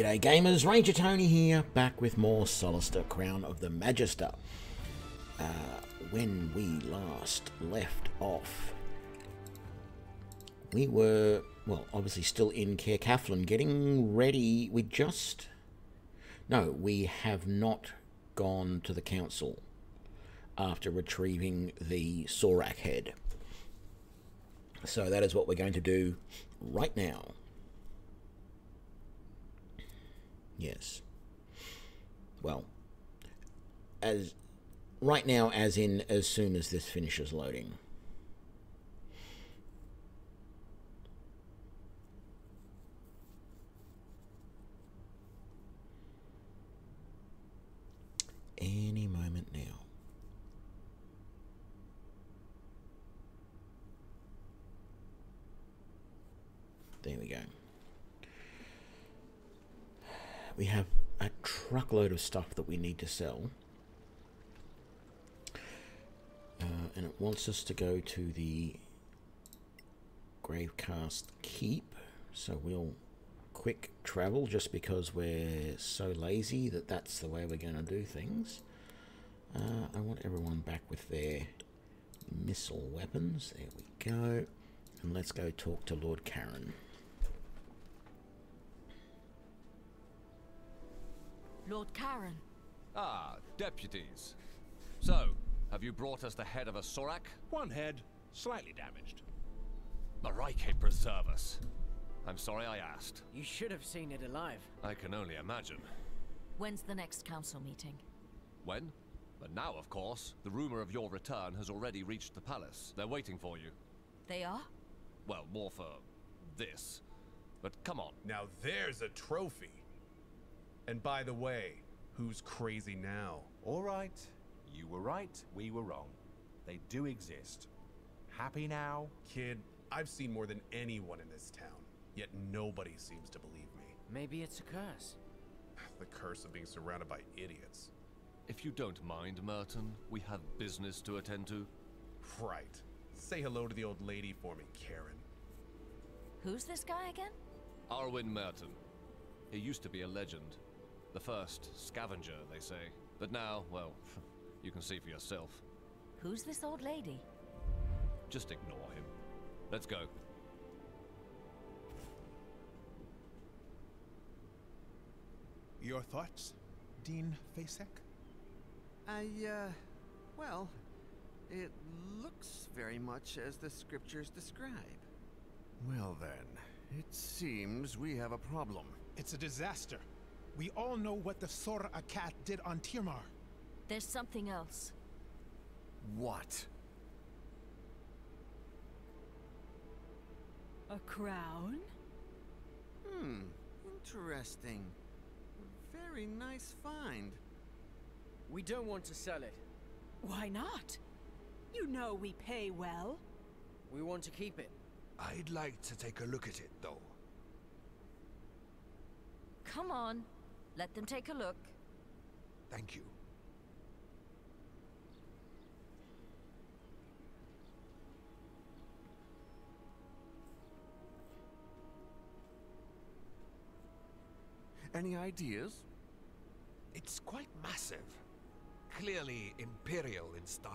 G'day gamers, Ranger Tony here, back with more Solasta Crown of the Magister. Uh, when we last left off, we were, well, obviously still in Cyflen, getting ready. We just, no, we have not gone to the council after retrieving the Sorak head. So that is what we're going to do right now. Yes. Well, as right now, as in as soon as this finishes loading. Any moment now. There we go. We have a truckload of stuff that we need to sell. Uh, and it wants us to go to the Gravecast Keep. So we'll quick travel just because we're so lazy that that's the way we're going to do things. Uh, I want everyone back with their missile weapons. There we go. And let's go talk to Lord Karen. Lord Karen. Ah, deputies. So, have you brought us the head of a Sorak? One head, slightly damaged. Maraike preserve us. I'm sorry I asked. You should have seen it alive. I can only imagine. When's the next council meeting? When? But now, of course, the rumor of your return has already reached the palace. They're waiting for you. They are? Well, more for this. But come on. Now there's a trophy. And by the way, who's crazy now? All right. You were right, we were wrong. They do exist. Happy now? Kid, I've seen more than anyone in this town, yet nobody seems to believe me. Maybe it's a curse. The curse of being surrounded by idiots. If you don't mind, Merton, we have business to attend to. Right. Say hello to the old lady for me, Karen. Who's this guy again? Arwin Merton. He used to be a legend. The first scavenger, they say. But now, well, you can see for yourself. Who's this old lady? Just ignore him. Let's go. Your thoughts, Dean Fasek? I, uh, well, it looks very much as the scriptures describe. Well then, it seems we have a problem. It's a disaster. We all know what the Sorr-Akkath did on Tirmar. There's something else. What? A crown? Hmm, interesting. Very nice find. We don't want to sell it. Why not? You know we pay well. We want to keep it. I'd like to take a look at it, though. Come on. Let them take a look. Thank you. Any ideas? It's quite massive. Clearly imperial in style.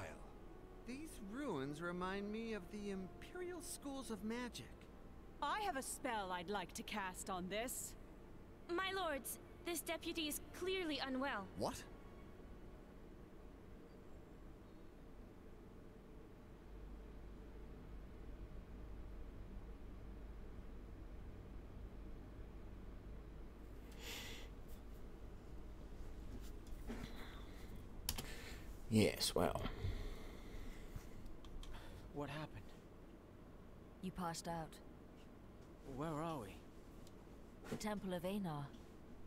These ruins remind me of the Imperial Schools of Magic. I have a spell I'd like to cast on this. My lords, this deputy is clearly unwell. What? Yes, well. What happened? You passed out. Where are we? The Temple of Einar.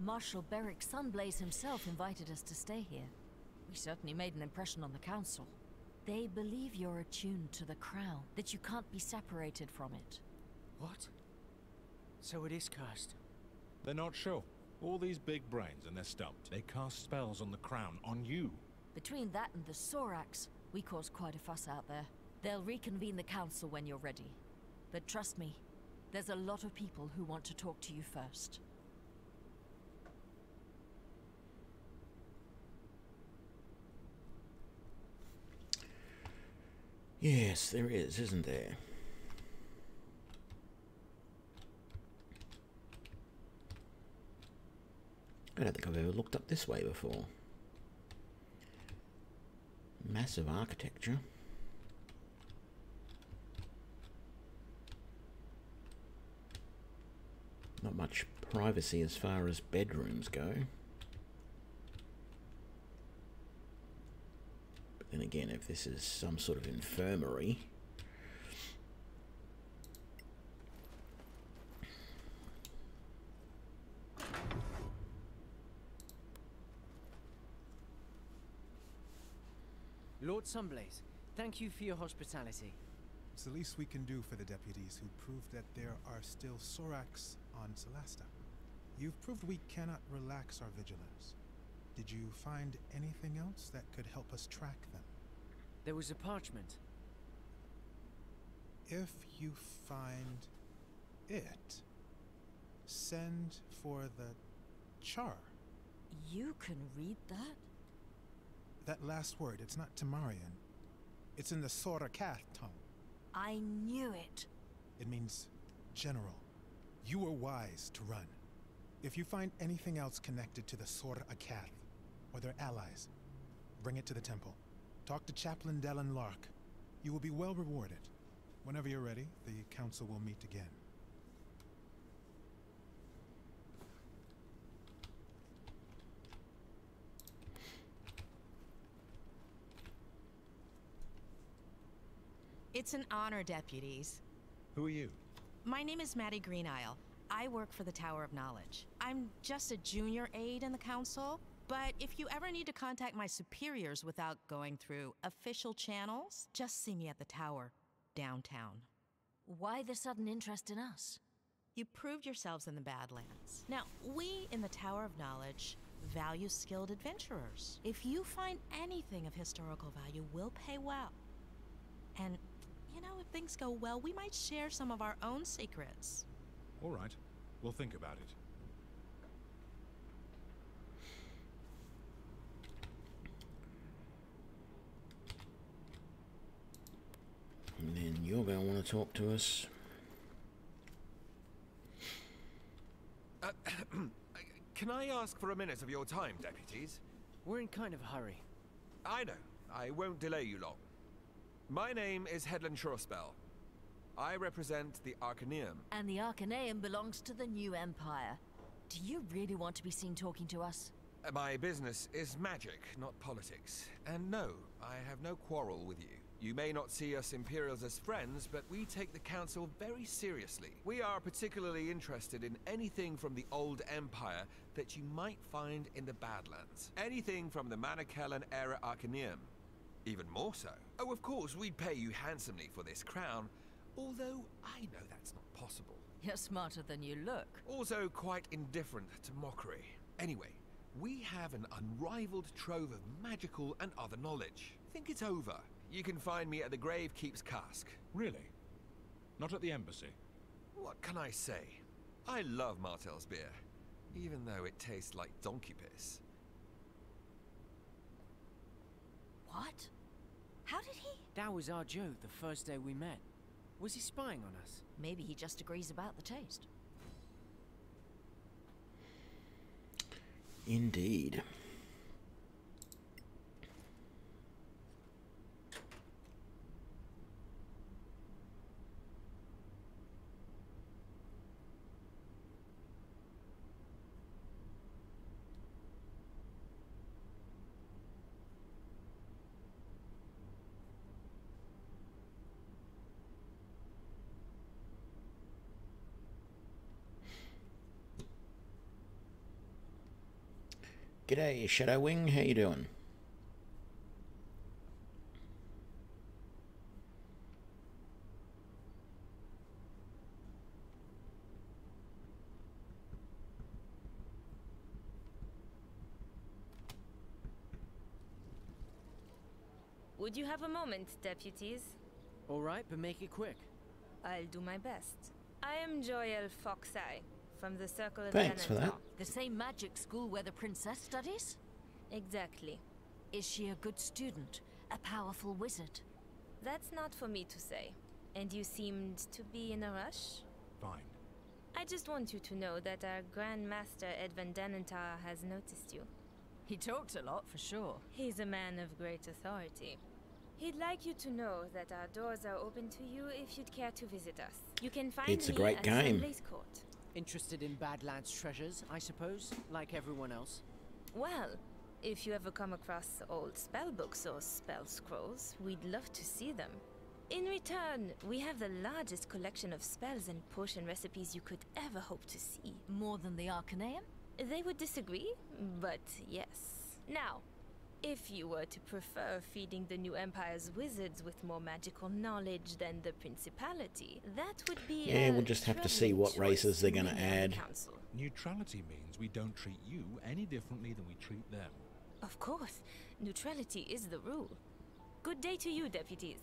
Marshal Beric Sunblaze himself invited us to stay here. We certainly made an impression on the Council. They believe you're attuned to the Crown, that you can't be separated from it. What? So it is cursed. They're not sure. All these big brains and they're stumped. They cast spells on the crown, on you. Between that and the Sorax, we caused quite a fuss out there. They'll reconvene the Council when you're ready. But trust me, there's a lot of people who want to talk to you first. Yes, there is, isn't there? I don't think I've ever looked up this way before. Massive architecture. Not much privacy as far as bedrooms go. But then again, if this is some sort of infirmary, Lord Sunblaze, thank you for your hospitality. It's the least we can do for the deputies who proved that there are still Sorax on Solasta. You've proved we cannot relax our vigilance. Did you find anything else that could help us track them? There was a parchment. If you find it, send for the char. You can read that? That last word, it's not Tamarian. It's in the Sorr-Akkath tongue. I knew it. It means general. You were wise to run. If you find anything else connected to the Sor Akath or their allies, bring it to the temple. Talk to Chaplain Dallin Lark. You will be well rewarded. Whenever you're ready, the council will meet again. It's an honor, deputies. Who are you? My name is Maddie Greenisle. I work for the Tower of Knowledge. I'm just a junior aide in the council, but if you ever need to contact my superiors without going through official channels, just see me at the tower, downtown. Why the sudden interest in us? You proved yourselves in the Badlands. Now, we in the Tower of Knowledge value skilled adventurers. If you find anything of historical value, we'll pay well. And, you know, if things go well, we might share some of our own secrets. All right. We'll think about it. And then you're going to want to talk to us. Uh, can I ask for a minute of your time, deputies? We're in kind of a hurry. I know. I won't delay you long. My name is Hedlund Shorespell. I represent the Arcaneum. And the Arcaneum belongs to the New Empire. Do you really want to be seen talking to us? My business is magic, not politics. And no, I have no quarrel with you. You may not see us Imperials as friends, but we take the Council very seriously. We are particularly interested in anything from the Old Empire that you might find in the Badlands. Anything from the Manacalon era Arcaneum. Even more so. Oh, of course, we'd pay you handsomely for this crown, although I know that's not possible. You're smarter than you look. Also quite indifferent to mockery. Anyway, we have an unrivaled trove of magical and other knowledge. Think it's over. You can find me at the Grave Keeps Cask. Really? Not at the embassy? What can I say? I love Martel's beer, even though it tastes like donkey piss. What? How did he? That was our Joe the first day we met. Was he spying on us? Maybe he just agrees about the taste. Indeed. G'day, Shadow Wing. How you doing? Would you have a moment, deputies? All right, but make it quick. I'll do my best. I am Joel Foxeye, from the Circle of Thanks for that. The same magic school where the princess studies? Exactly. Is she a good student? A powerful wizard? That's not for me to say. And you seemed to be in a rush? Fine. I just want you to know that our Grand Master Edvin Danantar has noticed you. He talked a lot, for sure. He's a man of great authority. He'd like you to know that our doors are open to you if you'd care to visit us. You can find It's a me great at game. Sunlace Court. Interested in Badlands treasures, I suppose, like everyone else. Well, if you ever come across old spell books or spell scrolls, we'd love to see them. In return, we have the largest collection of spells and potion recipes you could ever hope to see. More than the Arcaneum? They would disagree, but yes. Now, if you were to prefer feeding the New Empire's wizards with more magical knowledge than the Principality, that would be Yeah, a we'll just have to see what races they're going to many on the add. Council. Neutrality means we don't treat you any differently than we treat them. Of course, neutrality is the rule. Good day to you, deputies.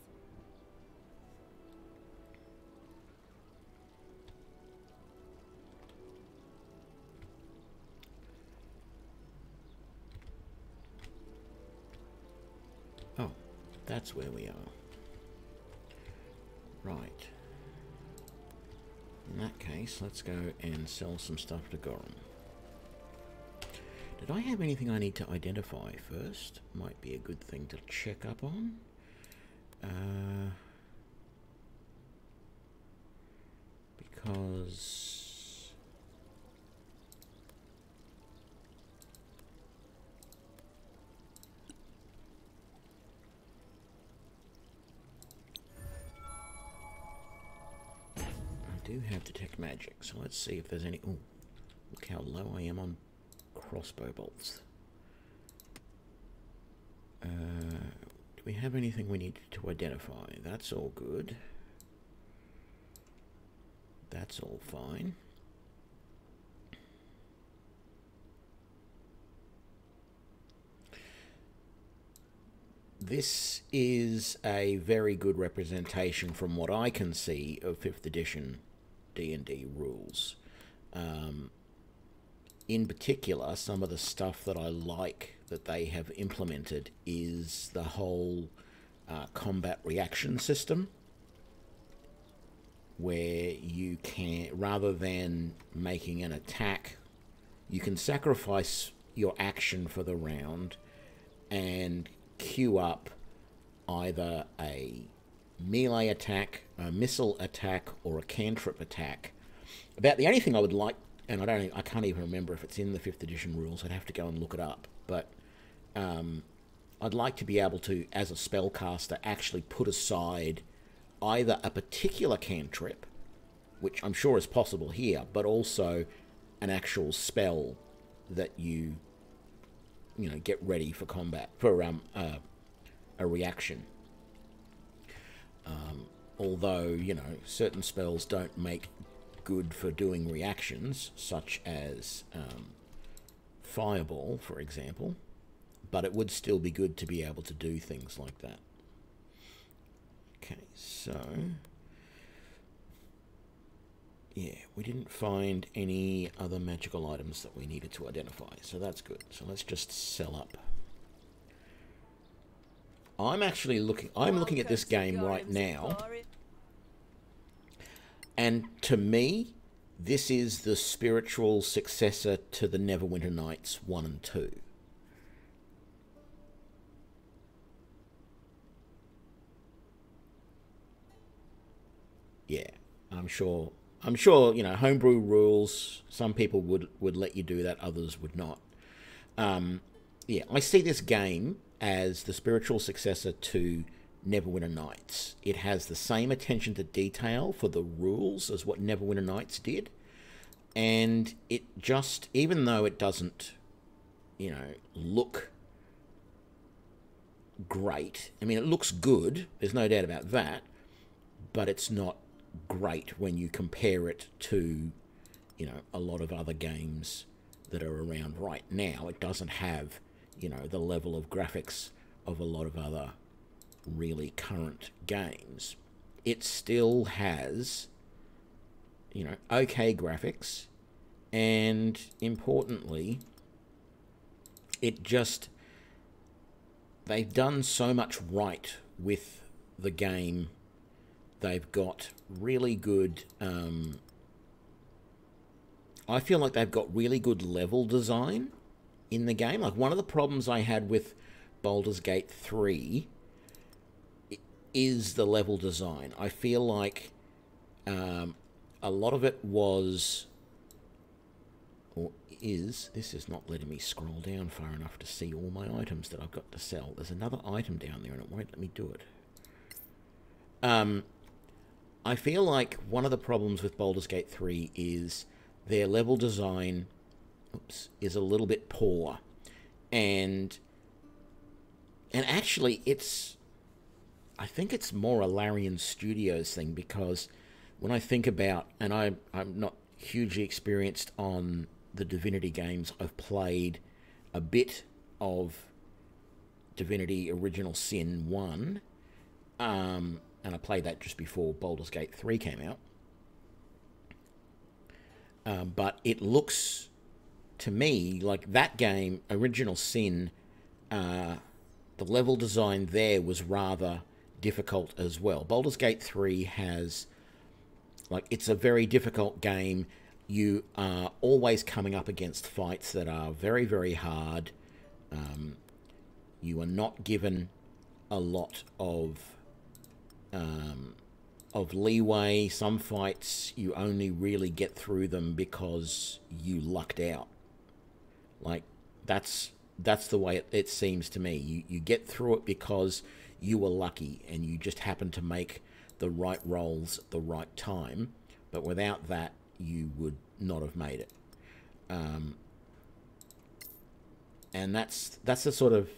That's where we are. Right. In that case, let's go and sell some stuff to Gorum. Did I have anything I need to identify first? Might be a good thing to check up on. Uh, because I do have detect magic, so let's see if there's any. Oh, look how low I am on crossbow bolts. Uh, do we have anything we need to identify? That's all good. That's all fine. This is a very good representation from what I can see of 5th edition D&D rules. Um, in particular, some of the stuff that I like that they have implemented is the whole uh, combat reaction system, where you can, rather than making an attack, you can sacrifice your action for the round and queue up either a melee attack, a missile attack, or a cantrip attack. About the only thing I would like, and I don't, I can't even remember if it's in the fifth edition rules. I'd have to go and look it up. But um, I'd like to be able to, as a spellcaster, actually put aside either a particular cantrip, which I'm sure is possible here, but also an actual spell that you, you know, get ready for combat for um uh, a reaction. Um, although you know certain spells don't make good for doing reactions, such as um, fireball, for example, but it would still be good to be able to do things like that. Okay, so yeah, we didn't find any other magical items that we needed to identify, so that's good. So let's just sell up. I'm actually looking. I'm looking at this game right now, and to me, this is the spiritual successor to the Neverwinter Nights one and two. Yeah, I'm sure. I'm sure you know homebrew rules. Some people would would let you do that, others would not. Um, yeah, I see this game as the spiritual successor to Neverwinter Nights. It has the same attention to detail for the rules as what Neverwinter Nights did, and it just even though it doesn't, you know, look great. I mean, it looks good. There's no doubt about that, but it's not great when you compare it to, you know, a lot of other games that are around right now. It doesn't have, you know, the level of graphics of a lot of other really current games. It still has, you know, okay graphics, and importantly, it just they've done so much right with the game. They've got really good. Um, I feel like they've got really good level design in the game. Like one of the problems I had with Baldur's Gate 3 is the level design. I feel like um, a lot of it was or is this is not letting me scroll down far enough to see all my items that I've got to sell. There's another item down there and it won't let me do it. Um, I feel like one of the problems with Baldur's Gate 3 is their level design oops, is a little bit poor. And and actually it's I think it's more a Larian Studios thing because when I think about and I I'm not hugely experienced on the Divinity games. I've played a bit of Divinity Original Sin 1 um, and I played that just before Baldur's Gate 3 came out. Um, but it looks to me like that game, Original Sin, uh, the level design there was rather difficult as well. Baldur's Gate 3 has, like, it's a very difficult game. You are always coming up against fights that are very, very hard. Um, you are not given a lot of um, of leeway. Some fights you only really get through them because you lucked out. Like that's that's the way it, it seems to me. You you get through it because you were lucky and you just happened to make the right rolls at the right time. But without that, you would not have made it. Um, and that's that's the sort of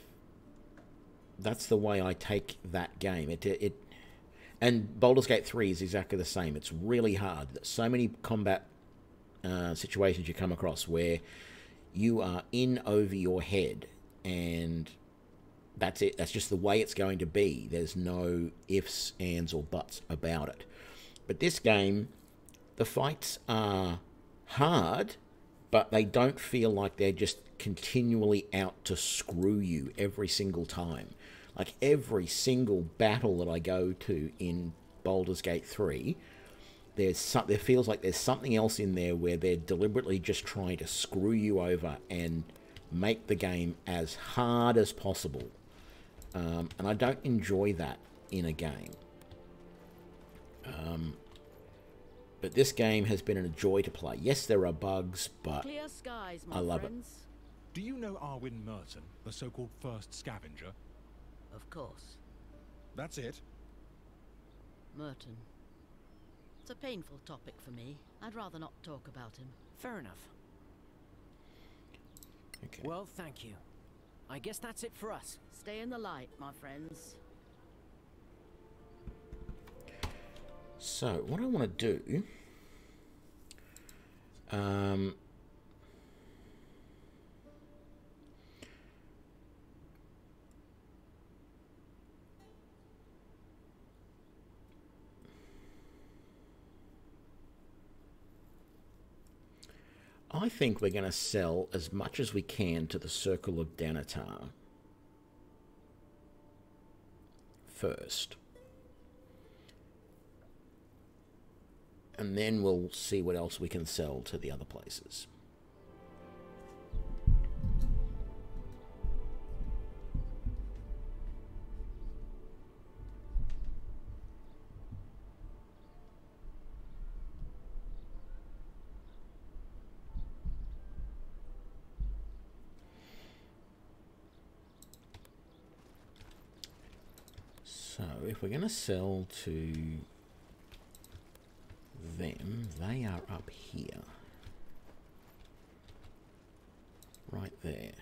that's the way I take that game. It it and Baldur's Gate 3 is exactly the same. It's really hard. So many combat uh, situations you come across where you are in over your head and that's it. That's just the way it's going to be. There's no ifs, ands, or buts about it. But this game, the fights are hard, but they don't feel like they're just continually out to screw you every single time. Like every single battle that I go to in Baldur's Gate 3, there's some, there feels like there's something else in there where they're deliberately just trying to screw you over and make the game as hard as possible. Um, and I don't enjoy that in a game. Um, but this game has been a joy to play. Yes, there are bugs, but Clear skies, my I love friends. Do you know Arwin Merton, the so-called first scavenger? Of course. That's it. Merton. It's a painful topic for me. I'd rather not talk about him. Fair enough. Okay. Well, thank you. I guess that's it for us. Stay in the light, my friends. So, what I want to do... Um, I think we're going to sell as much as we can to the Circle of Danantar first. And then we'll see what else we can sell to the other places. If we're going to sell to them, they are up here. Right there.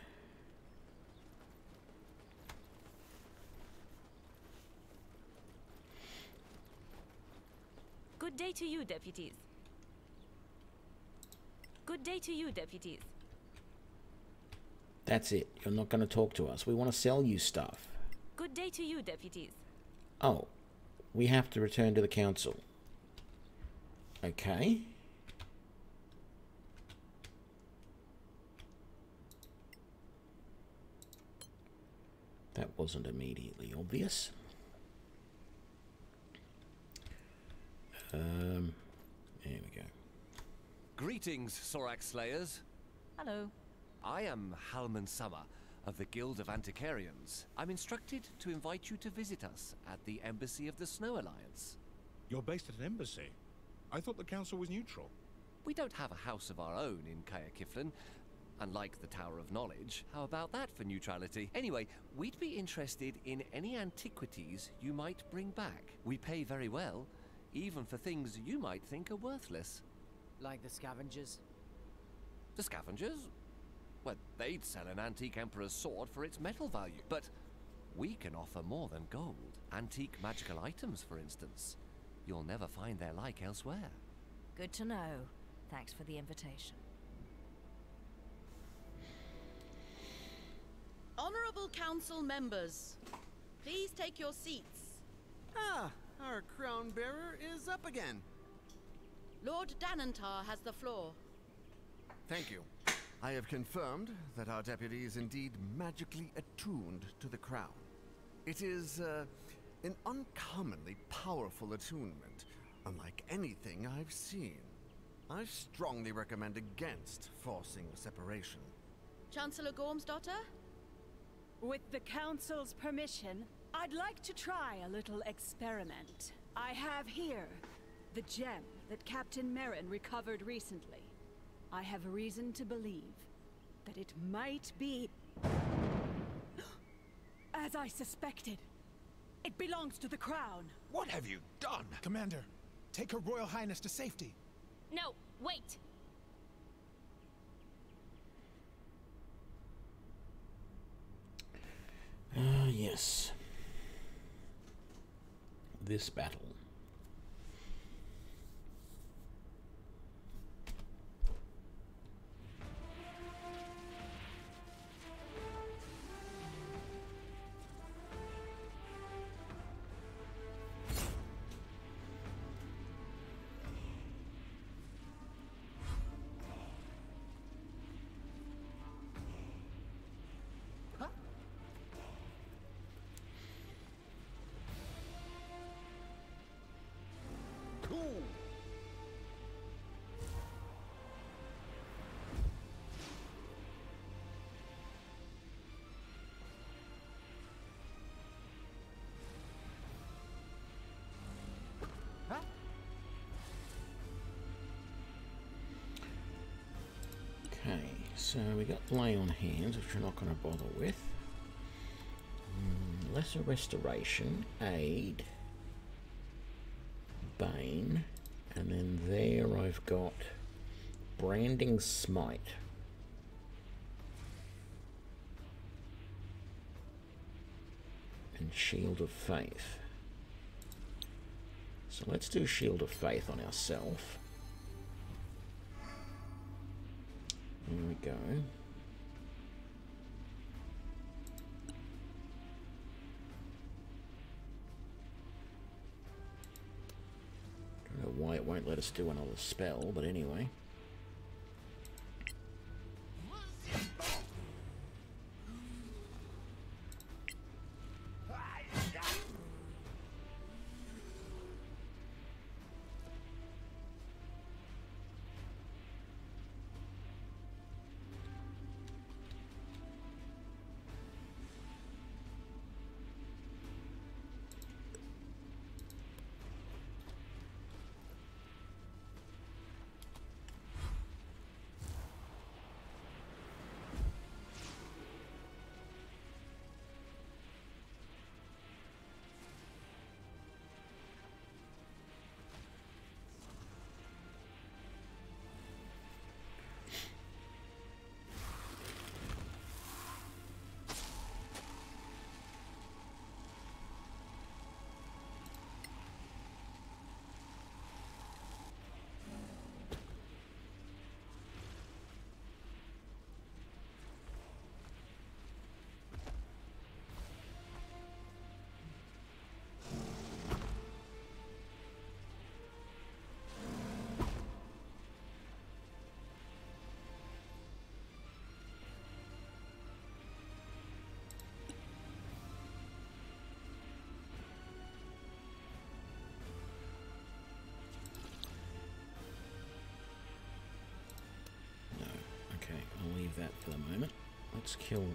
Good day to you, deputies. Good day to you, deputies. That's it. You're not going to talk to us. We want to sell you stuff. Good day to you, deputies. Oh, we have to return to the council. Okay. That wasn't immediately obvious. Um, there we go. Greetings, Sorak Slayers. Hello. I am Halman Summer of the Guild of Antiquarians. I'm instructed to invite you to visit us at the Embassy of the Snow Alliance. You're based at an embassy. I thought the council was neutral. We don't have a house of our own in Caer Cyflen, unlike the Tower of Knowledge. How about that for neutrality? Anyway, we'd be interested in any antiquities you might bring back. We pay very well, even for things you might think are worthless. Like the scavengers? The scavengers? Well, they'd sell an antique Emperor's sword for its metal value, but we can offer more than gold. Antique magical items, for instance. You'll never find their like elsewhere. Good to know. Thanks for the invitation. Honorable council members, please take your seats. Ah, our crown bearer is up again. Lord Danantar has the floor. Thank you. I have confirmed that our deputy is indeed magically attuned to the crown. It is uh, an uncommonly powerful attunement, unlike anything I've seen. I strongly recommend against forcing a separation. Chancellor Gormsdotter? With the Council's permission, I'd like to try a little experiment. I have here the gem that Captain Merrin recovered recently. I have reason to believe that it might be... As I suspected. It belongs to the Crown. What have you done? Commander, take Her Royal Highness to safety. No, wait! Ah, yes. This battle. So we got lay on hands, which we're not going to bother with. Mm, lesser restoration, aid, bane, and then there I've got branding smite. And shield of faith. So let's do shield of faith on ourselves. Here we go. Don't know why it won't let us do another spell, but anyway. For the moment. Let's kill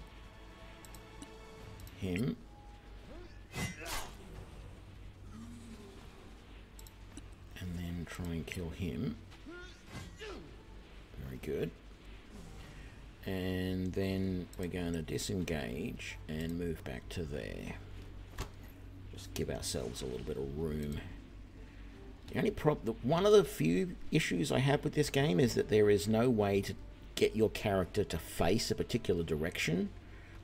him. And then try and kill him. Very good. And then we're going to disengage and move back to there. Just give ourselves a little bit of room. The only problem, one of the few issues I have with this game is that there is no way to get your character to face a particular direction.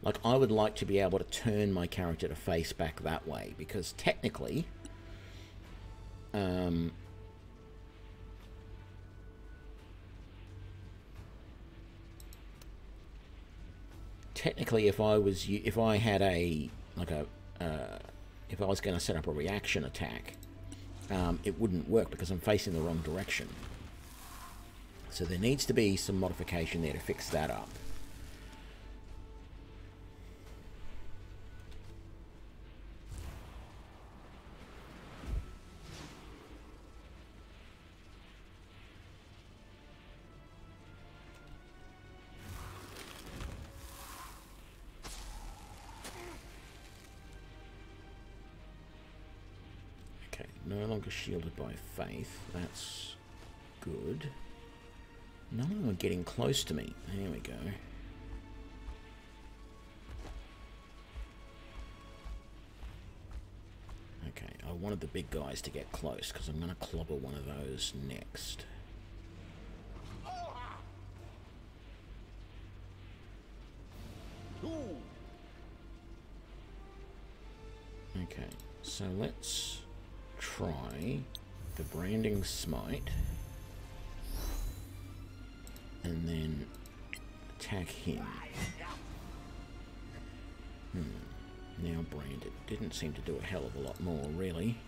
Like, I would like to be able to turn my character to face back that way, because technically, um, technically, if I was, if I had a, like a, uh, if I was going to set up a reaction attack, um, it wouldn't work because I'm facing the wrong direction. So there needs to be some modification there to fix that up. Okay, no longer shielded by faith. That's good. None of them are getting close to me. There we go. Okay, I wanted the big guys to get close because I'm going to clobber one of those next. Okay, so let's try the branding smite and then attack him. Hmm. Now branded. Didn't seem to do a hell of a lot more, really.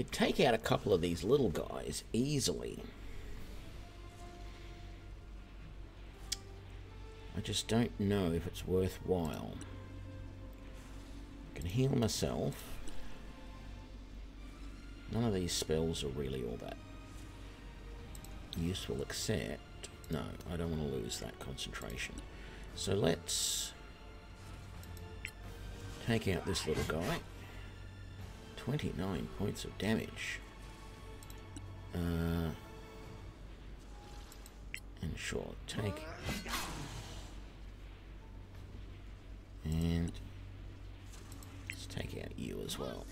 Could take out a couple of these little guys easily. I just don't know if it's worthwhile. I can heal myself. None of these spells are really all that useful except... No, I don't want to lose that concentration. So let's take out this little guy. 29 points of damage. Uh, and sure, take... And let's take out you as well.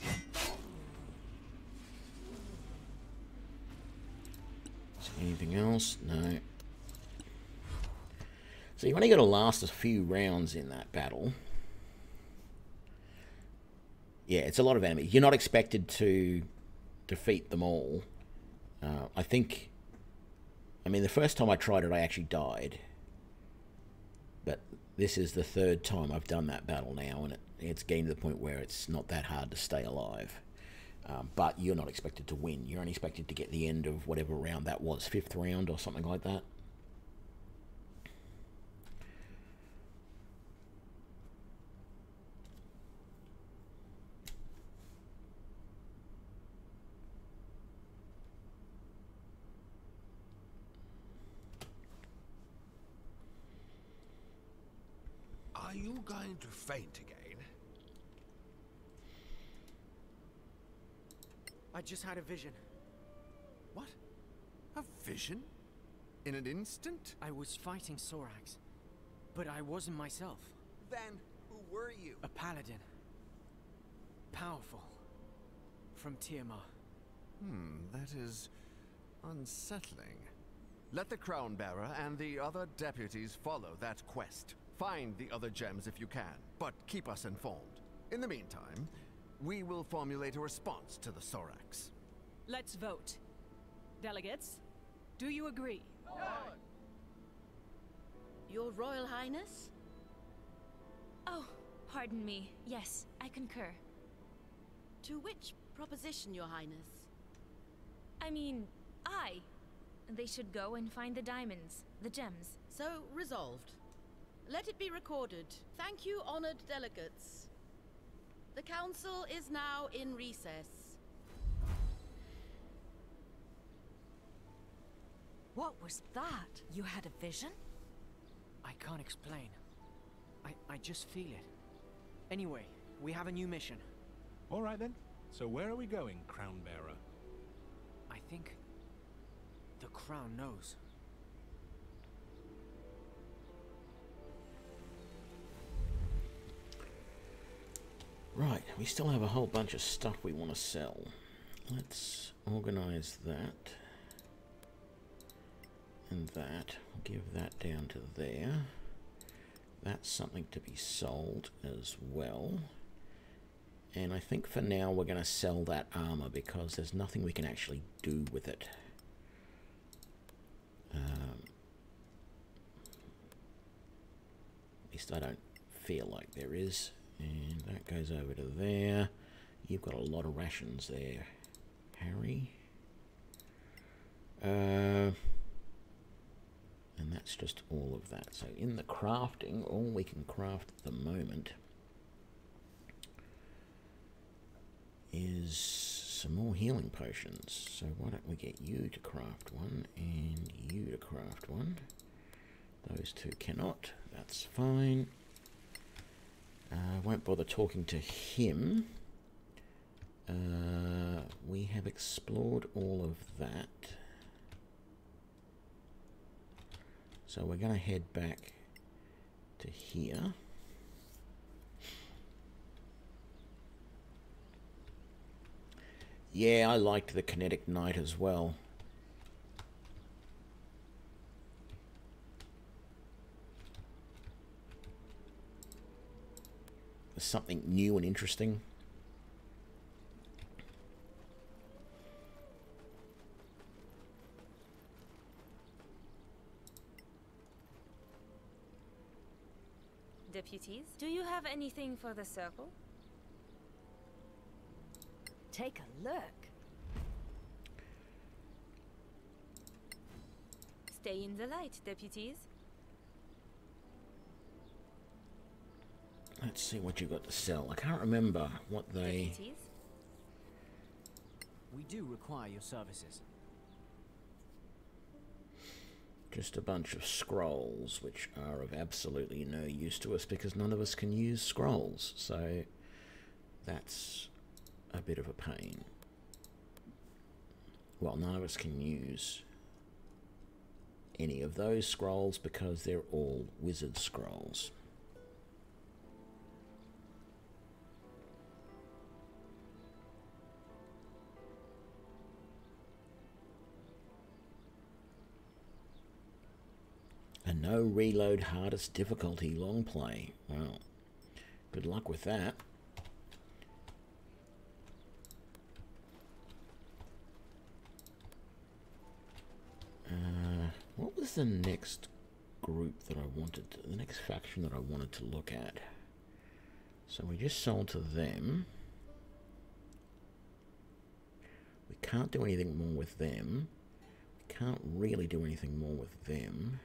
Is anything else? No. So you only got to last a few rounds in that battle. Yeah, it's a lot of enemies. You're not expected to defeat them all. Uh, I think I mean, the first time I tried it, I actually died. But this is the third time I've done that battle now, and it, it's getting to the point where it's not that hard to stay alive. Um, but you're not expected to win. You're only expected to get the end of whatever round that was, fifth round or something like that. Are you going to faint again? I just had a vision. What? A vision? In an instant? I was fighting Soraks, but I wasn't myself. Then, who were you? A paladin. Powerful. From Tirmar. Hmm, that is unsettling. Let the Crown Bearer and the other deputies follow that quest. Find the other gems if you can, but keep us informed. In the meantime, we will formulate a response to the Soraks. Let's vote. Delegates, do you agree? Your Royal Highness? Oh, pardon me. Yes, I concur. To which proposition, Your Highness? I mean, I. They should go and find the diamonds, the gems. So resolved. Let it be recorded. Thank you, honored delegates. The council is now in recess. What was that? You had a vision? I can't explain. I, I just feel it. Anyway, we have a new mission. All right then. So where are we going, Crown Bearer? I think the crown knows. Right, we still have a whole bunch of stuff we want to sell. Let's organize that. And that. Give that down to there. That's something to be sold as well. And I think for now we're going to sell that armor because there's nothing we can actually do with it. Um, at least I don't feel like there is. And that goes over to there. You've got a lot of rations there, Harry. Uh, and that's just all of that. So in the crafting, all we can craft at the moment is some more healing potions. So why don't we get you to craft one and you to craft one. Those two cannot. That's fine. I uh, won't bother talking to him. Uh, we have explored all of that. So we're going to head back to here. Yeah, I liked the kinetic knight as well. Something new and interesting. Deputies, do you have anything for the circle? Take a look. Stay in the light, deputies. Let's see what you've got to sell. I can't remember what they... We do require your services. Just a bunch of scrolls, which are of absolutely no use to us because none of us can use scrolls. So that's a bit of a pain. Well, none of us can use any of those scrolls because they're all wizard scrolls. A no reload hardest difficulty long play. Well, good luck with that. Uh, what was the next group that I wanted, to, the next faction that I wanted to look at? So we just sold to them. We can't do anything more with them. We can't really do anything more with them.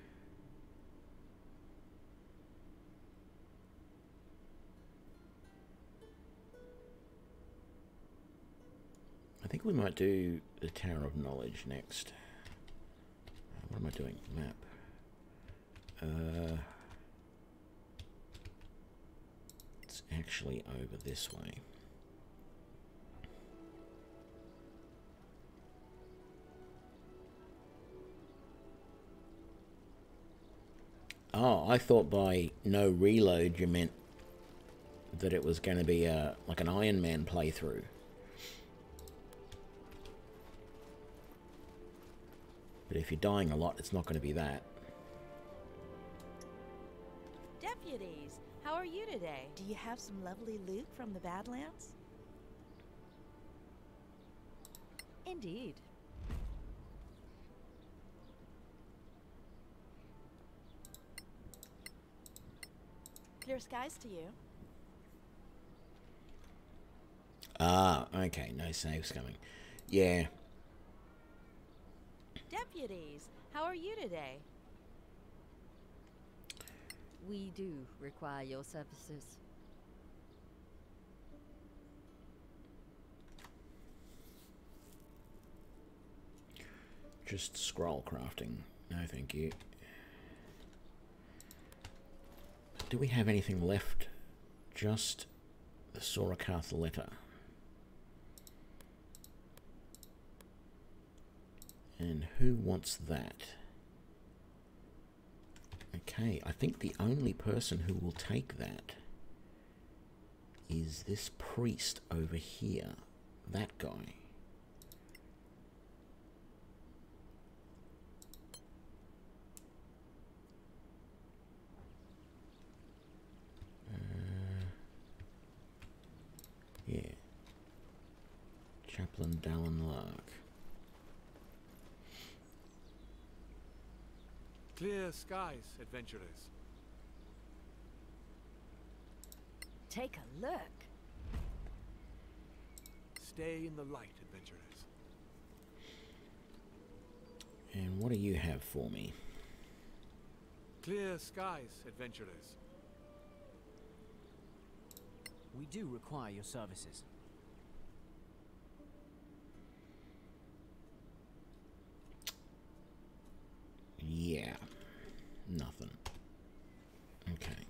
Think we might do the Tower of Knowledge next. Uh, what am I doing? Map. Uh, it's actually over this way. Oh, I thought by no reload you meant that it was going to be a like an Iron Man playthrough. But if you're dying a lot, it's not going to be that. Deputies, how are you today? Do you have some lovely loot from the Badlands? Indeed. Clear skies to you. Ah, okay, no saves coming. Yeah, Deputies, how are you today? We do require your services. just scroll crafting. No, thank you. Do we have anything left? Just the Sorr-Akkath letter. And who wants that? Okay, I think the only person who will take that is this priest over here. That guy. Uh, yeah. Chaplain Dallin Lark. Clear skies, adventurers. Take a look. Stay in the light, adventurers. And what do you have for me? Clear skies, adventurers. We do require your services. Yeah. Nothing. Okay.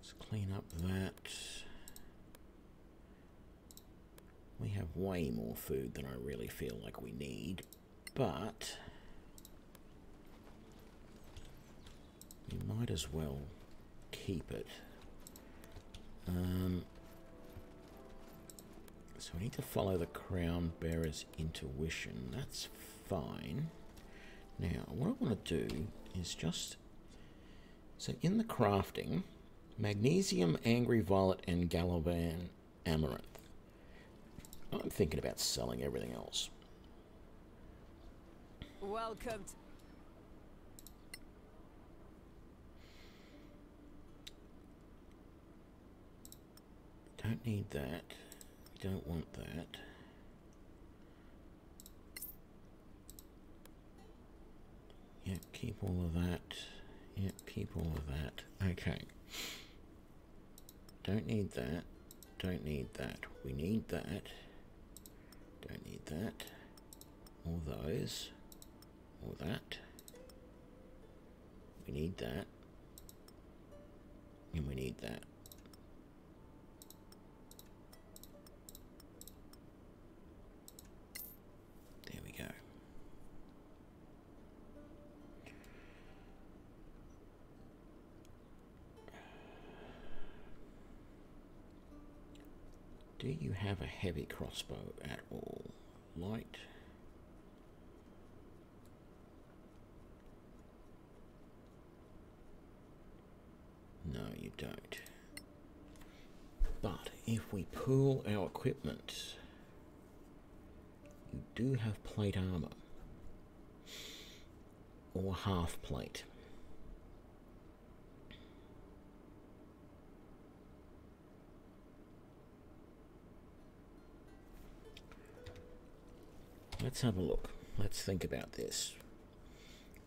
Let's clean up that. We have way more food than I really feel like we need, but we might as well keep it. Um, so we need to follow the crown bearer's intuition. That's fine. Now, what I want to do is just... So in the crafting, magnesium, angry violet, and galavan amaranth. I'm thinking about selling everything else. Welcome. Don't need that. Don't want that. Yep, keep all of that. Yep, keep all of that. Okay. Don't need that. Don't need that. We need that. Don't need that. All those. All that. We need that. And we need that. Do you have a heavy crossbow at all? Light? No, you don't. But if we pool our equipment, you do have plate armor. or half plate? Let's have a look. Let's think about this.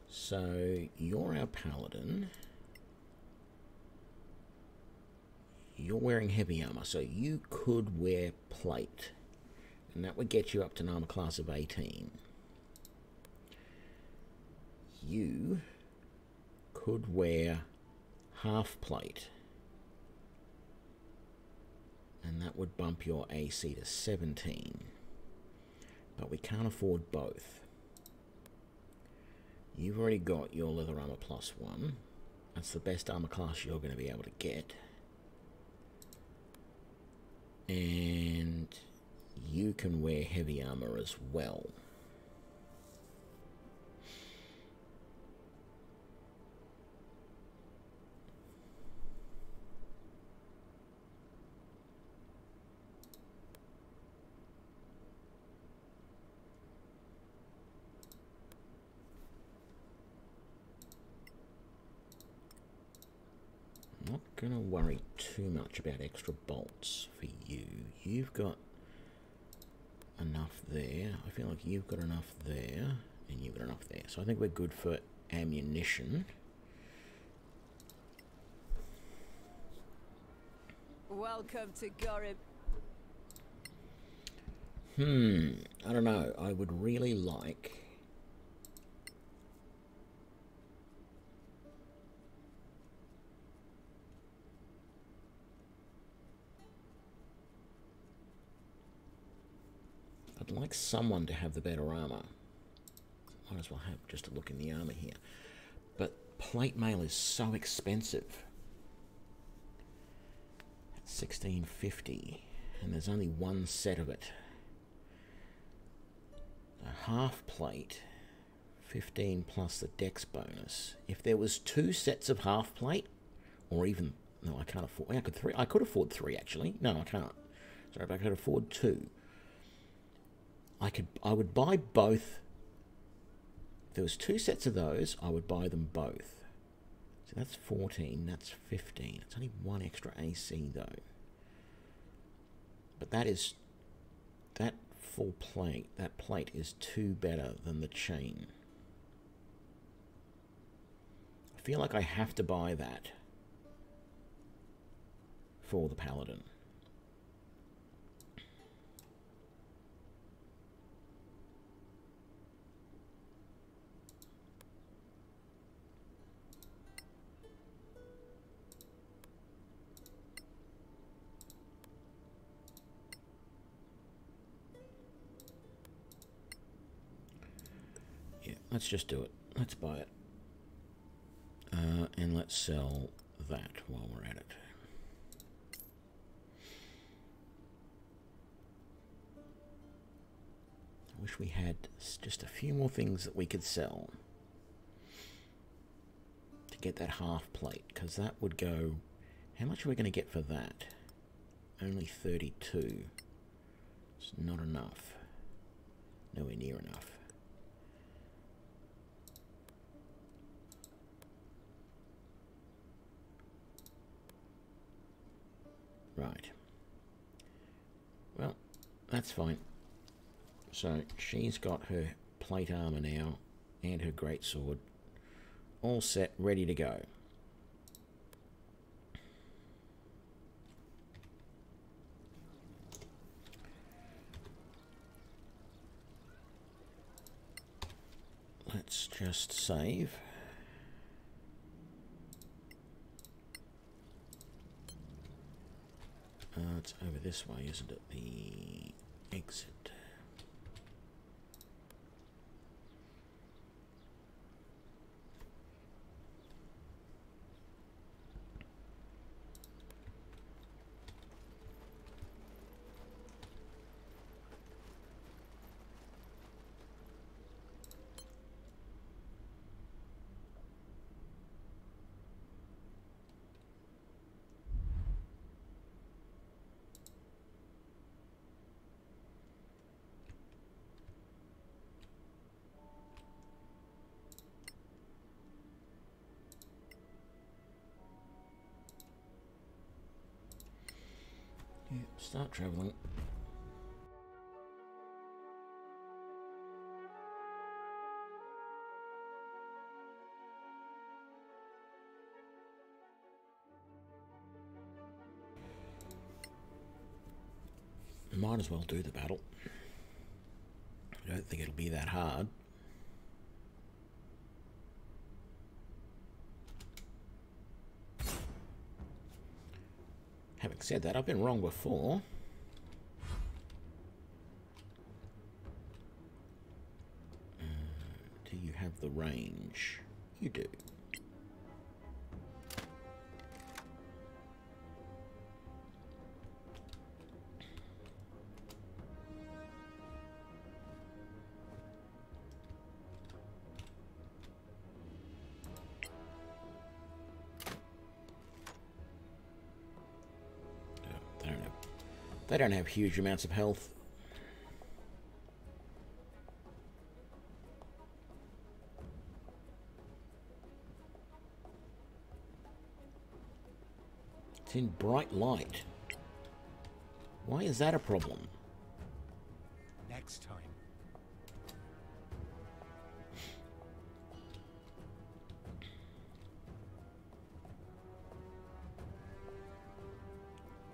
So, you're our paladin. You're wearing heavy armor, so you could wear plate. And that would get you up to an armor class of 18. You could wear half plate. And that would bump your AC to 17 but we can't afford both. You've already got your leather armor plus one. That's the best armor class you're going to be able to get. And you can wear heavy armor as well. going to worry too much about extra bolts for you. You've got enough there. I feel like you've got enough there, and you've got enough there. So I think we're good for ammunition. Welcome to Gorim. Hmm, I don't know. I would really like like someone to have the better armor. Might as well have just a look in the armor here. But plate mail is so expensive. It's 1650 and there's only one set of it. A half plate 15 plus the dex bonus. If there was two sets of half plate or even no, I can't afford I could three I could afford three actually. No, I can't. Sorry, but I could afford two. I could I would buy both. If there was two sets of those, I would buy them both. So that's 14, that's 15. It's only one extra AC though. But that is that full plate, that plate is two better than the chain. I feel like I have to buy that for the paladin. Let's just do it. Let's buy it. Uh, and let's sell that while we're at it. I wish we had just a few more things that we could sell to get that half plate, because that would go... How much are we going to get for that? Only 32. It's not enough. Nowhere near enough. That's fine. So she's got her plate armor now and her great sword all set, ready to go. Let's just save. Uh, it's over this way, isn't it? The exit. Traveling. Might as well do the battle. I don't think it'll be that hard. Having said that, I've been wrong before. Uh, do you have the range? You do. They don't have, they don't have huge amounts of health. It's in bright light. Why is that a problem? Next time.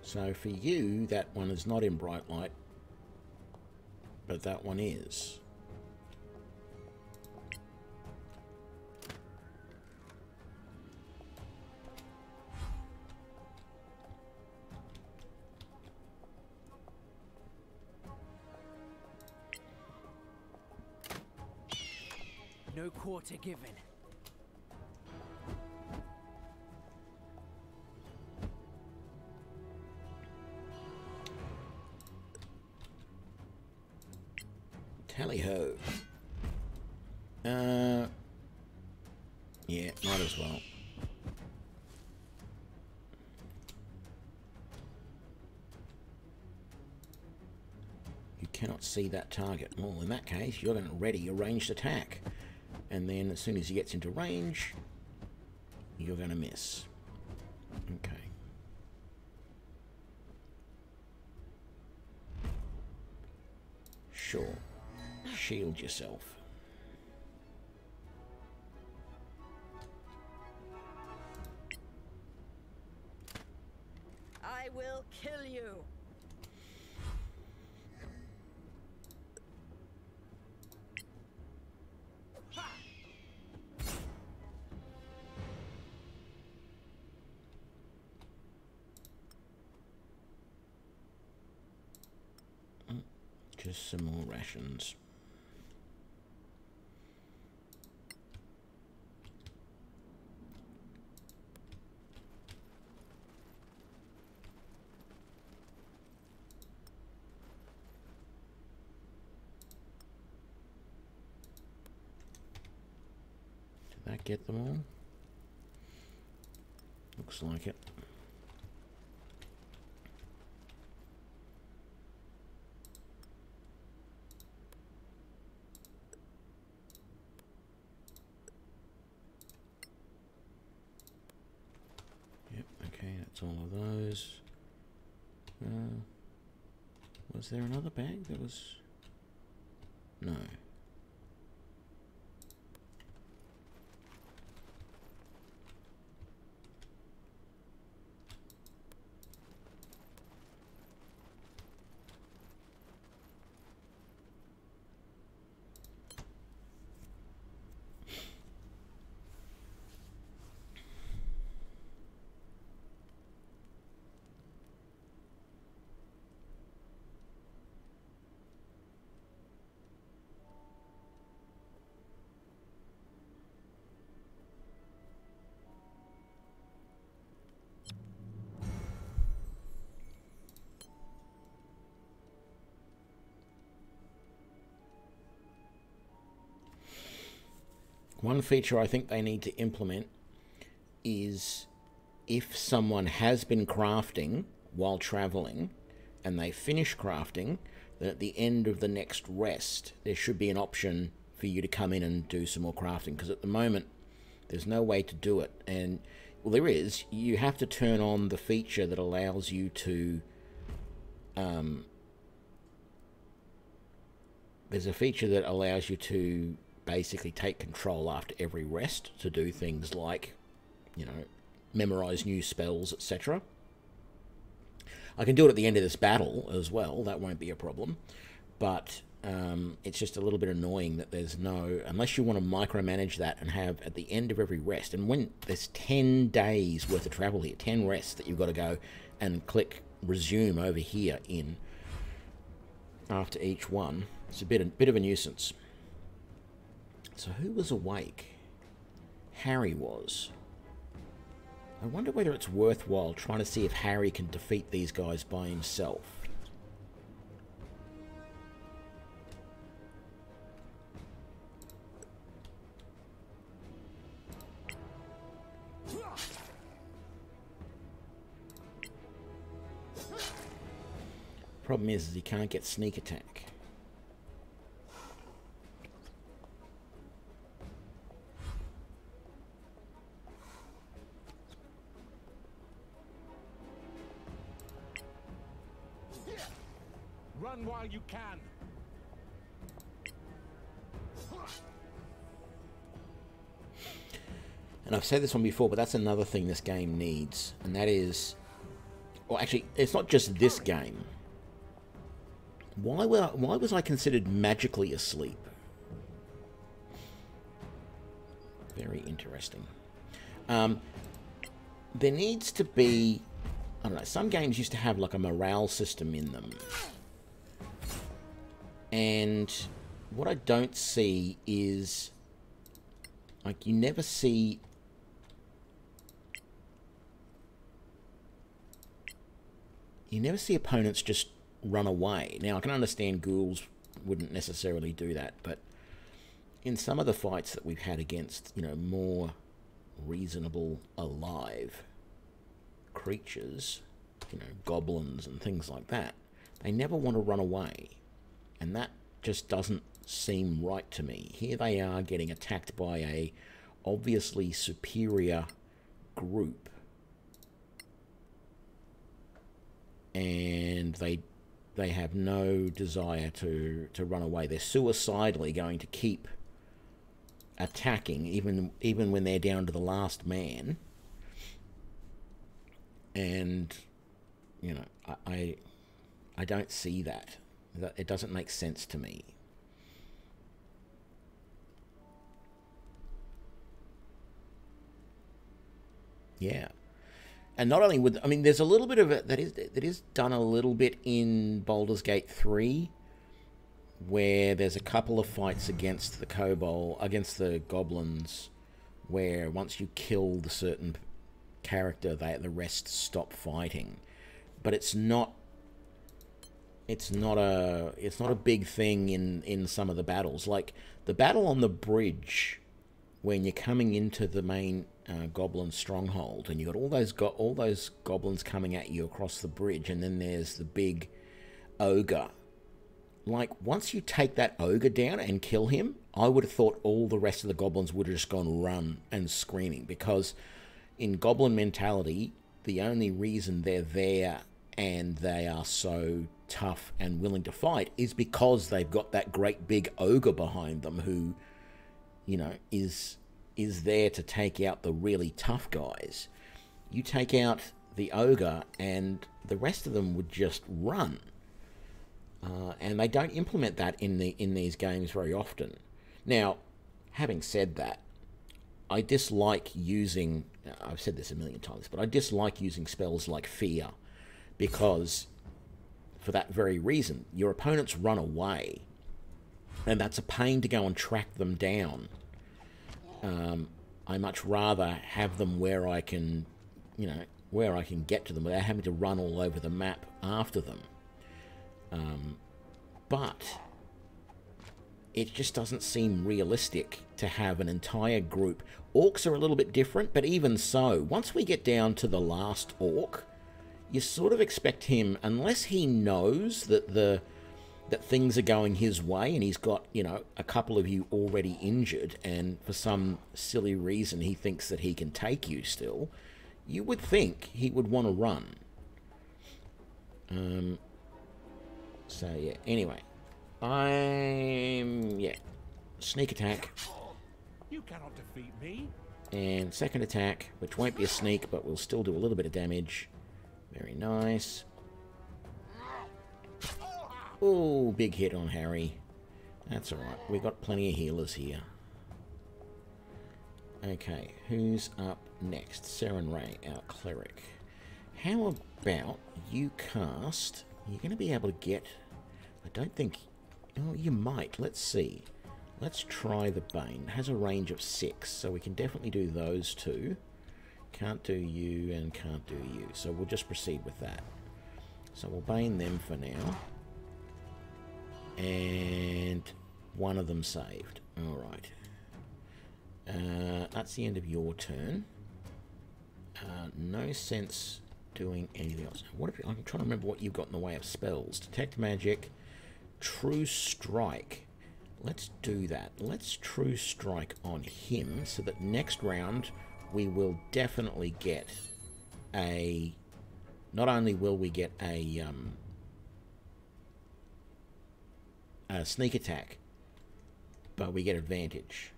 So for you, that one is not in bright light, but that one is. No quarter given. Tally ho. Uh, yeah, might as well. You cannot see that target. Well, in that case, you're going to ready a ranged attack. And then as soon as he gets into range, you're going to miss. Okay. Sure. Shield yourself. Get them all? Looks like it. Yep, okay, that's all of those. Uh, was there another bag that was... One feature I think they need to implement is if someone has been crafting while traveling and they finish crafting, then at the end of the next rest, there should be an option for you to come in and do some more crafting. Because at the moment, there's no way to do it. And, well, there is. You have to turn on the feature that allows you to um, there's a feature that allows you to basically take control after every rest to do things like, you know, memorize new spells, etc. I can do it at the end of this battle as well. That won't be a problem. But um, it's just a little bit annoying that there's no, unless you want to micromanage that and have at the end of every rest, and when there's 10 days worth of travel here, 10 rests that you've got to go and click resume over here in after each one, it's a bit, a bit of a nuisance. So who was awake? Harry was. I wonder whether it's worthwhile trying to see if Harry can defeat these guys by himself. Problem is, is he can't get sneak attack. Said this one before, but that's another thing this game needs, and that is, well, actually, it's not just this game. Why were why was I considered magically asleep? Very interesting. Um, there needs to be, I don't know. Some games used to have like a morale system in them, and what I don't see is like you never see you never see opponents just run away. Now, I can understand ghouls wouldn't necessarily do that, but in some of the fights that we've had against, you know, more reasonable, alive creatures, you know, goblins and things like that, they never want to run away. And that just doesn't seem right to me. Here they are getting attacked by a obviously superior group and they they have no desire to to run away. They're suicidally going to keep attacking, even even when they're down to the last man. And you know, I I, I don't see that. That it doesn't make sense to me. Yeah and not only would I mean, there's a little bit of it that is that is done a little bit in Baldur's Gate three, where there's a couple of fights against the kobold against the goblins, where once you kill the certain character, they the rest stop fighting, but it's not. It's not a it's not a big thing in in some of the battles like the battle on the bridge when you're coming into the main uh, goblin stronghold, and you got all those go- all those goblins coming at you across the bridge, and then there's the big ogre. Like once you take that ogre down and kill him, I would have thought all the rest of the goblins would have just gone run and screaming because in goblin mentality, the only reason they're there and they are so tough and willing to fight is because they've got that great big ogre behind them who, you know, is is there to take out the really tough guys. You take out the ogre, and the rest of them would just run. Uh, and they don't implement that in the in these games very often. Now, having said that, I dislike using. I've said this a million times, but I dislike using spells like fear, because for that very reason, your opponents run away, and that's a pain to go and track them down um, I much rather have them where I can, you know, where I can get to them without having to run all over the map after them. Um, but it just doesn't seem realistic to have an entire group. Orcs are a little bit different, but even so, once we get down to the last orc, you sort of expect him, unless he knows that the that things are going his way and he's got, you know, a couple of you already injured and for some silly reason he thinks that he can take you still, you would think he would want to run. Um, So yeah. Anyway, I'm yeah. Sneak attack You cannot defeat me. and second attack, which won't be a sneak, but will still do a little bit of damage. Very nice. Oh, big hit on Harry. That's alright. We've got plenty of healers here. Okay, who's up next? Seren Ray, our cleric. How about you cast... You're going to be able to get... I don't think... Oh, you might. Let's see. Let's try the Bane. It has a range of six, so we can definitely do those two. Can't do you and can't do you. So we'll just proceed with that. So we'll Bane them for now. And one of them saved. Alright. Uh, that's the end of your turn. Uh, no sense doing anything else. What if, I'm trying to remember what you've got in the way of spells. Detect magic, true strike. Let's do that. Let's true strike on him so that next round we will definitely get a... Not only will we get a, um, sneak attack, but we get advantage.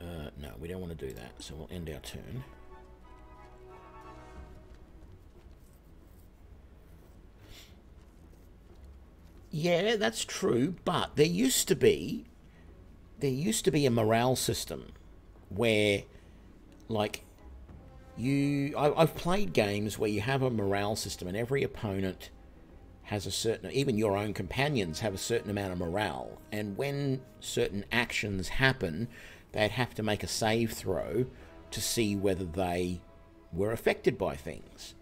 Uh, no, we don't want to do that, so we'll end our turn. Yeah, that's true, but there used to be there used to be a morale system where like you I, I've played games where you have a morale system and every opponent has a certain even your own companions have a certain amount of morale and when certain actions happen they'd have to make a save throw to see whether they were affected by things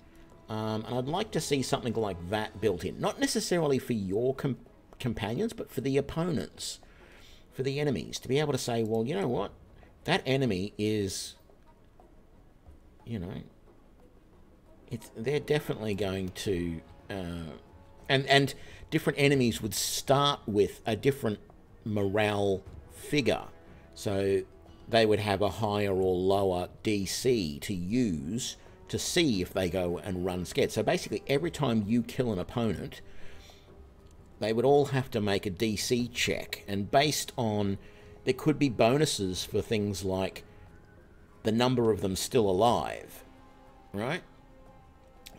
um, and I'd like to see something like that built in. Not necessarily for your com- companions, but for the opponents, for the enemies. To be able to say, well, you know what? That enemy is, you know, it's, they're definitely going to. Uh, and, and different enemies would start with a different morale figure. So they would have a higher or lower DC to use to see if they go and run scared. So basically, every time you kill an opponent, they would all have to make a DC check. And based on, there could be bonuses for things like the number of them still alive, right?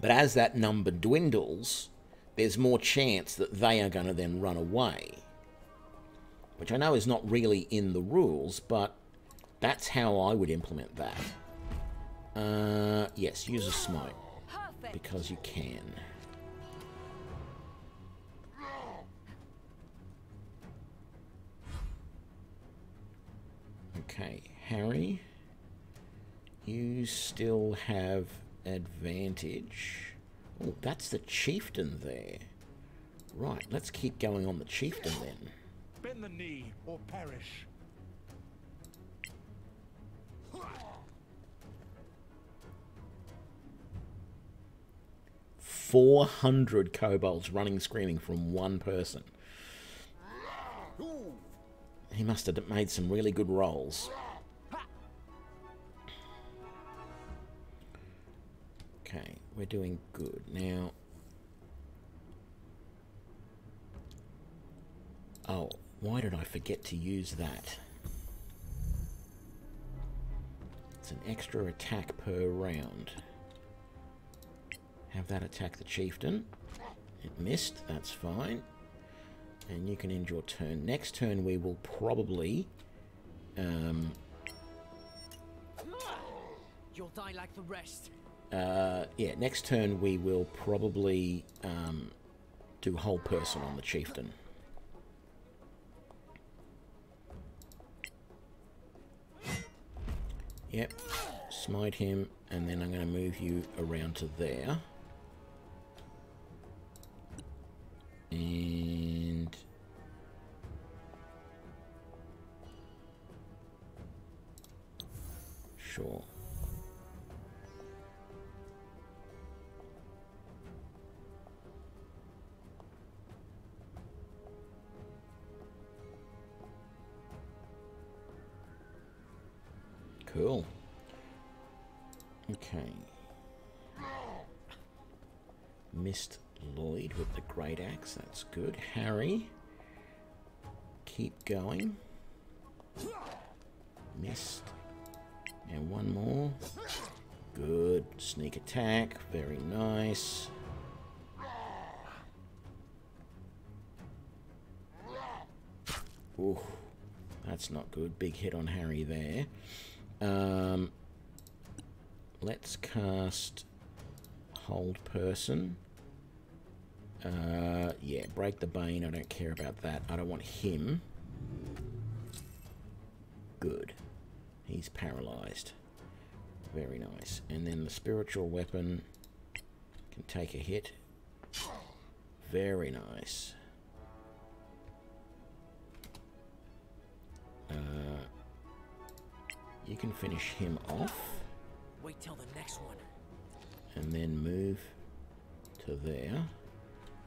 But as that number dwindles, there's more chance that they are going to then run away. Which I know is not really in the rules, but that's how I would implement that. Uh, yes, use a smite. Because you can. Okay, Harry. You still have advantage. Oh, that's the chieftain there. Right, let's keep going on the chieftain then. Bend the knee or perish. 400 kobolds running screaming from one person. He must have made some really good rolls. Okay, we're doing good. Now... Oh, why did I forget to use that? It's an extra attack per round. Have that attack the chieftain. It missed, that's fine. And you can end your turn. Next turn we will probably... Um, You'll die like the rest. Uh, yeah, next turn we will probably um, do hold person on the chieftain. Yep, smite him, and then I'm going to move you around to there. And sure. Cool. Okay. Missed Lloyd with the great axe. That's good. Harry. Keep going. Missed. And one more. Good. Sneak attack. Very nice. Ooh, that's not good. Big hit on Harry there. Um, let's cast Hold Person. Uh, yeah, Break the Bane. I don't care about that. I don't want him. Good. He's paralyzed. Very nice. And then the spiritual weapon can take a hit. Very nice. You can finish him off. Wait till the next one. And then move to there.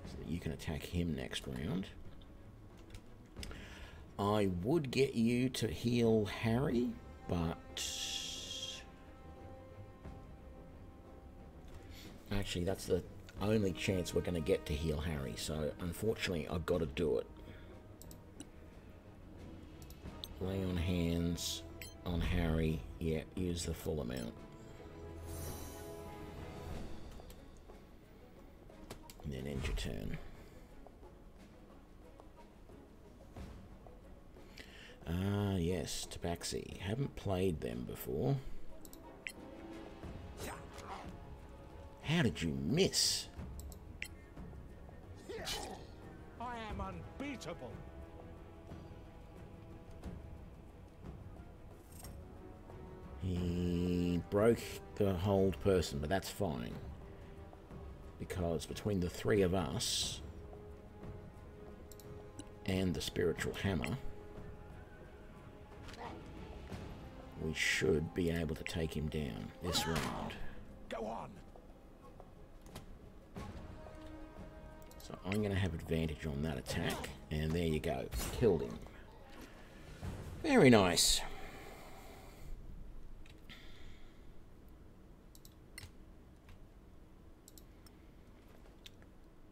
So that you can attack him next round. I would get you to heal Harry, but... Actually, that's the only chance we're going to get to heal Harry, so unfortunately I've got to do it. Lay on hands on Harry. Yeah, use the full amount. And then end your turn. Ah, yes, Tabaxi. Haven't played them before. How did you miss? I am unbeatable. He broke the hold person, but that's fine. Because between the three of us and the spiritual hammer, we should be able to take him down this round. Go on. So I'm going to have advantage on that attack. And there you go. Killed him. Very nice.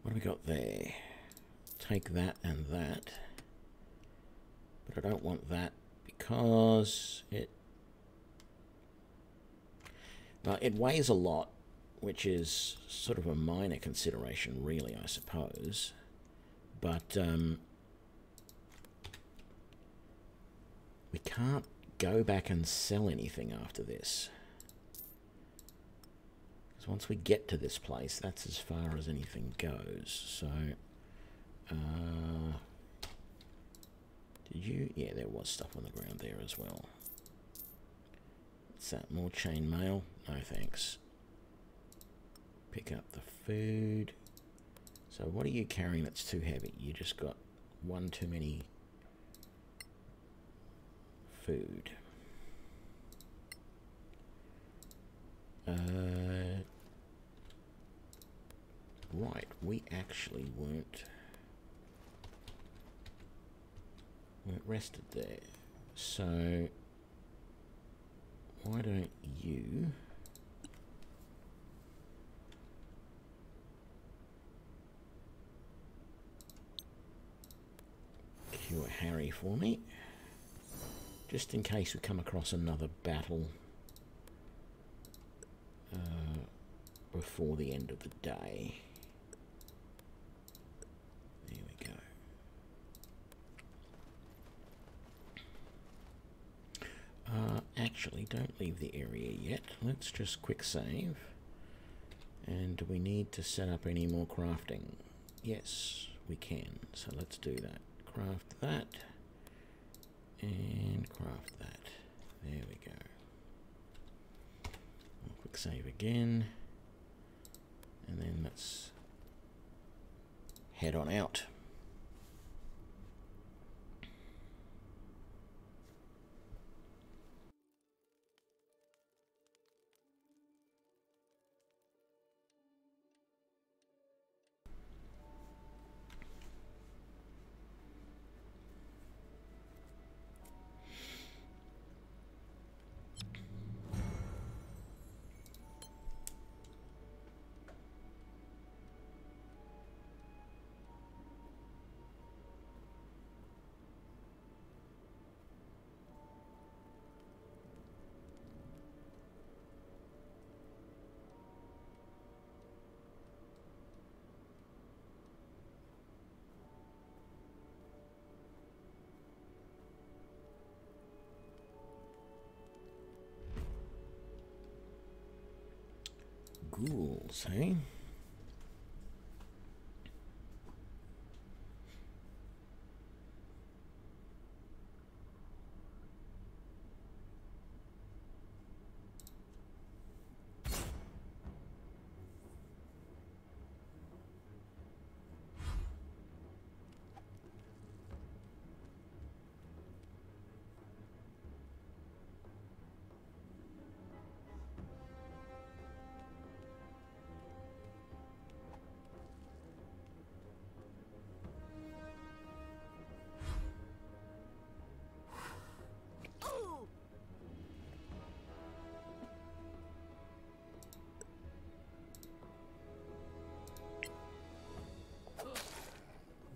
What have we got there? Take that and that. But I don't want that because it... Well, it weighs a lot, which is sort of a minor consideration, really, I suppose. But um, we can't go back and sell anything after this. Because once we get to this place, that's as far as anything goes. So, uh, did you? Yeah, there was stuff on the ground there as well. What's that? More chain mail? No thanks. Pick up the food. So what are you carrying that's too heavy? You just got one too many food. Uh, right, we actually weren't weren't rested there. So why don't you cure Harry for me? Just in case we come across another battle uh, before the end of the day. There we go. Uh, actually, don't leave the area yet. Let's just quick save. And do we need to set up any more crafting? Yes, we can. So let's do that. Craft that. And craft that. There we go. Save again. And then let's head on out. Ghouls, hey?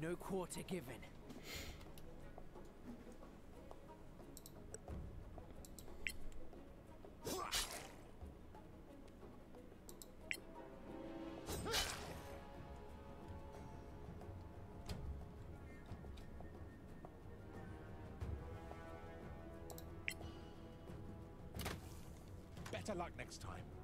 No quarter given. Better luck next time.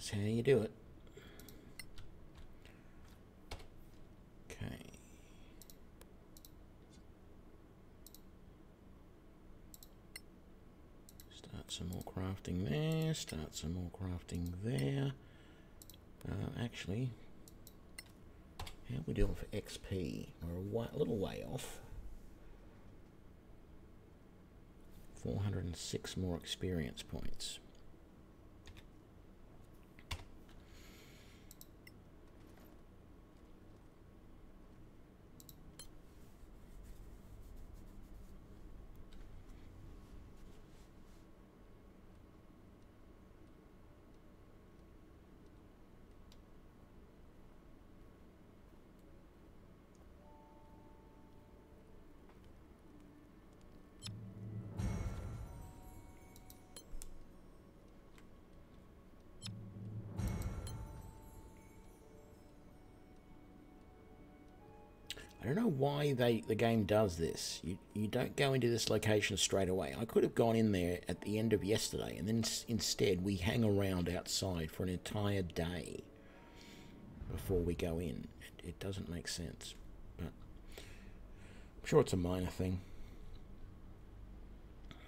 That's how you do it. Okay. Start some more crafting there. Start some more crafting there. Uh, actually, how are we doing for XP? We're a little way off. 406 more experience points. Why they the game does this. You you don't go into this location straight away. I could have gone in there at the end of yesterday, and then instead we hang around outside for an entire day before we go in. It, it doesn't make sense, but I'm sure it's a minor thing.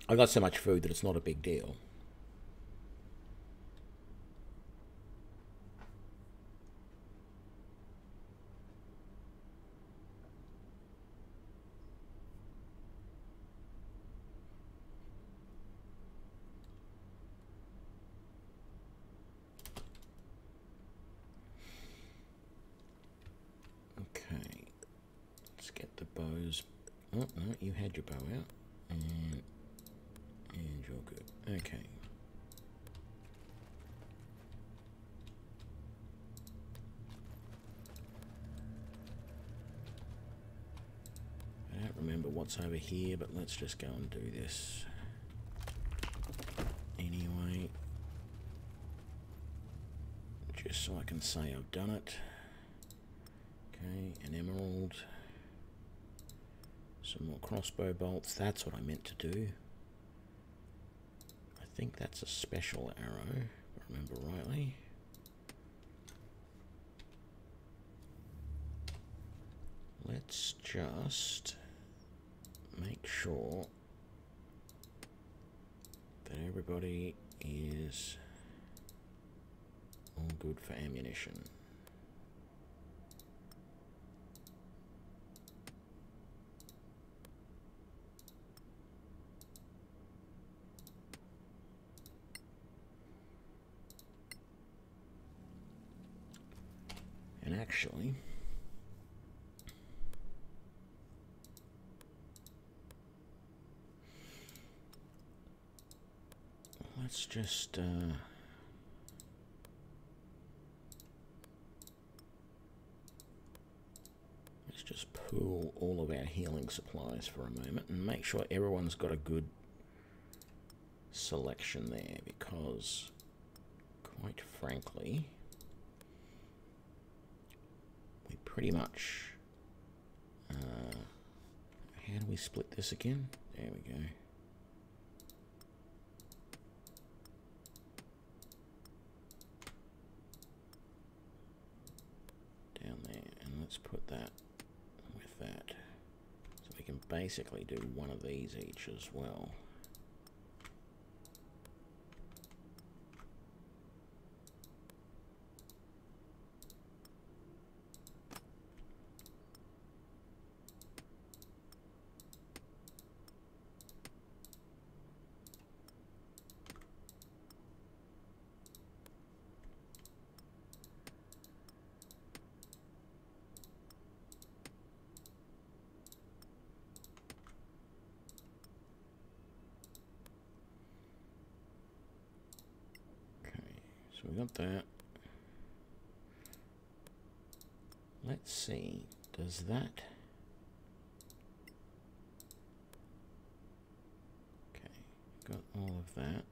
I got so much food that it's not a big deal. Okay, let's get the bows. Oh no, you had your bow out, and and you're good. Okay. I over here, but let's just go and do this. Anyway, just so I can say I've done it. Okay, an emerald. Some more crossbow bolts. That's what I meant to do. I think that's a special arrow, if I remember rightly. Let's just make sure that everybody is all good for ammunition. And actually, let's just uh, let's just pool all of our healing supplies for a moment and make sure everyone's got a good selection there because quite frankly we pretty much uh, how do we split this again? There we go. Let's put that with that. So we can basically do one of these each as well So we got that. Let's see, does that... Okay, got all of that.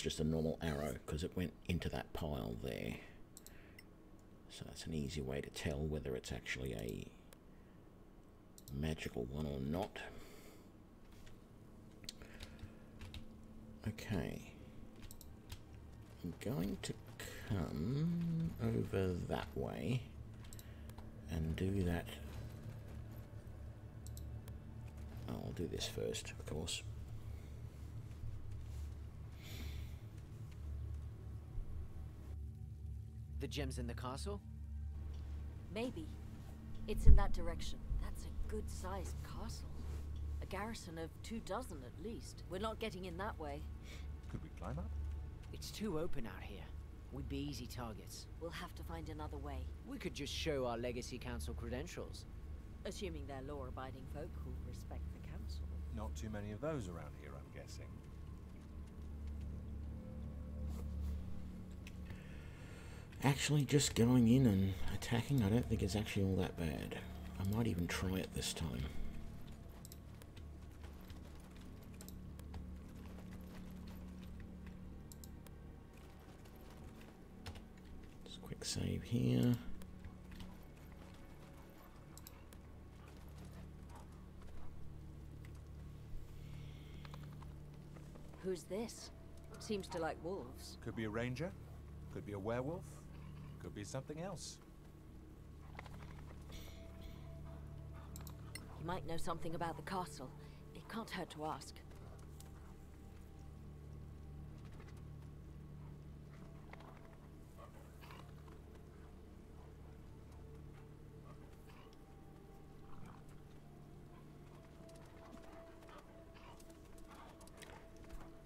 That was just a normal arrow because it went into that pile there. So that's an easy way to tell whether it's actually a magical one or not. Okay. I'm going to come over that way and do that. I'll do this first, of course. Gems in the castle? Maybe. It's in that direction. That's a good-sized castle. A garrison of two dozen at least. We're not getting in that way. Could we climb up? It's too open out here. We'd be easy targets. We'll have to find another way. We could just show our Legacy Council credentials. Assuming they're law-abiding folk who respect the council. Not too many of those around here, I'm guessing. Actually, just going in and attacking, I don't think it's actually all that bad. I might even try it this time. Just quick save here. Who's this? Seems to like wolves. Could be a ranger, could be a werewolf, could be something else. He might know something about the castle. It can't hurt to ask.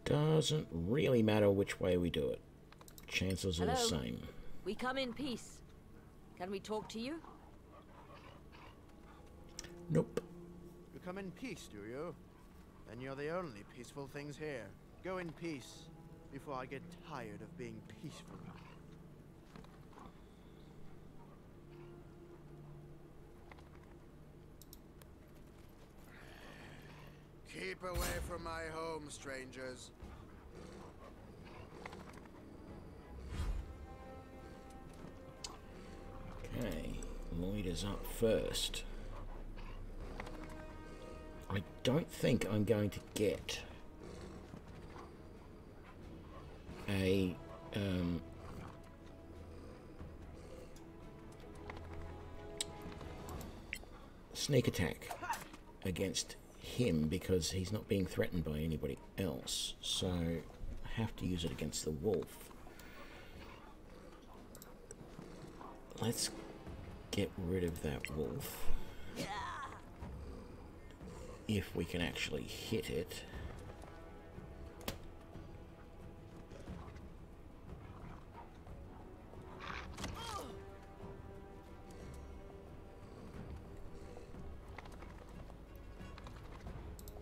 Doesn't really matter which way we do it. Chances are the same. We come in peace. Can we talk to you? Nope. You come in peace, do you? Then you're the only peaceful things here. Go in peace, before I get tired of being peaceful. Keep away from my home, strangers. Okay, Lloyd is up first. I don't think I'm going to get a um, sneak attack against him because he's not being threatened by anybody else. So I have to use it against the wolf. Let's get rid of that wolf. If we can actually hit it.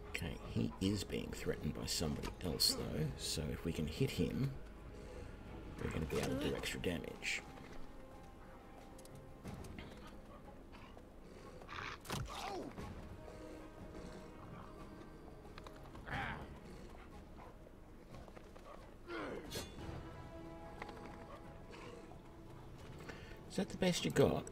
Okay, he is being threatened by somebody else though, so if we can hit him, we're going to be able to do extra damage. Best you got?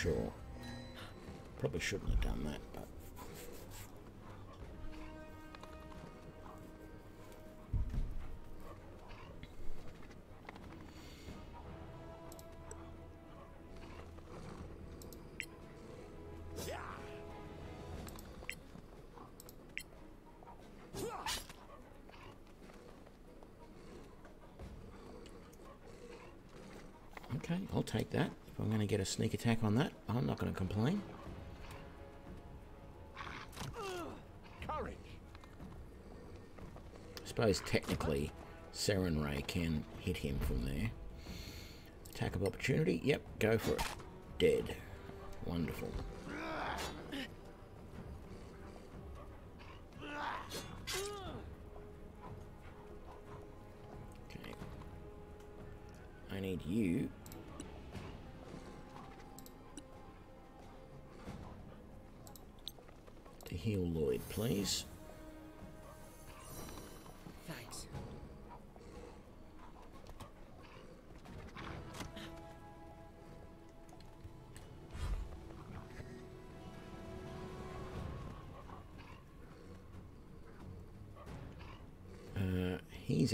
Sure. Probably shouldn't have done that, but get a sneak attack on that, I'm not going to complain. Courage! I suppose technically Seren Ray can hit him from there. Attack of opportunity. Yep, go for it. Dead. Wonderful.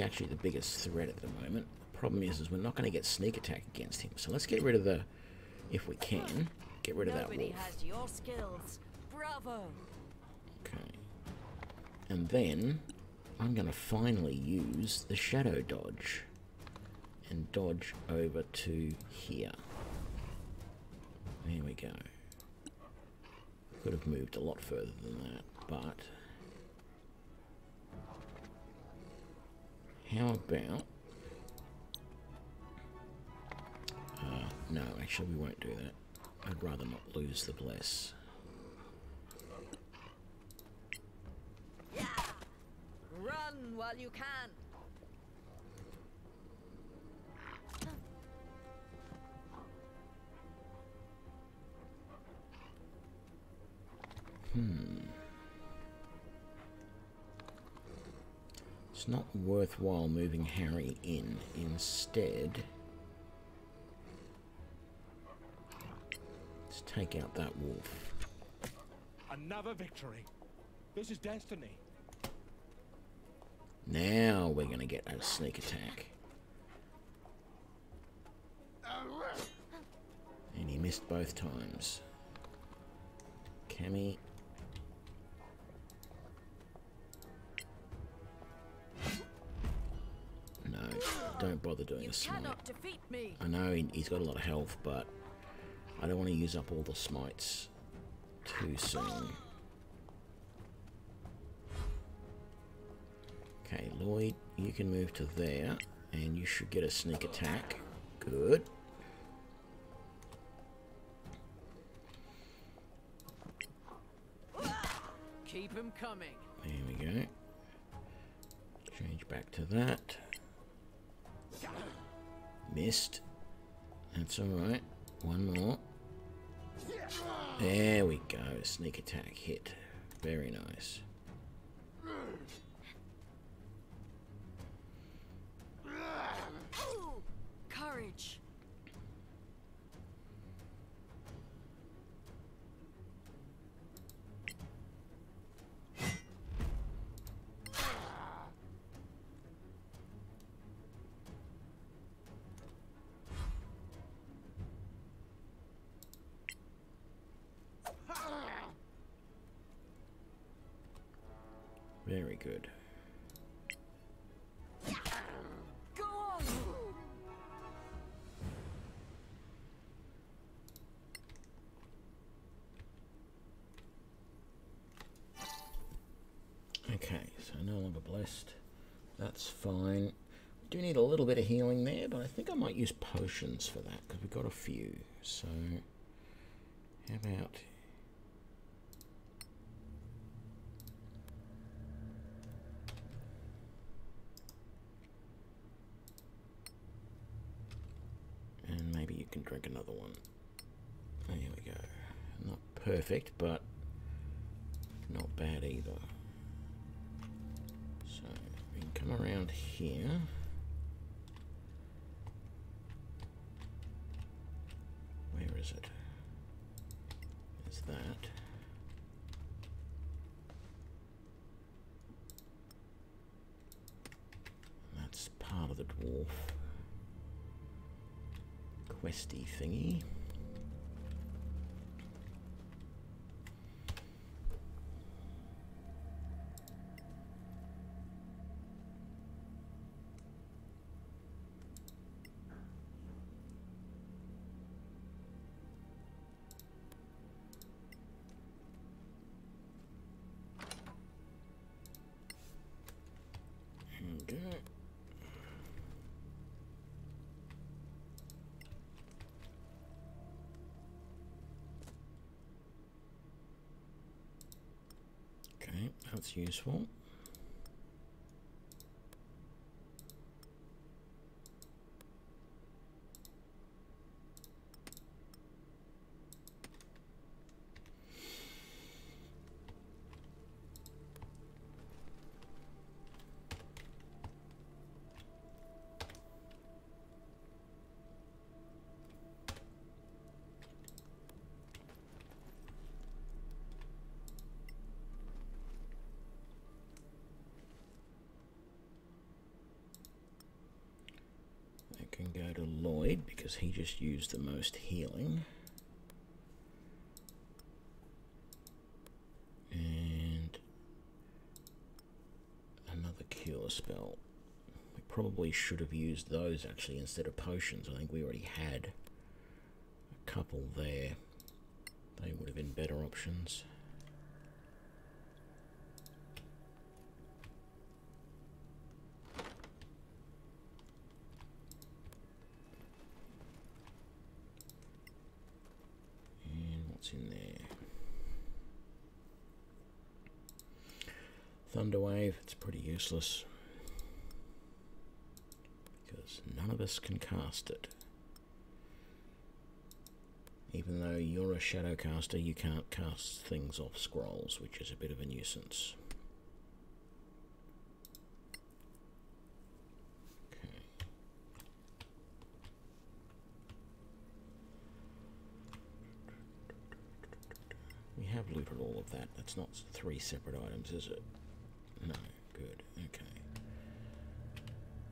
Actually the biggest threat at the moment. The problem is, is we're not going to get sneak attack against him. So let's get rid of the, if we can, get rid of that wolf. has your skills. Bravo. Okay. And then I'm going to finally use the shadow dodge and dodge over to here. There we go. Could have moved a lot further than that, but how about uh, no, actually we won't do that. I'd rather not lose the bless. Run while you can. It's not worthwhile moving Harry in. Instead, let's take out that wolf. Another victory. This is destiny. Now we're going to get a sneak attack. And he missed both times. Cammy. Don't bother doing a smite. Defeat me. I know he, he's got a lot of health, but I don't want to use up all the smites too soon. Okay, Lloyd, you can move to there, and you should get a sneak attack. Good. Keep him coming. There we go. Change back to that. Missed. That's alright. One more. There we go. Sneak attack hit. Very nice. That's fine. Do need a little bit of healing there, but I think I might use potions for that because we've got a few. So, how about and maybe you can drink another one. There we go. Not perfect, but not bad either. Come around here. Where is it? There's that. That's part of the dwarf questy thingy. That's useful. I can go to Lloyd because he used the most healing. And another cure spell. We probably should have used those actually instead of potions. I think we already had a couple there. They would have been better options. And what's in there? Thunderwave, it's pretty useless. Because none of us can cast it. Even though you're a shadowcaster, you can't cast things off scrolls, which is a bit of a nuisance. Okay. We have looted all of that. That's not three separate items, is it? No. Good. Okay.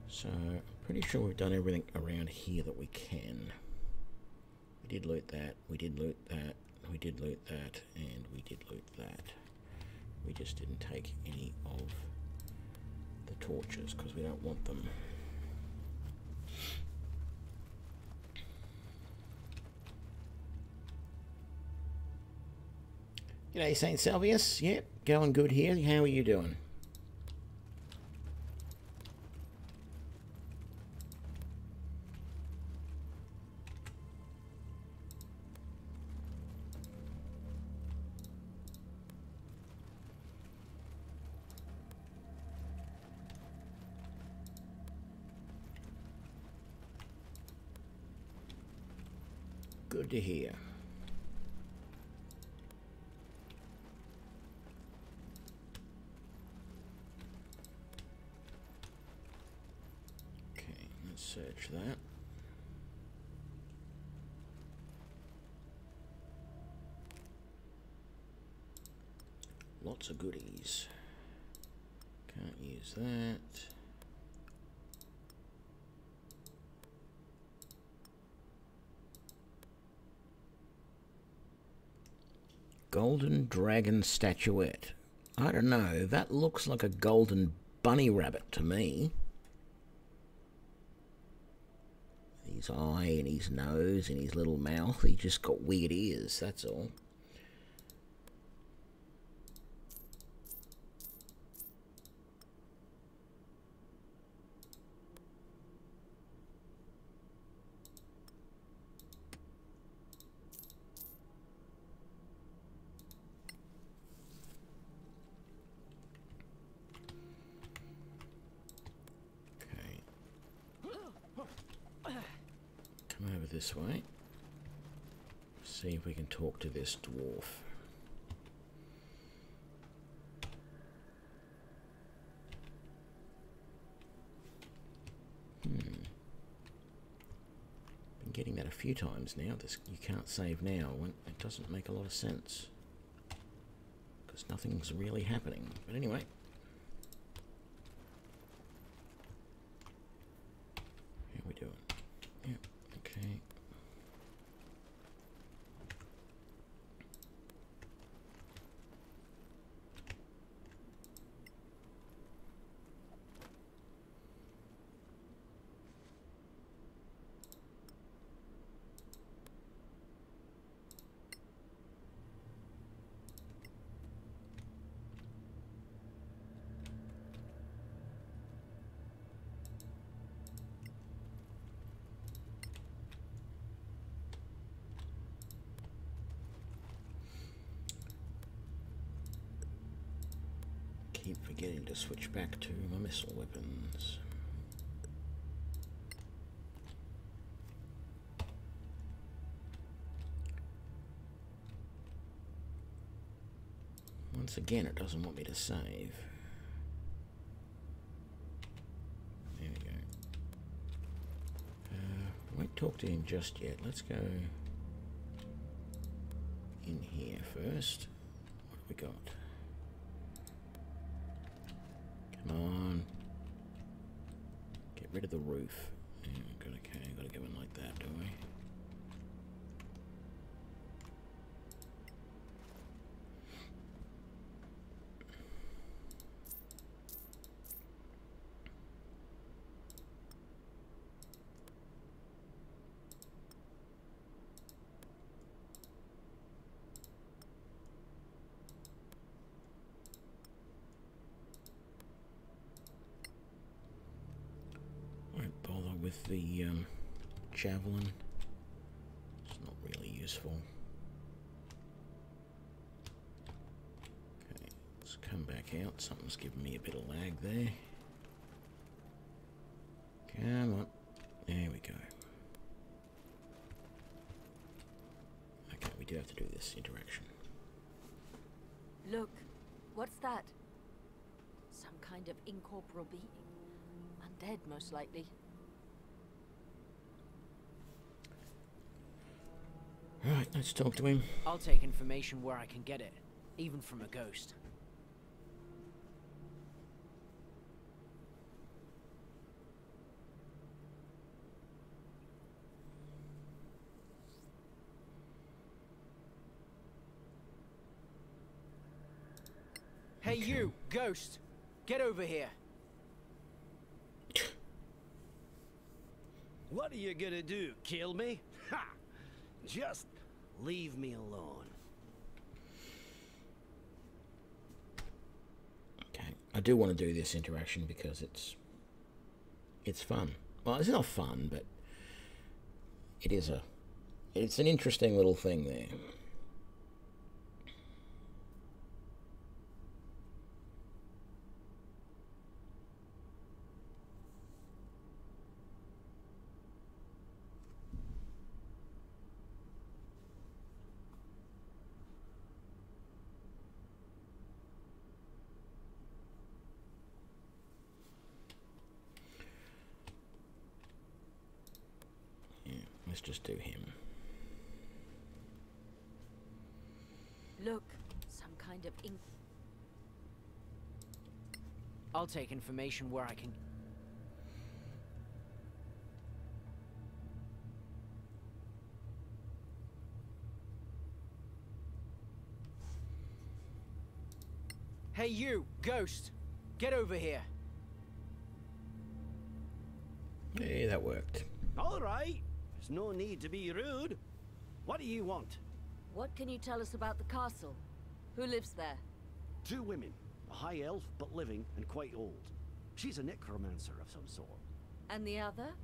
So, I'm pretty sure we've done everything around here that we can. We did loot that, we did loot that, we did loot that, and we did loot that. We just didn't take any of the torches because we don't want them. G'day, St. Salvius. Yep, going good here. How are you doing? Good to hear. Okay, let's search that. Lots of goodies. Can't use that. Golden Dragon Statuette. I don't know. That looks like a golden bunny rabbit to me. His eye and his nose and his little mouth. He just got weird ears, that's all. Come over this way. See if we can talk to this dwarf. Hmm. Been getting that a few times now. This you can't save now. It doesn't make a lot of sense because nothing's really happening. But anyway. How we doing? Yep. Okay. Keep forgetting to switch back to my missile weapons. Once again, it doesn't want me to save. There we go. Uh, won't talk to him just yet. Let's go in here first. What have we got? Come on. Get rid of the roof. Okay, gotta go in like that, do we? Won't bother with the um, javelin. It's not really useful. Okay, let's come back out. Something's giving me a bit of lag there. Come on. There we go. Okay, we do have to do this interaction. Look, what's that? Some kind of incorporeal being. Undead, most likely. Right, let's talk to him. I'll take information where I can get it, even from a ghost. Hey you, ghost! Get over here! What are you gonna do? Kill me? Ha! Just leave me alone. Okay, I do want to do this interaction because it's it's fun. Well, it's not fun, but it is a it's an interesting little thing there. Yeah, let's just do him. Look, some kind of ink. I'll take information where I can. Hey you, ghost! Get over here! Yeah, that worked. All right. There's no need to be rude. What do you want? What can you tell us about the castle? Who lives there? Two women. A high elf, but living, and quite old. She's a necromancer of some sort. And the other?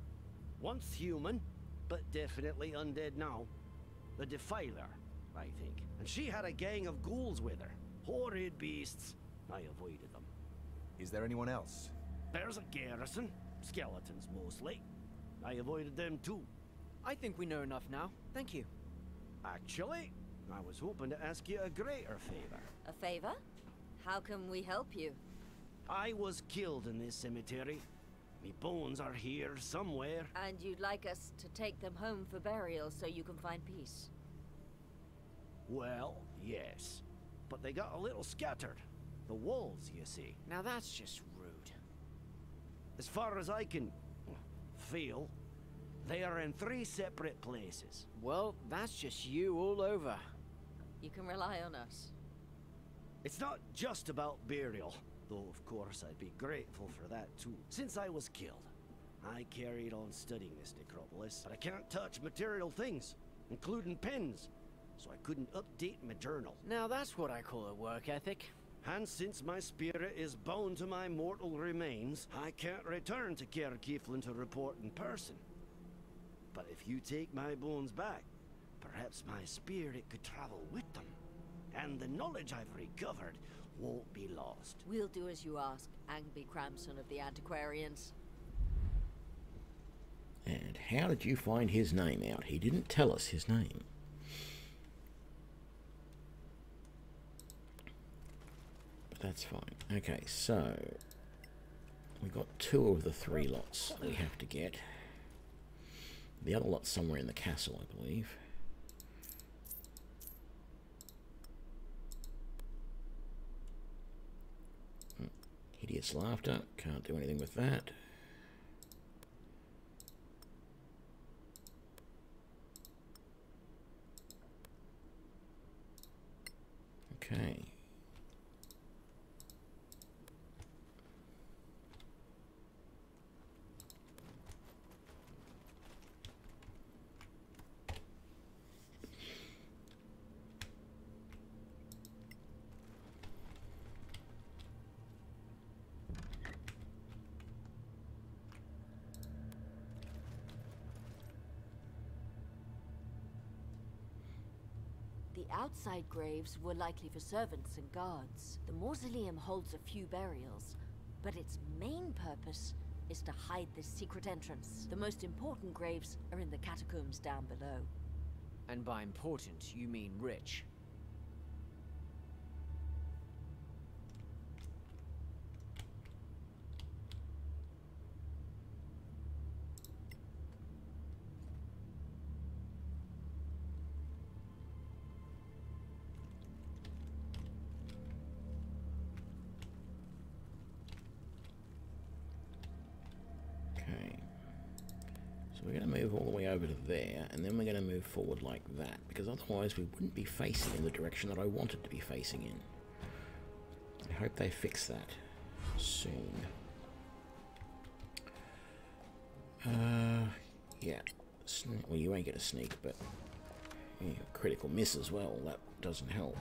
Once human, but definitely undead now. The Defiler, I think. And she had a gang of ghouls with her. Horrid beasts. I avoided them. Is there anyone else? There's a garrison. Skeletons, mostly. I avoided them too. I think we know enough now. Thank you. Actually, I was hoping to ask you a greater favor. A favor? How can we help you? I was killed in this cemetery. Me bones are here somewhere. And you'd like us to take them home for burial so you can find peace? Well, yes. But they got a little scattered. The wolves, you see. Now that's just rude. As far as I can feel, they are in three separate places. Well, that's just you all over. You can rely on us. It's not just about burial, though of course I'd be grateful for that too. Since I was killed, I carried on studying this necropolis, but I can't touch material things, including pens, so I couldn't update my journal. Now that's what I call a work ethic. And since my spirit is bound to my mortal remains, I can't return to Cyflen to report in person. But if you take my bones back, perhaps my spirit could travel with them. And the knowledge I've recovered won't be lost. We'll do as you ask, Angby Cramson of the Antiquarians. And how did you find his name out? He didn't tell us his name. But that's fine. Okay, so we've got two of the three lots we have to get. The other lot's somewhere in the castle, I believe. Hideous laughter. Can't do anything with that. Okay. The outside graves were likely for servants and guards. The mausoleum holds a few burials, but its main purpose is to hide this secret entrance. The most important graves are in the catacombs down below. And by important, you mean rich. Forward like that, because otherwise we wouldn't be facing in the direction that I wanted to be facing in. I hope they fix that soon. Uh, yeah. Well, you ain't get a sneak, but yeah, critical miss as well. That doesn't help.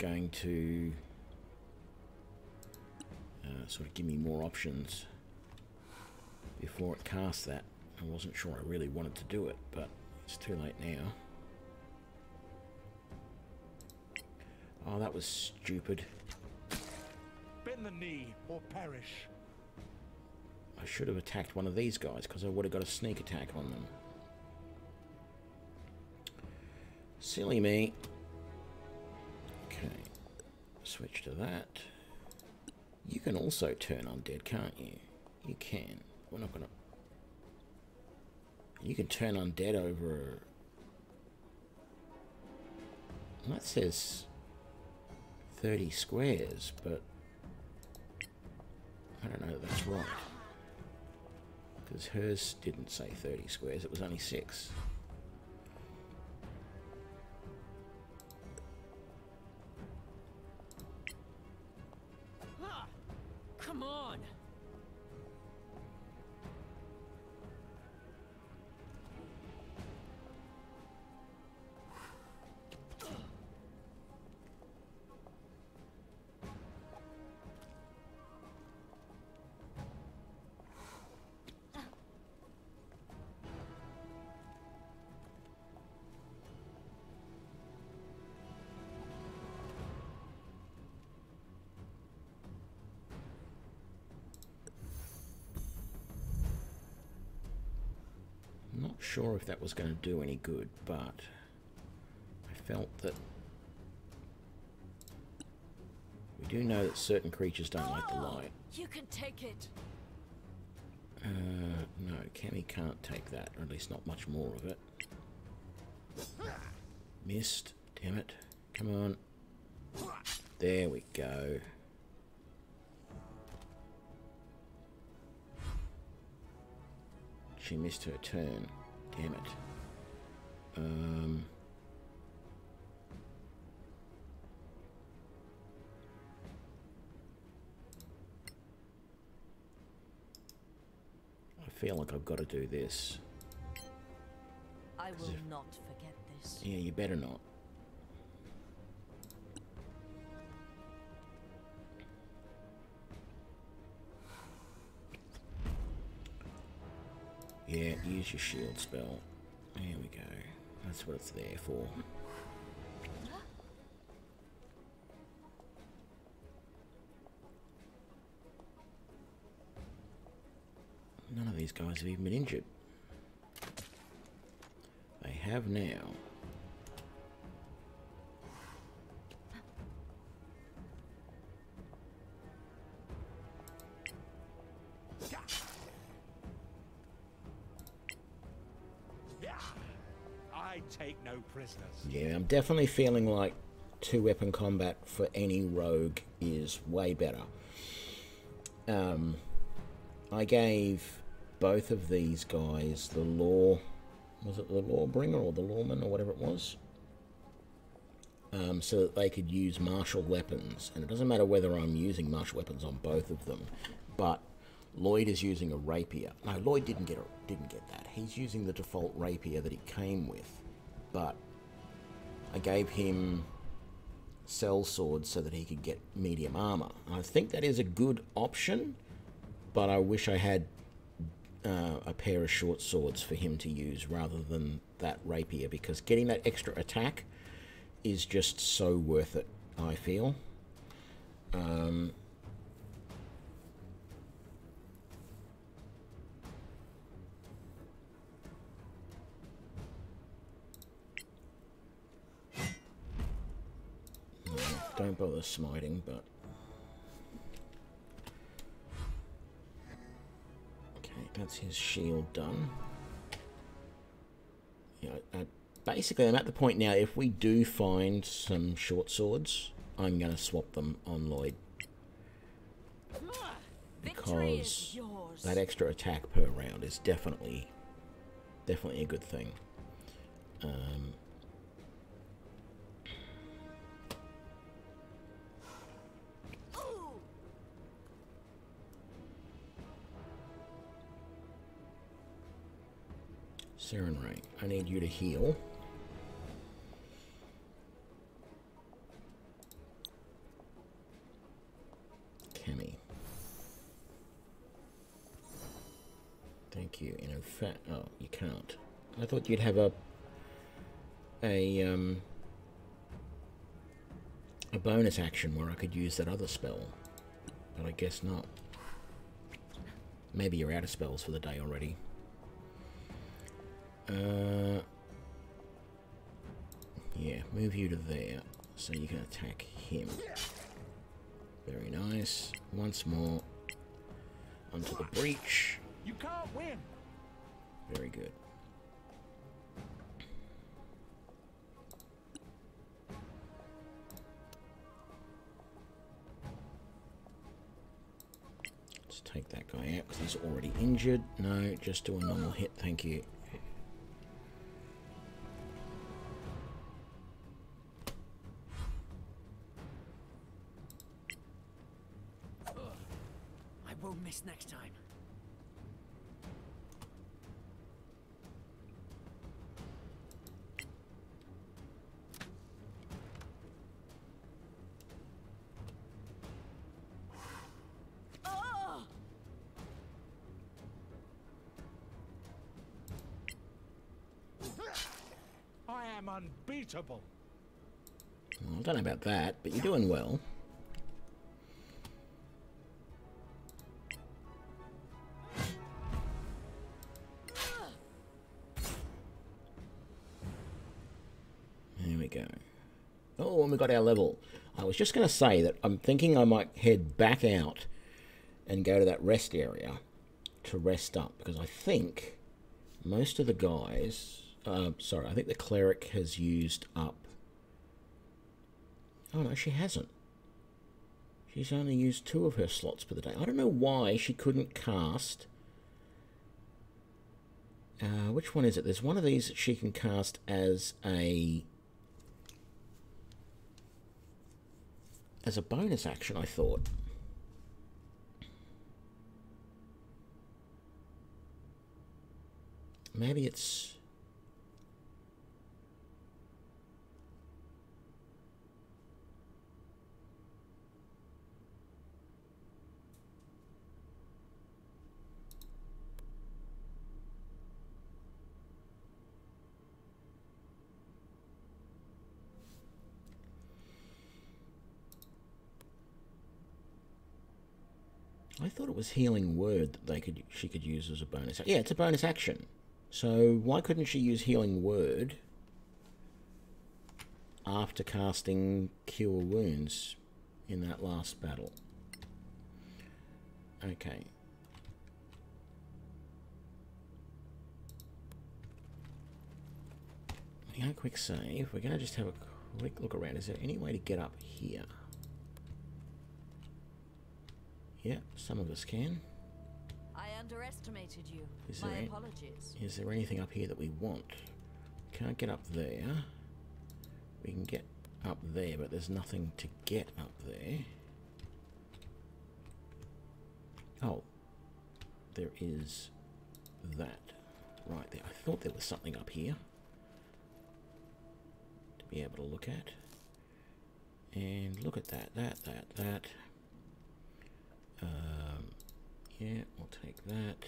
Going to uh, sort of give me more options before it casts that. I wasn't sure I really wanted to do it, but it's too late now. Oh, that was stupid. Bend the knee or perish. I should have attacked one of these guys because I would have got a sneak attack on them. Silly me. Switch to that. You can also turn undead, can't you? You can. We're not gonna... You can turn undead over... That says 30 squares, but I don't know that's right. Because hers didn't say 30 squares, it was only 6. Sure if that was going to do any good, but I felt that we do know that certain creatures don't like the light. You can take it. Uh, no, Cammy can't take that, or at least not much more of it. Missed. Damn it. Come on. There we go. She missed her turn. Damn it. Um... I feel like I've got to do this. I will not forget this. Yeah, you better not. Yeah, use your shield spell. There we go. That's what it's there for. None of these guys have even been injured. They have now. Prisoners. Yeah, I'm definitely feeling like two weapon combat for any rogue is way better. Um, I gave both of these guys the law. Was it the lawbringer or the lawman or whatever it was? Um, so that they could use martial weapons, and it doesn't matter whether I'm using martial weapons on both of them, but Lloyd is using a rapier. No, Lloyd didn't get a, didn't get that. He's using the default rapier that he came with, but I gave him cell swords so that he could get medium armor. I think that is a good option, but I wish I had uh, a pair of short swords for him to use rather than that rapier because getting that extra attack is just so worth it. I feel. Um, Don't bother smiting, but... Okay, that's his shield done. Yeah, I, basically I'm at the point now, if we do find some short swords, I'm going to swap them on Lloyd. Because that extra attack per round is definitely, definitely a good thing. Um, Serenray, I need you to heal. Cammy. Thank you. In fact, oh, you can't. I thought you'd have a a um a bonus action where I could use that other spell, but I guess not. Maybe you're out of spells for the day already. Uh, yeah, move you to there so you can attack him. Very nice. Once more onto the breach. You can't win. Very good. Let's take that guy out because he's already injured. No, just do a normal hit, thank you. Well, I don't know about that, but you're doing well. There we go. Oh, and we got our level. I was just going to say that I'm thinking I might head back out and go to that rest area to rest up because I think most of the guys. Uh, sorry, I think the cleric has used up. Oh no, she hasn't. She's only used two of her slots for the day. I don't know why she couldn't cast. Uh, which one is it? There's one of these that she can cast as a as a bonus action. I thought. Maybe it's. I thought it was healing word that they could she could use as a bonus. Yeah, it's a bonus action. So why couldn't she use healing word after casting cure wounds in that last battle? Okay. A quick save. We're going to just have a quick look around. Is there any way to get up here? Yeah, some of us can. I underestimated you. Is My apologies. is there anything up here that we want? Can't get up there. We can get up there, but there's nothing to get up there. Oh, there is that right there. I thought there was something up here to be able to look at. And look at that, that, that, that. Um, yeah, we'll take that.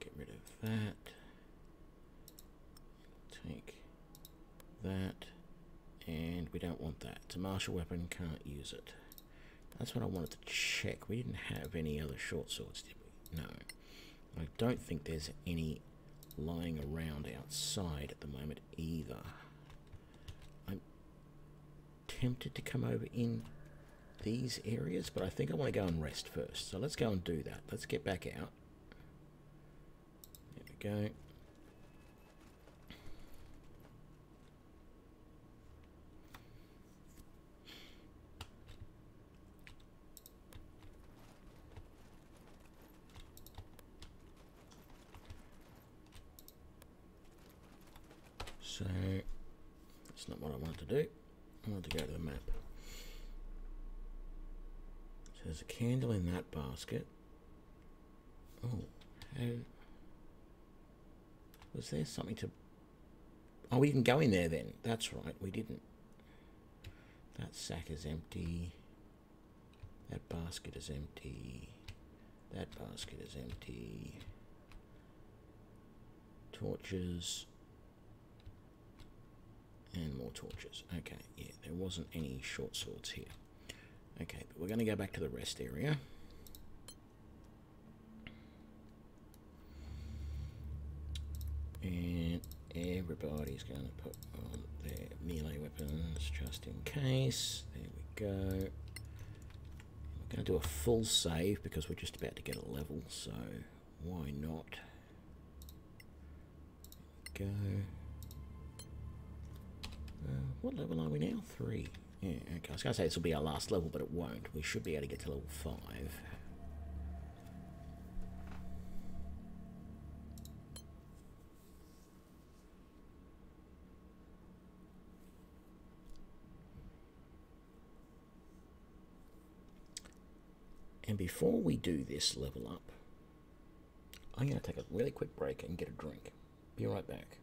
Get rid of that. Take that. And we don't want that. It's a martial weapon, can't use it. That's what I wanted to check. We didn't have any other short swords, did we? No. I don't think there's any lying around outside at the moment either. I'm tempted to come over in these areas, but I think I want to go and rest first. So let's go and do that. Let's get back out. There we go. So, that's not what I wanted to do. I wanted to go to the map. There's a candle in that basket. Oh, how... Was there something to... Oh, we didn't go in there then. That's right, we didn't. That sack is empty. That basket is empty. That basket is empty. Torches. And more torches. Okay, yeah, there wasn't any short swords here. Okay, but we're going to go back to the rest area. And everybody's going to put on their melee weapons just in case. There we go. We're going to do a full save because we're just about to get a level, so why not? Go. Uh, what level are we now? Three. Yeah, okay. I was going to say this will be our last level, but it won't. We should be able to get to level five. And before we do this level up, I'm going to take a really quick break and get a drink. Be right back.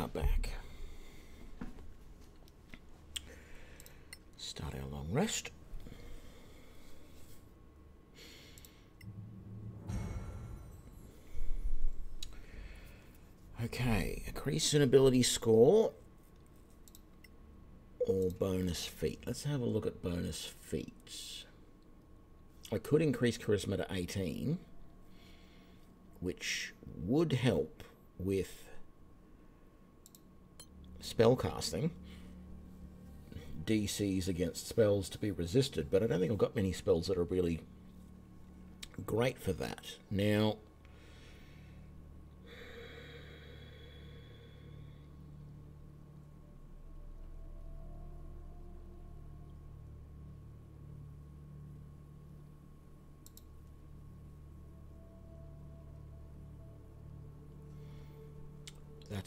Are back. Start our long rest. Okay, increase in ability score or bonus feat. Let's have a look at bonus feats. I could increase charisma to 18, which would help with spellcasting. DCs against spells to be resisted, but I don't think I've got many spells that are really great for that. Now,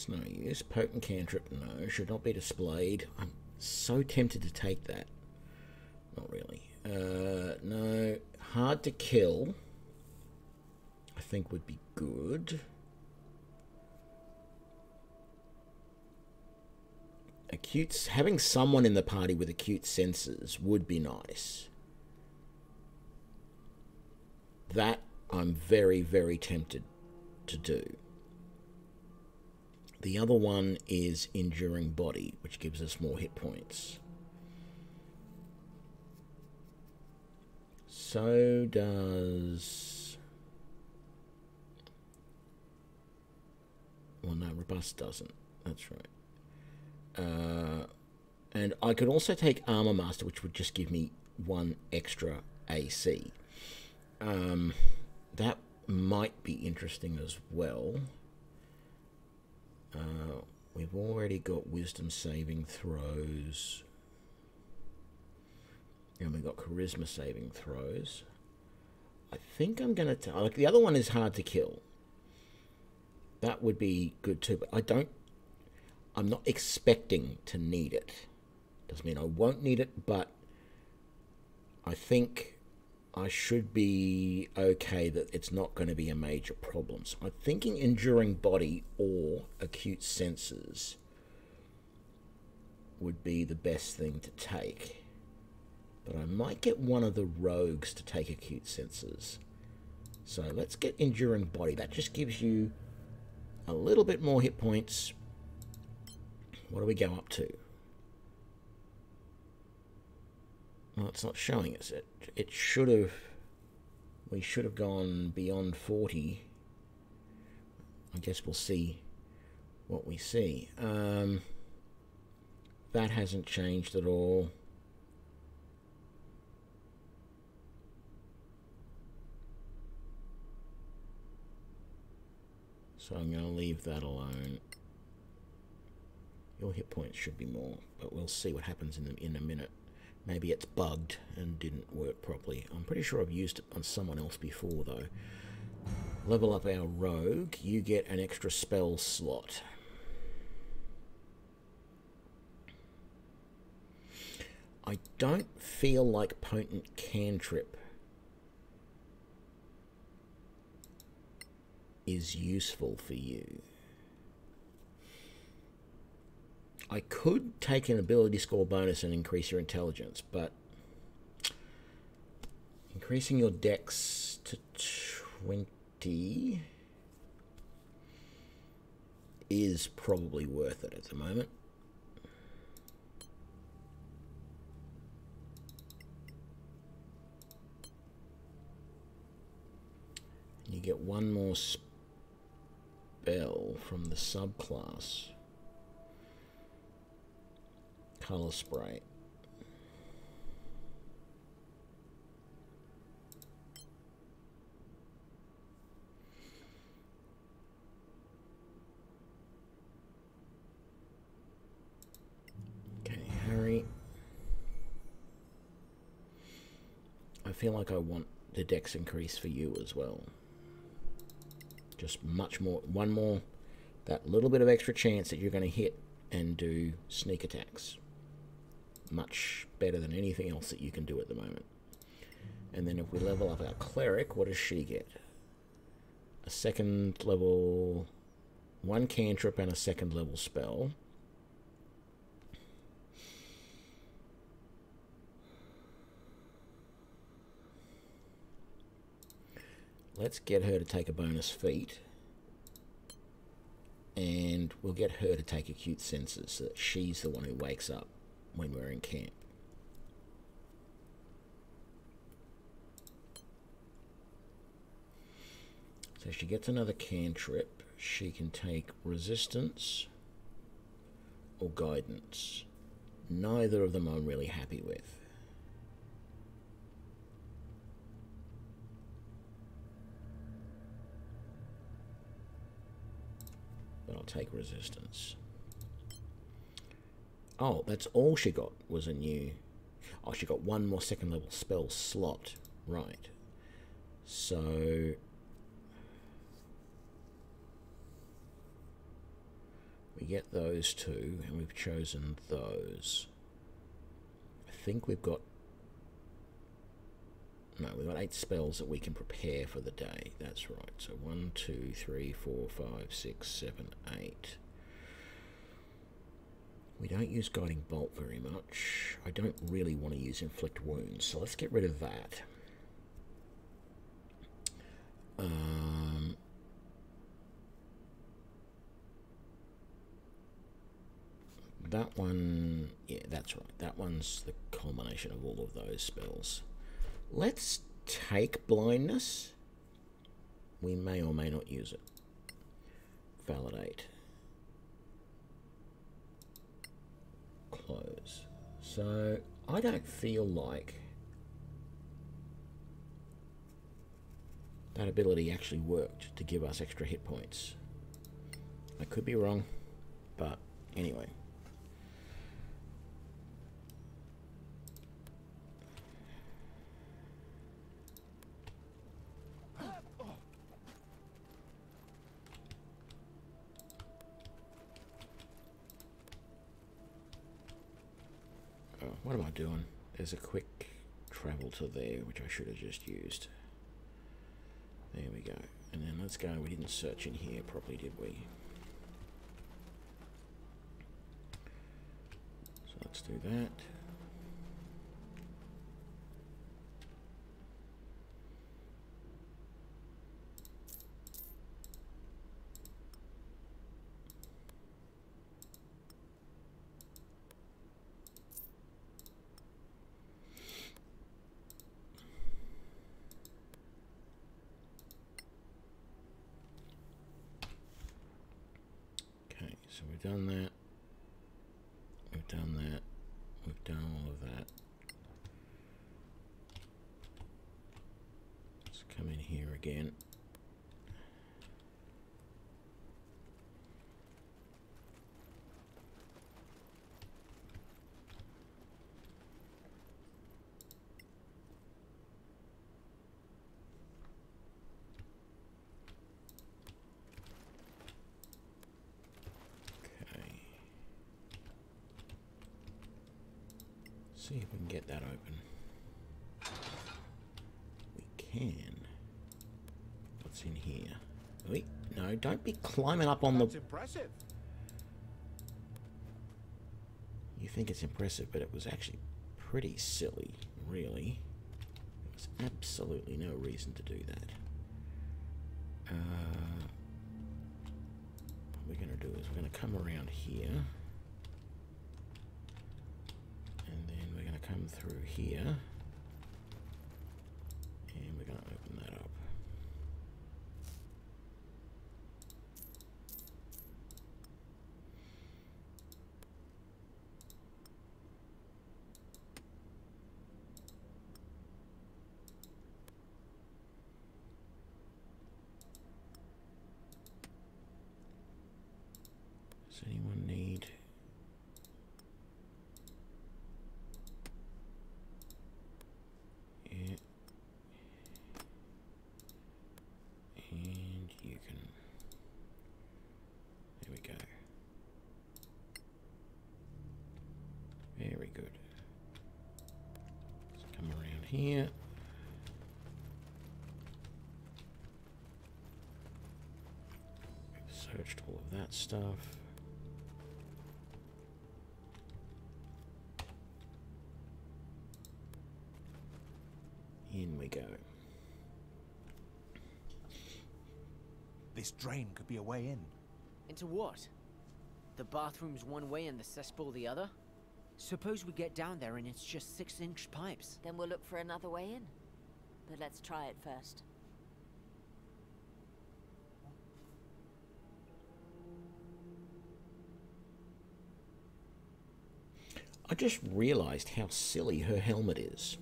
That's no use. Potent cantrip, no. Should not be displayed. I'm so tempted to take that. Not really. Uh, no. Hard to kill. I think would be good. Acute, having someone in the party with acute senses would be nice. That I'm very, very tempted to do. The other one is Enduring Body, which gives us more hit points. So does... Well, no, Robust doesn't. That's right. Uh, and I could also take Armor Master, which would just give me one extra AC. Um, that might be interesting as well. Uh, we've already got Wisdom saving throws. And we've got Charisma saving throws. I think I'm going to... Like, the other one is hard to kill. That would be good too, but I don't... I'm not expecting to need it. Doesn't mean I won't need it, but I think I should be okay that it's not going to be a major problem. So I'm thinking enduring body or acute senses would be the best thing to take. But I might get one of the rogues to take acute senses. So let's get enduring body. That just gives you a little bit more hit points. What do we go up to? Well, it's not showing us. It it should have. We should have gone beyond forty. I guess we'll see what we see. Um, that hasn't changed at all. So I'm going to leave that alone. Your hit points should be more, but we'll see what happens in, the, in a minute. Maybe it's bugged and didn't work properly. I'm pretty sure I've used it on someone else before, though. Level up our rogue. You get an extra spell slot. I don't feel like potent cantrip is useful for you. I could take an ability score bonus and increase your intelligence, but increasing your dex to 20 is probably worth it at the moment. You get one more spell from the subclass. Color spray. Okay, Harry. I feel like I want the dex increase for you as well. Just much more, one more, that little bit of extra chance that you're going to hit and do sneak attacks. Much better than anything else that you can do at the moment. And then if we level up our cleric, what does she get? A second level, one cantrip and a second level spell. Let's get her to take a bonus feat. And we'll get her to take acute senses so that she's the one who wakes up when we're in camp. So she gets another cantrip. She can take resistance or guidance. Neither of them I'm really happy with. but I'll take resistance. Oh, that's all she got was a new... Oh, she got one more second level spell slot. Right. So... We get those two, and we've chosen those. I think we've got no, we've got eight spells that we can prepare for the day. That's right. So one, two, three, four, five, six, seven, eight. We don't use Guiding Bolt very much. I don't really want to use Inflict Wounds, so let's get rid of that. Um, that one, yeah, that's right. That one's the culmination of all of those spells. Let's take blindness. We may or may not use it. Validate. So I don't feel like that ability actually worked to give us extra hit points. I could be wrong, but anyway. Oh, what am I doing? There's a quick travel to there, which I should have just used. There we go. And then let's go. We didn't search in here properly, did we? So let's do that. Okay, so we've done that. We've done that. We've done all of that. Let's come in here again. Okay. See if we can get that open. We can. What's in here? Wait, no, don't be climbing up on That's the. impressive. You think it's impressive, but it was actually pretty silly, really. There was absolutely no reason to do that. Uh, what we're going to do is we're going to come around here. And then we're going to come through here. And we're going to open that up. Does anyone need Yeah. And you can There we go. Very good. Let's come around here. We've searched all of that stuff. In we go. This drain could be a way in. Into what? The bathroom's one way and the cesspool the other? Suppose we get down there and it's just six inch pipes. Then we'll look for another way in. But let's try it first. I just realised how silly her helmet is.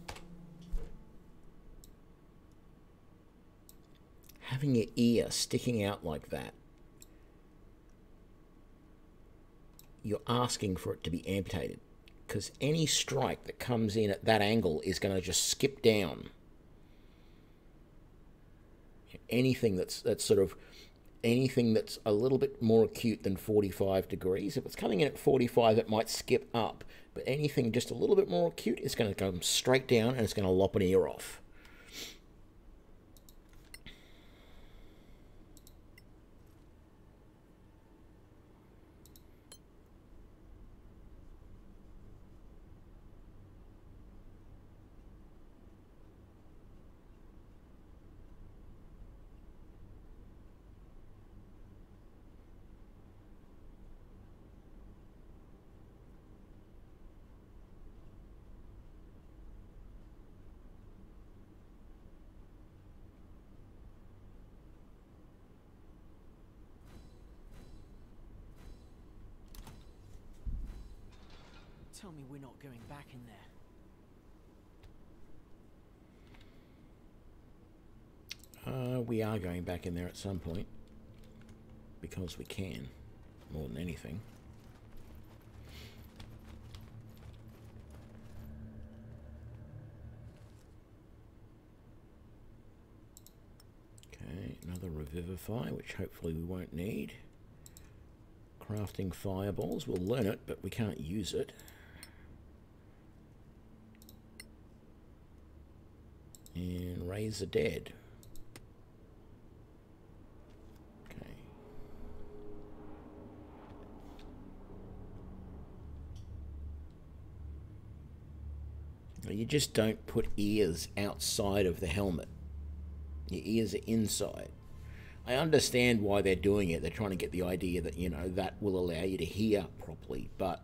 Having your ear sticking out like that. You're asking for it to be amputated. Because any strike that comes in at that angle is going to just skip down. Anything that's that's sort of anything that's a little bit more acute than 45 degrees. If it's coming in at 45, it might skip up. But anything just a little bit more acute is going to come straight down and it's going to lop an ear off. Tell me we're not going back in there. Uh, we are going back in there at some point. Because we can, more than anything. Okay, another Revivify, which hopefully we won't need. Crafting fireballs, we'll learn it, but we can't use it. And raise the dead. Okay. You just don't put ears outside of the helmet. Your ears are inside. I understand why they're doing it. They're trying to get the idea that, you know, that will allow you to hear properly. But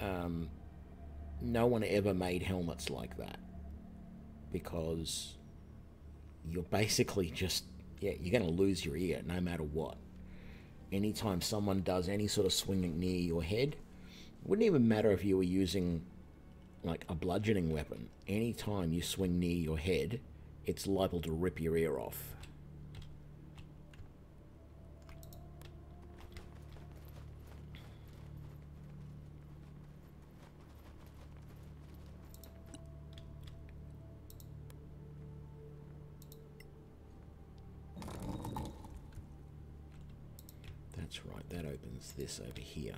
um, no one ever made helmets like that. Because you're basically just, yeah, you're going to lose your ear no matter what. Anytime someone does any sort of swinging near your head, it wouldn't even matter if you were using like a bludgeoning weapon. Anytime you swing near your head, it's liable to rip your ear off. That's right, that opens this over here.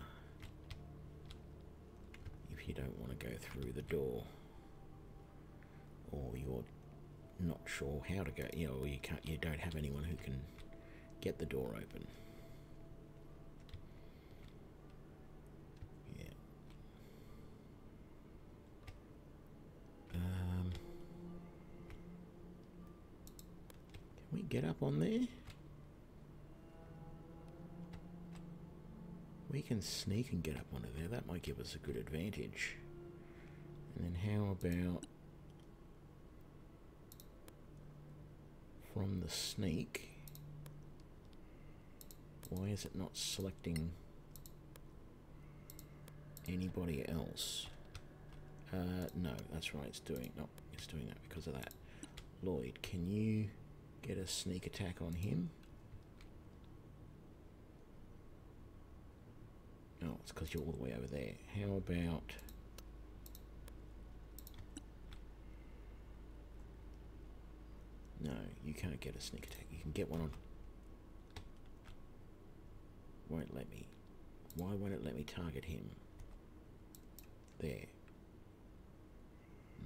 If you don't want to go through the door. Or you're not sure how to go, you know, you can't, you don't have anyone who can get the door open. Yeah. Um, can we get up on there? We can sneak and get up onto there. That might give us a good advantage. And then how about from the sneak? Why is it not selecting anybody else? Uh, no, that's right, it's doing, no, it's doing that because of that. Lloyd, can you get a sneak attack on him? No, it's because you're all the way over there. How about... No, you can't get a sneak attack. You can get one on... Won't let me. Why won't it let me target him? There.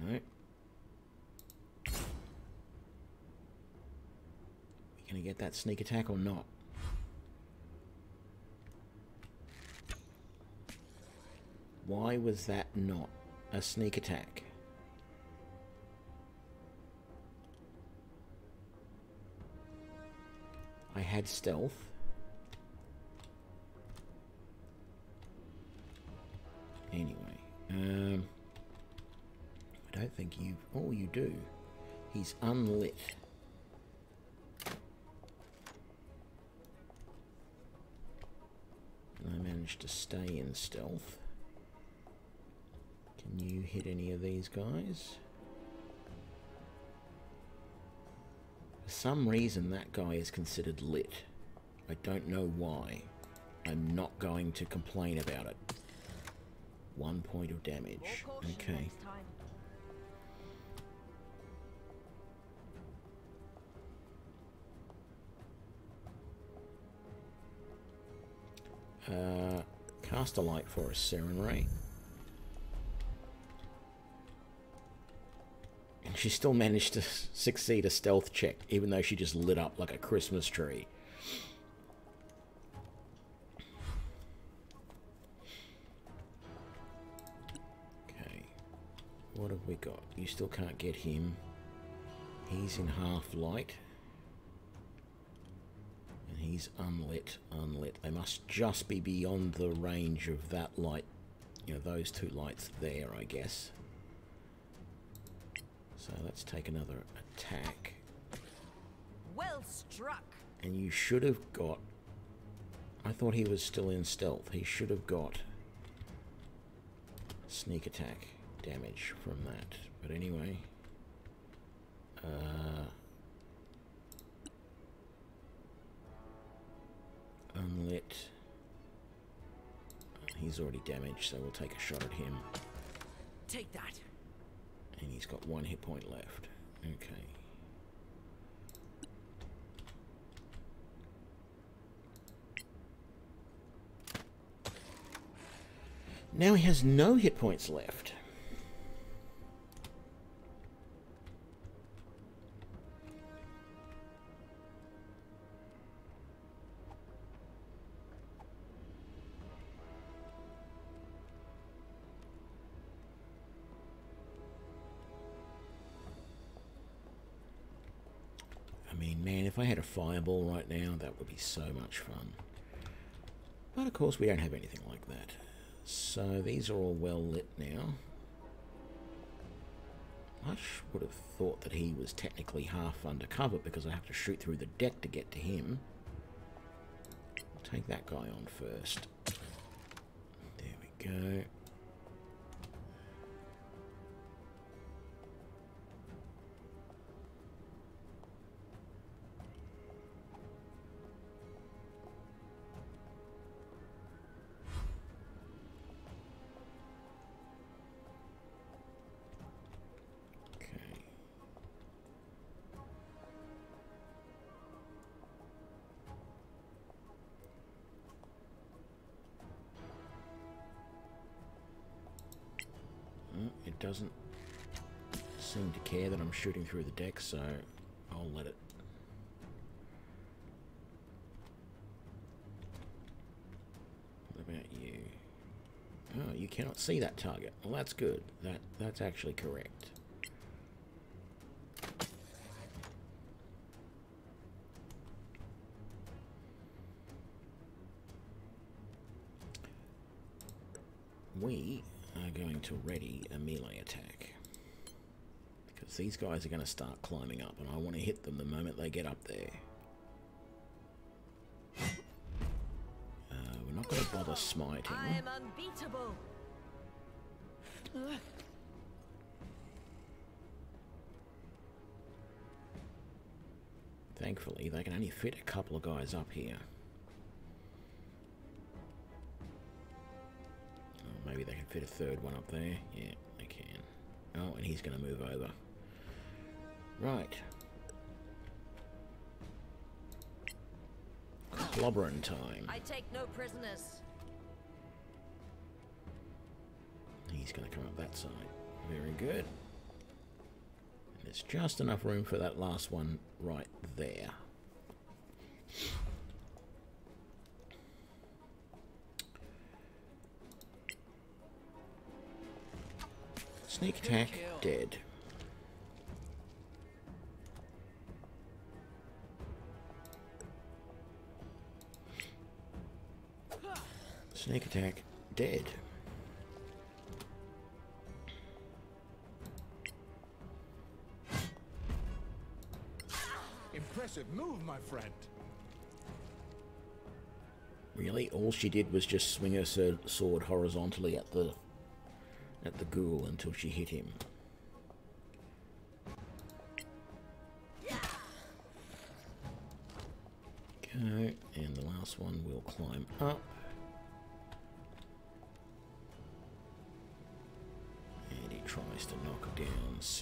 No. We gonna get that sneak attack or not? Why was that not a sneak attack? I had stealth. Anyway, um, I don't think you. Oh, you do. He's unlit. And I managed to stay in stealth. You hit any of these guys? For some reason that guy is considered lit. I don't know why. I'm not going to complain about it. One point of damage. Okay. Uh, cast a light for us, Sarenrae. And she still managed to succeed a stealth check, even though she just lit up like a Christmas tree. Okay. What have we got? You still can't get him. He's in half light. And he's unlit, unlit. They must just be beyond the range of that light. You know, those two lights there, I guess. So let's take another attack. Well struck. And you should have got... I thought he was still in stealth. He should have got sneak attack damage from that. But anyway, uh, unlit. He's already damaged, so we'll take a shot at him. Take that. And he's got one hit point left. Okay. Now he has no hit points left. Fireball right now, that would be so much fun. But of course, we don't have anything like that. So these are all well lit now. I would have thought that he was technically half undercover because I have to shoot through the deck to get to him. I'll take that guy on first. There we go. Shooting through the deck, so I'll let it. What about you? Oh, you cannot see that target. Well, that's good. That That's actually correct. We are going to ready a melee attack. Because these guys are going to start climbing up, and I want to hit them the moment they get up there. Uh, we're not going to bother smiting. I am unbeatable. Thankfully, they can only fit a couple of guys up here. Oh, maybe they can fit a third one up there. Yeah, they can. Oh, and he's going to move over. Right. Clobbering time. I take no prisoners. He's going to come up that side. Very good. And there's just enough room for that last one right there. Sneak attack, dead. Sneak attack, dead. Impressive move, my friend. Really, all she did was just swing her sword horizontally at the at the ghoul until she hit him. Okay, and the last one will climb up.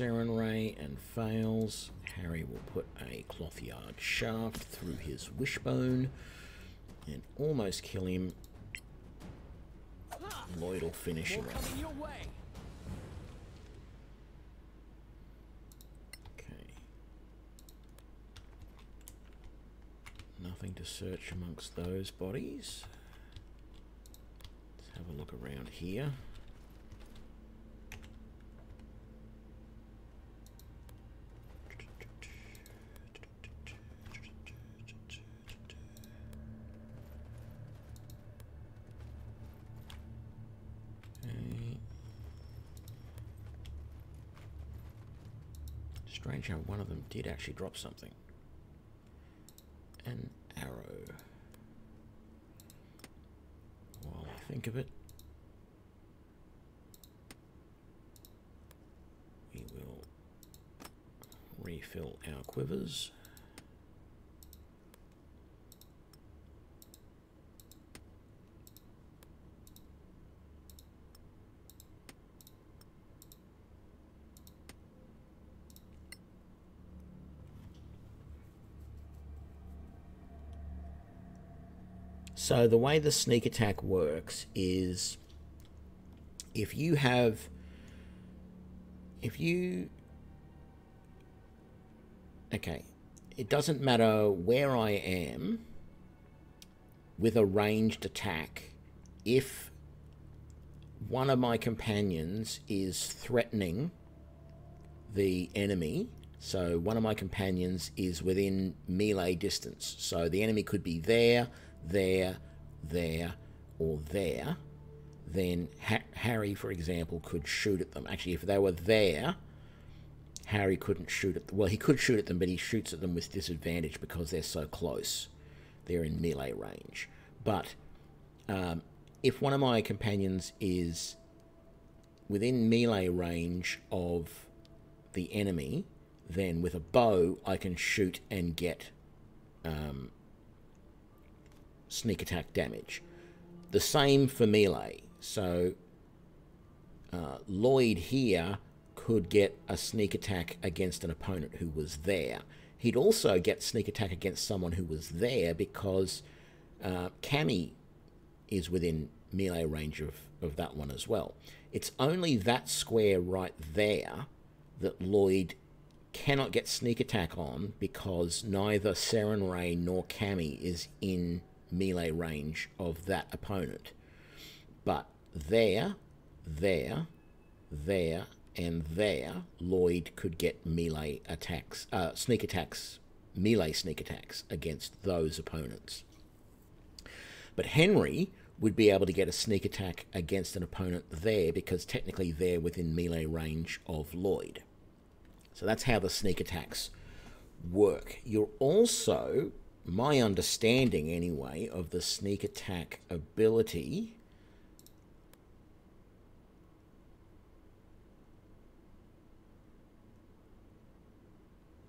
Down Sarenrae and fails. Harry will put a cloth yard shaft through his wishbone and almost kill him. Lloyd will finish him off. Okay. Nothing to search amongst those bodies. Let's have a look around here. one of them did actually drop something. An arrow. While I think of it, we will refill our quivers. So the way the sneak attack works is if you have if you okay it doesn't matter where I am with a ranged attack if one of my companions is threatening the enemy so one of my companions is within melee distance. So the enemy could be there there there or there then ha- Harry, for example, could shoot at them. Actually, if they were there, Harry couldn't shoot at them. Well, he could shoot at them, but he shoots at them with disadvantage because they're so close. They're in melee range. But um, if one of my companions is within melee range of the enemy, then with a bow, I can shoot and get um, sneak attack damage. The same for melee. So uh, Lloyd here could get a sneak attack against an opponent who was there. He'd also get sneak attack against someone who was there because uh, Cammy is within melee range of, of that one as well. It's only that square right there that Lloyd cannot get sneak attack on because neither Sarenrae nor Cammy is in melee range of that opponent. But there, there, there, and there, Lloyd could get melee attacks, uh, sneak attacks, melee sneak attacks against those opponents. But Henry would be able to get a sneak attack against an opponent there because technically they're within melee range of Lloyd. So that's how the sneak attacks work. You're also, my understanding anyway, of the sneak attack ability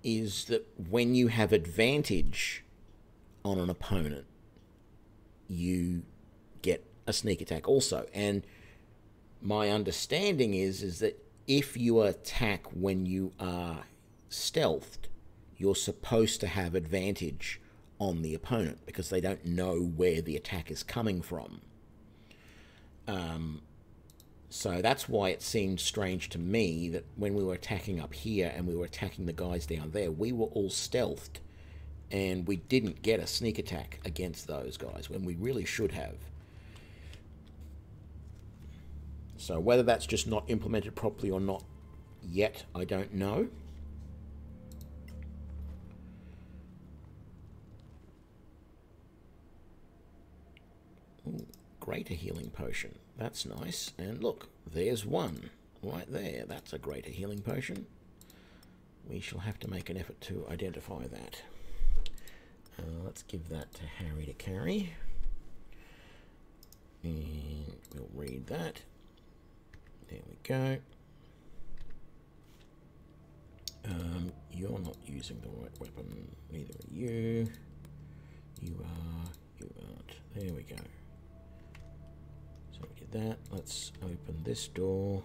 is that when you have advantage on an opponent, you get a sneak attack also. And my understanding is is that if you attack when you are stealthed, you're supposed to have advantage on the opponent because they don't know where the attack is coming from. Um, so that's why it seemed strange to me that when we were attacking up here and we were attacking the guys down there, we were all stealthed and we didn't get a sneak attack against those guys when we really should have. So whether that's just not implemented properly or not yet, I don't know. Greater healing potion. That's nice. And look, there's one right there. That's a greater healing potion. We shall have to make an effort to identify that. Uh, let's give that to Harry to carry. And we'll read that. There we go. Um, you're not using the right weapon. Neither are you. You are. You aren't. There we go. That. Let's open this door.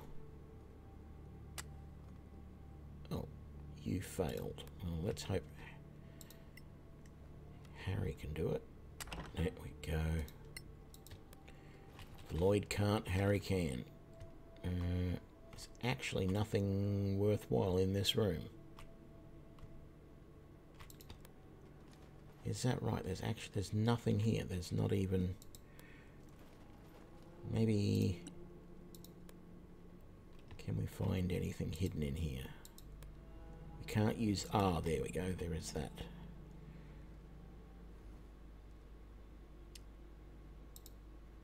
Oh, you failed. Well, let's hope Harry can do it. There we go. Lloyd can't, Harry can. Uh, there's actually nothing worthwhile in this room. Is that right? There's actually there's nothing here. There's not even maybe can we find anything hidden in here? We can't use ah, there we go, there is that.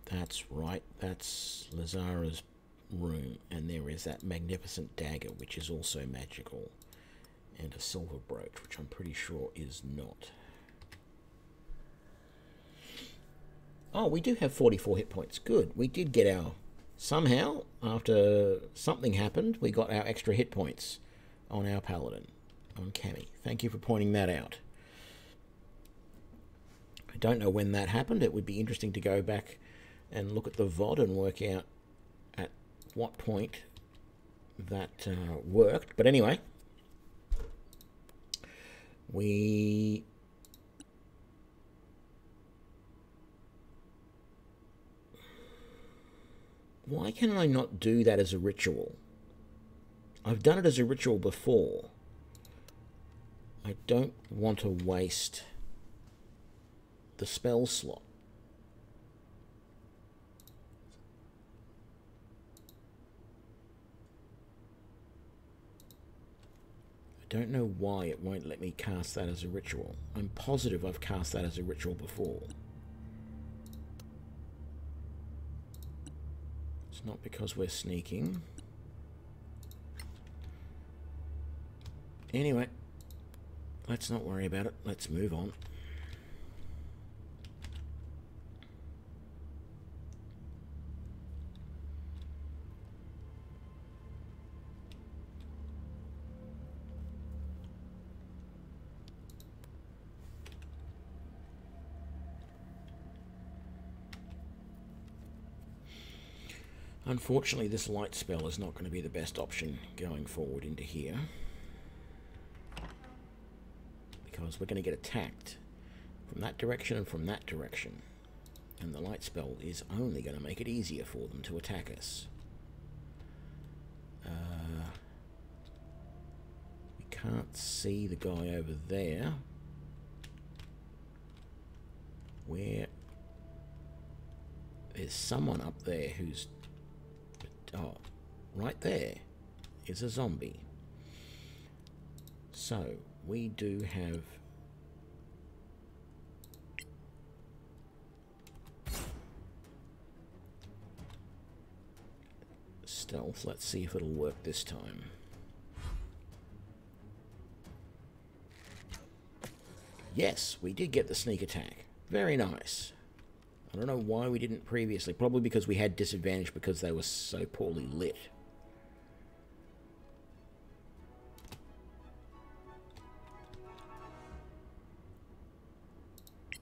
That's right, that's Lazara's room, and there is that magnificent dagger, which is also magical, and a silver brooch, which I'm pretty sure is not. Oh, we do have 44 hit points. Good. We did get our... Somehow, after something happened, we got our extra hit points on our paladin. on Cammy. Thank you for pointing that out. I don't know when that happened. It would be interesting to go back and look at the VOD and work out at what point that uh, worked. But anyway, we why can I not do that as a ritual? I've done it as a ritual before. I don't want to waste the spell slot. I don't know why it won't let me cast that as a ritual. I'm positive I've cast that as a ritual before. Not because we're sneaking. Anyway, let's not worry about it. Let's move on. Unfortunately, this light spell is not going to be the best option going forward into here. Because we're going to get attacked from that direction and from that direction. And the light spell is only going to make it easier for them to attack us. Uh, we can't see the guy over there. Where there's someone up there who's Oh, right there is a zombie. So, we do have... Stealth. Let's see if it'll work this time. Yes, we did get the sneak attack. Very nice. I don't know why we didn't previously. Probably because we had disadvantage because they were so poorly lit.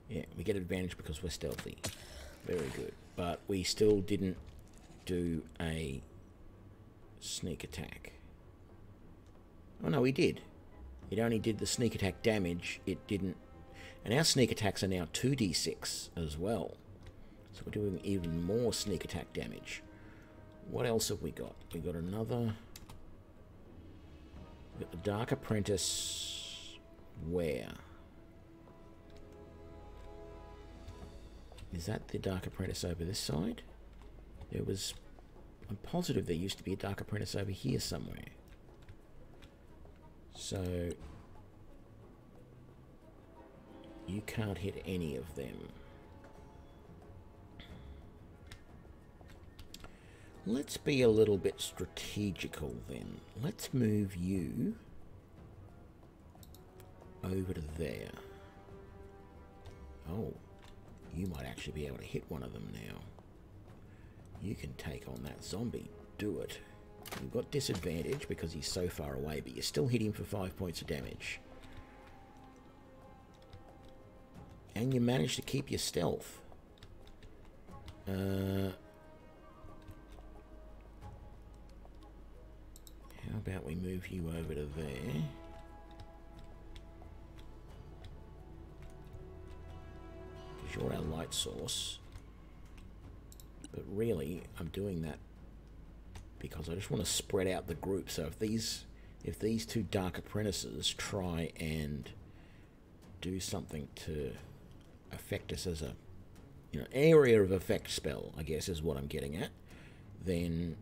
Yeah, we get advantage because we're stealthy. Very good. But we still didn't do a sneak attack. Oh no, we did. It only did the sneak attack damage. It didn't... And our sneak attacks are now 2d6 as well. So we're doing even more sneak attack damage. What else have we got? We got another... We got the Dark Apprentice... Where? Is that the Dark Apprentice over this side? There was... I'm positive there used to be a Dark Apprentice over here somewhere. So... You can't hit any of them. Let's be a little bit strategical then. Let's move you over to there. Oh, you might actually be able to hit one of them now. You can take on that zombie. Do it. You've got disadvantage because he's so far away, but you still hit him for five points of damage. And you manage to keep your stealth. Uh, How about we move you over to there? Because you're our light source. But really, I'm doing that because I just want to spread out the group. So if these if these two dark apprentices try and do something to affect us as a you know area of effect spell, I guess is what I'm getting at, then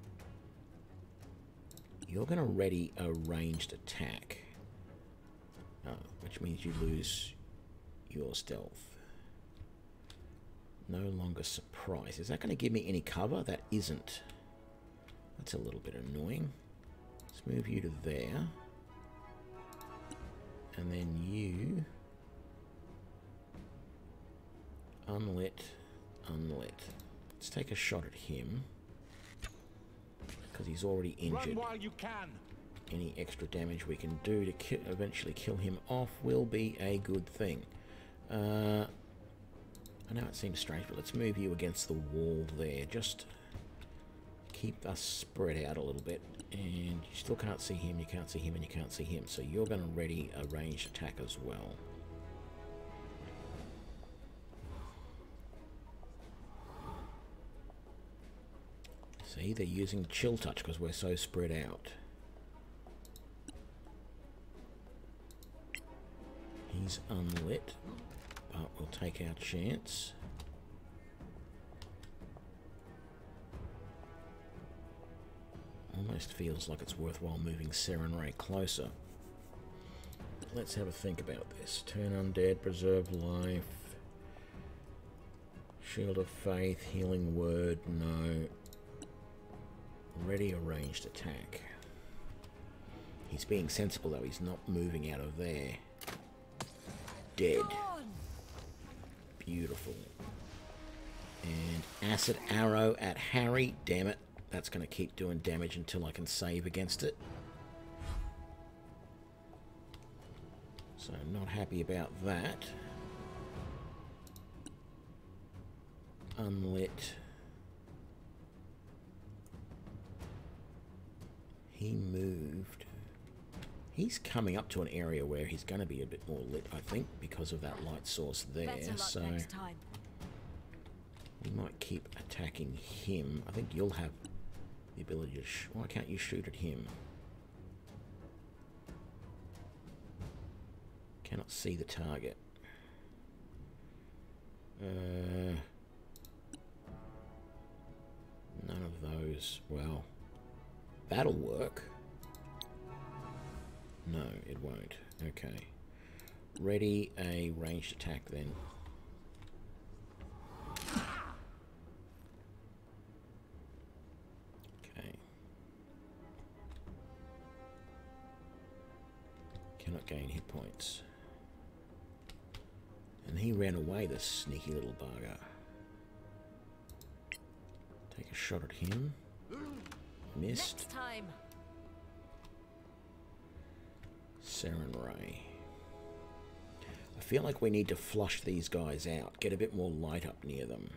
you're going to ready a ranged attack. Oh, which means you lose your stealth. No longer surprise. Is that going to give me any cover? That isn't. That's a little bit annoying. Let's move you to there. And then you... Unlit, unlit. Let's take a shot at him because he's already injured. Run while you can. any extra damage we can do to ki eventually kill him off will be a good thing. Uh, I know it seems strange, but let's move you against the wall there. Just keep us spread out a little bit. And you still can't see him, you can't see him, and you can't see him. So you're going to ready a ranged attack as well. See, they're using chill touch because we're so spread out. He's unlit, but we'll take our chance. Almost feels like it's worthwhile moving Sarenrae closer. Let's have a think about this. Turn undead, preserve life. Shield of Faith, Healing Word, no. Ready a ranged attack. He's being sensible though, he's not moving out of there. Dead. Beautiful. And acid arrow at Harry. Damn it. That's going to keep doing damage until I can save against it. So not happy about that. Unlit. He moved. He's coming up to an area where he's going to be a bit more lit, I think, because of that light source there. So we might keep attacking him. I think you'll have the ability to... Why can't you shoot at him? Cannot see the target. Uh, none of those. Well, that'll work. No, it won't. Okay. Ready a ranged attack then. Okay. Cannot gain hit points. And he ran away, the sneaky little bugger. Take a shot at him. Missed. Next time. Sarenrae. I feel like we need to flush these guys out, get a bit more light up near them.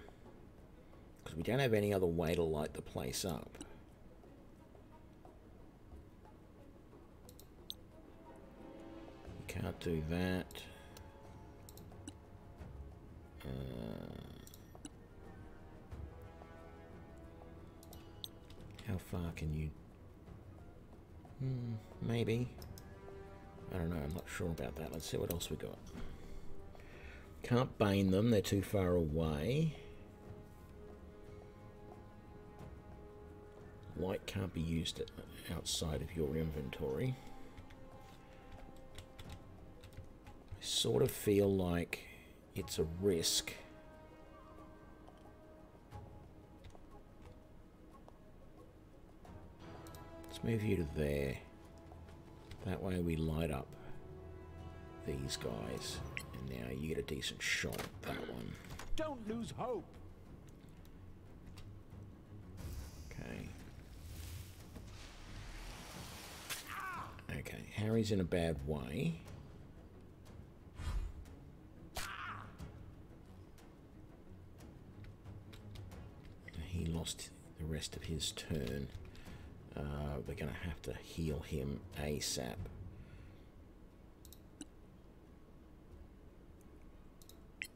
Because we don't have any other way to light the place up. Can't do that. How far can you... Hmm, maybe. I don't know, I'm not sure about that. Let's see what else we got. Can't bane them, they're too far away. Light can't be used outside of your inventory. I sort of feel like it's a risk. Let's move you to there. That way we light up these guys. And now you get a decent shot at that one. Don't lose hope. Okay. Okay, Harry's in a bad way. He lost the rest of his turn. Uh, we're going to have to heal him ASAP.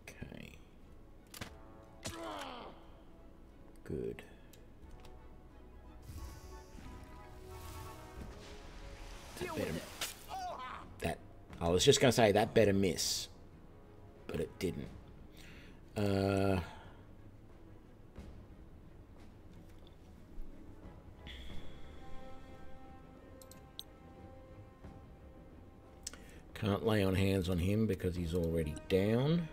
Okay. Good. That better, that I was just going to say that better miss, but it didn't. Uh, Can't lay on hands on him because he's already down.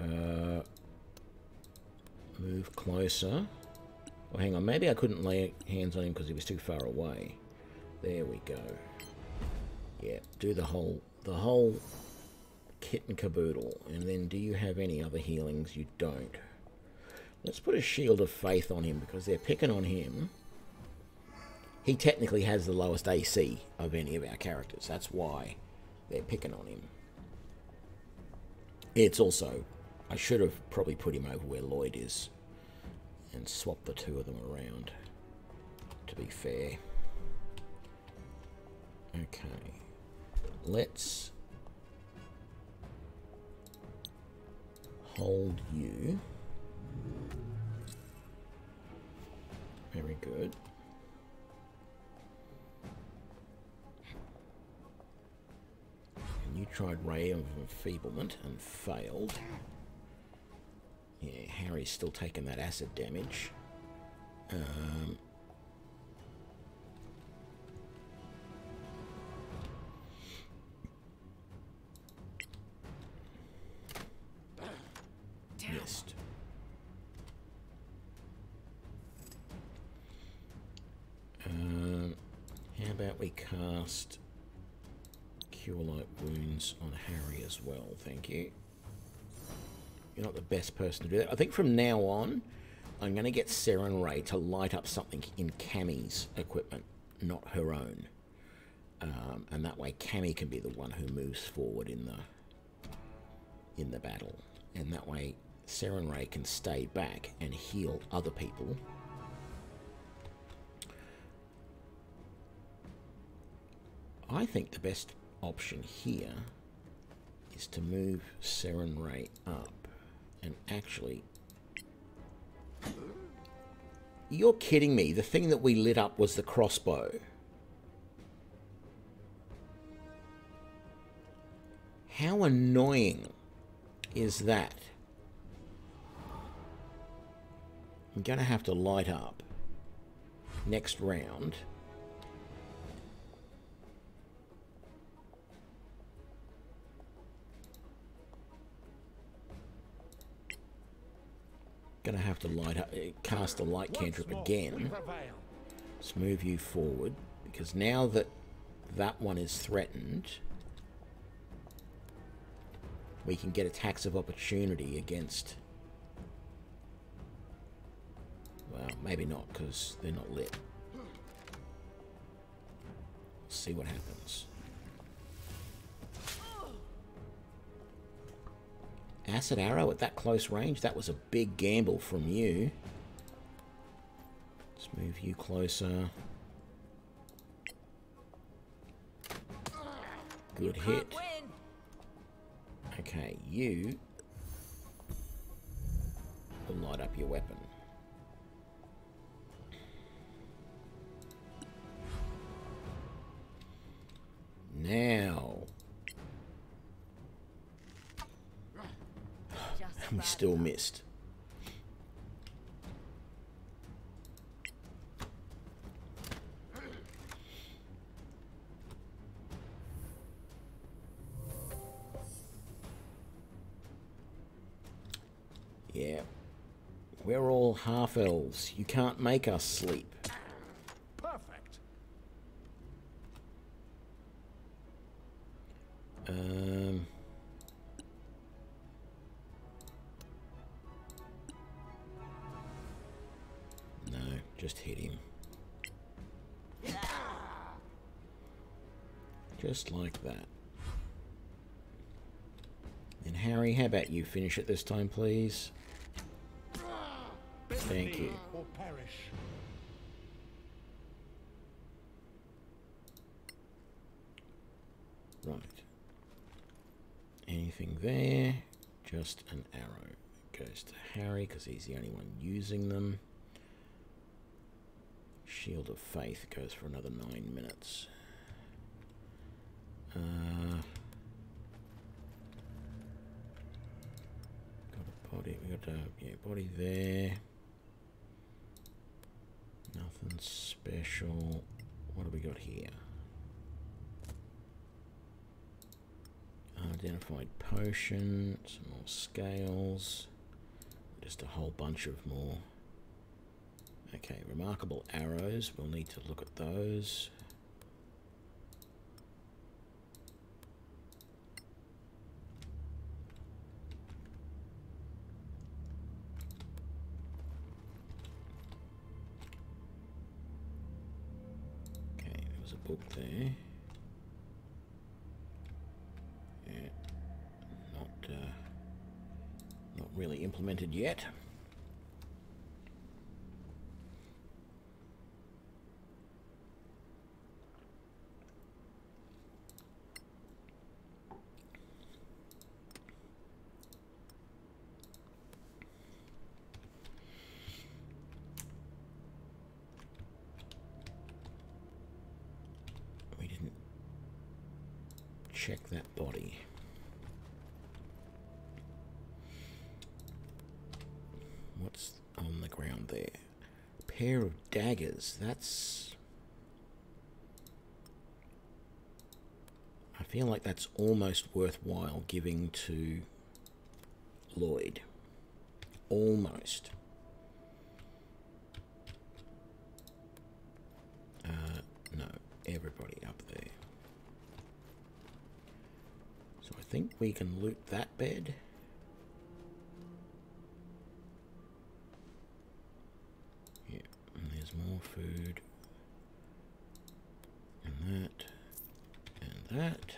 Uh, move closer. Well, hang on. Maybe I couldn't lay hands on him because he was too far away. There we go. Yeah, do the whole the whole kit and caboodle. And then do you have any other healings? You don't. Let's put a shield of faith on him because they're picking on him. He technically has the lowest AC of any of our characters. That's why they're picking on him. It's also, I should have probably put him over where Lloyd is and swapped the two of them around, to be fair. Okay, let's hold you. Very good. You tried Ray of Enfeeblement and failed. Yeah, Harry's still taking that acid damage. Um, missed. Um, how about we cast Cure Light Wounds on Harry as well? Thank you. You're not the best person to do that. I think from now on, I'm going to get Sarenrae to light up something in Cammy's equipment, not her own. Um, and that way Cammy can be the one who moves forward in the in the battle. And that way Sarenrae can stay back and heal other people. I think the best option here is to move Sarenrae up and actually you're kidding me. The thing that we lit up was the crossbow. How annoying is that? I'm to have to light up next round. Gonna have to light up, uh, cast a light cantrip again. Let's move you forward because now that that one is threatened, we can get attacks of opportunity against. Well, maybe not because they're not lit. see what happens. Acid arrow at that close range? That was a big gamble from you. Let's move you closer. Good hit. Okay, you will light up your weapon. Now, we still missed. Yeah. We're all half elves. You can't make us sleep. That. And Harry, how about you finish it this time, please? Thank you. Right. Anything there? Just an arrow. Goes to Harry because he's the only one using them. Shield of Faith goes for another nine minutes. Uh, got a body. We got a yeah body there. Nothing special. What do we got here? Unidentified potion. Some more scales. Just a whole bunch of more. Okay, remarkable arrows. We'll need to look at those. Book there. Yeah, not uh, not really implemented yet. We didn't check that body. What's on the ground there? Pair of daggers. That's. I feel like that's almost worthwhile giving to Lloyd. Almost. Uh, no, everybody up there. So I think we can loot that bed. Yeah, and there's more food. And that. And that.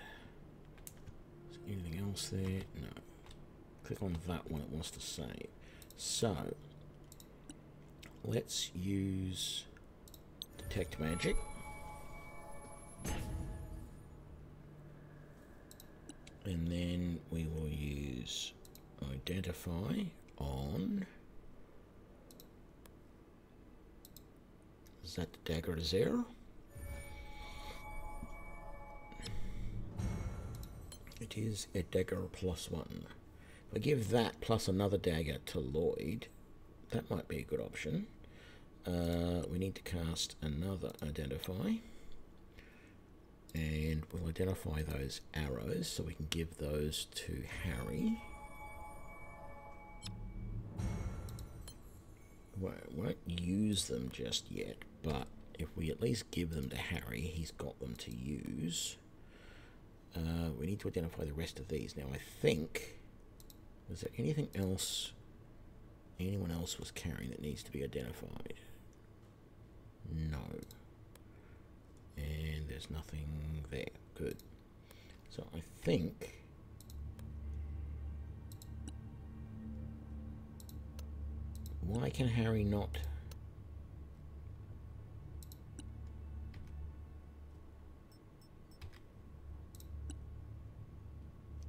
Is there anything else there? No. Click on that one, it wants to save. So, let's use detect magic. And then we will use identify on. Is that the dagger to zero? It is a dagger plus one. I give that plus another dagger to Lloyd, that might be a good option. Uh, we need to cast another identify. And we'll identify those arrows so we can give those to Harry. Well, won't use them just yet, but if we at least give them to Harry, he's got them to use. Uh, we need to identify the rest of these. Now, I think... Was there anything else anyone else was carrying that needs to be identified? No. And there's nothing there. Good. So I think... Why can Harry not...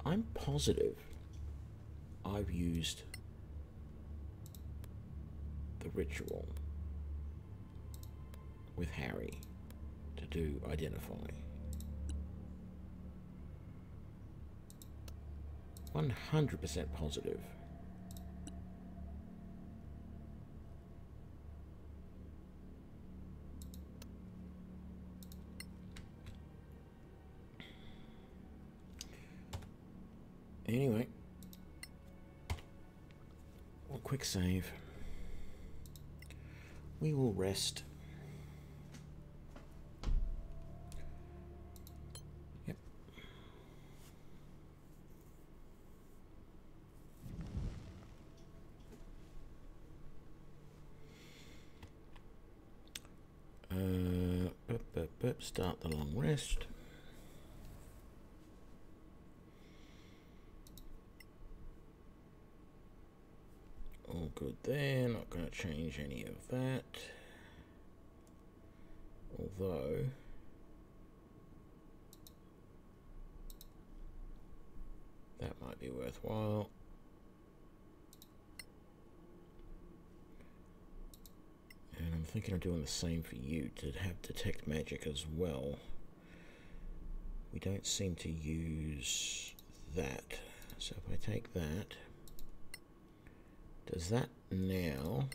I'm positive I've used the ritual with Harry to do identify. 100% positive. Anyway, quick save. We will rest. Yep. Uh, bup, bup, bup, start the long rest. All good there, not going to change any of that. Although, that might be worthwhile. And I'm thinking of doing the same for you to have detect magic as well. We don't seem to use that. So if I take that, does that now...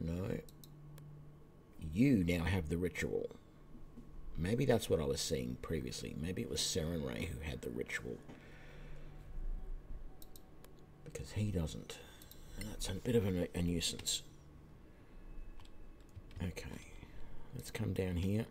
No. You now have the ritual. Maybe that's what I was seeing previously. Maybe it was Sarenrae who had the ritual. Because he doesn't. And that's a bit of a, a nuisance. Okay. Let's come down here.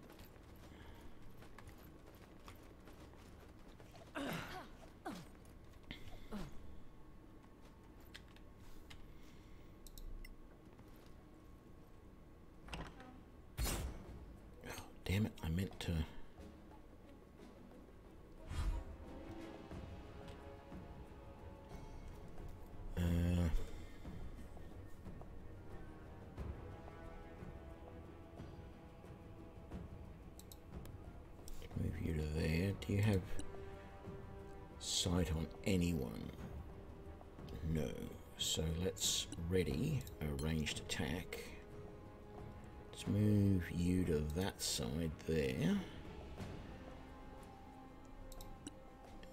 To that side there.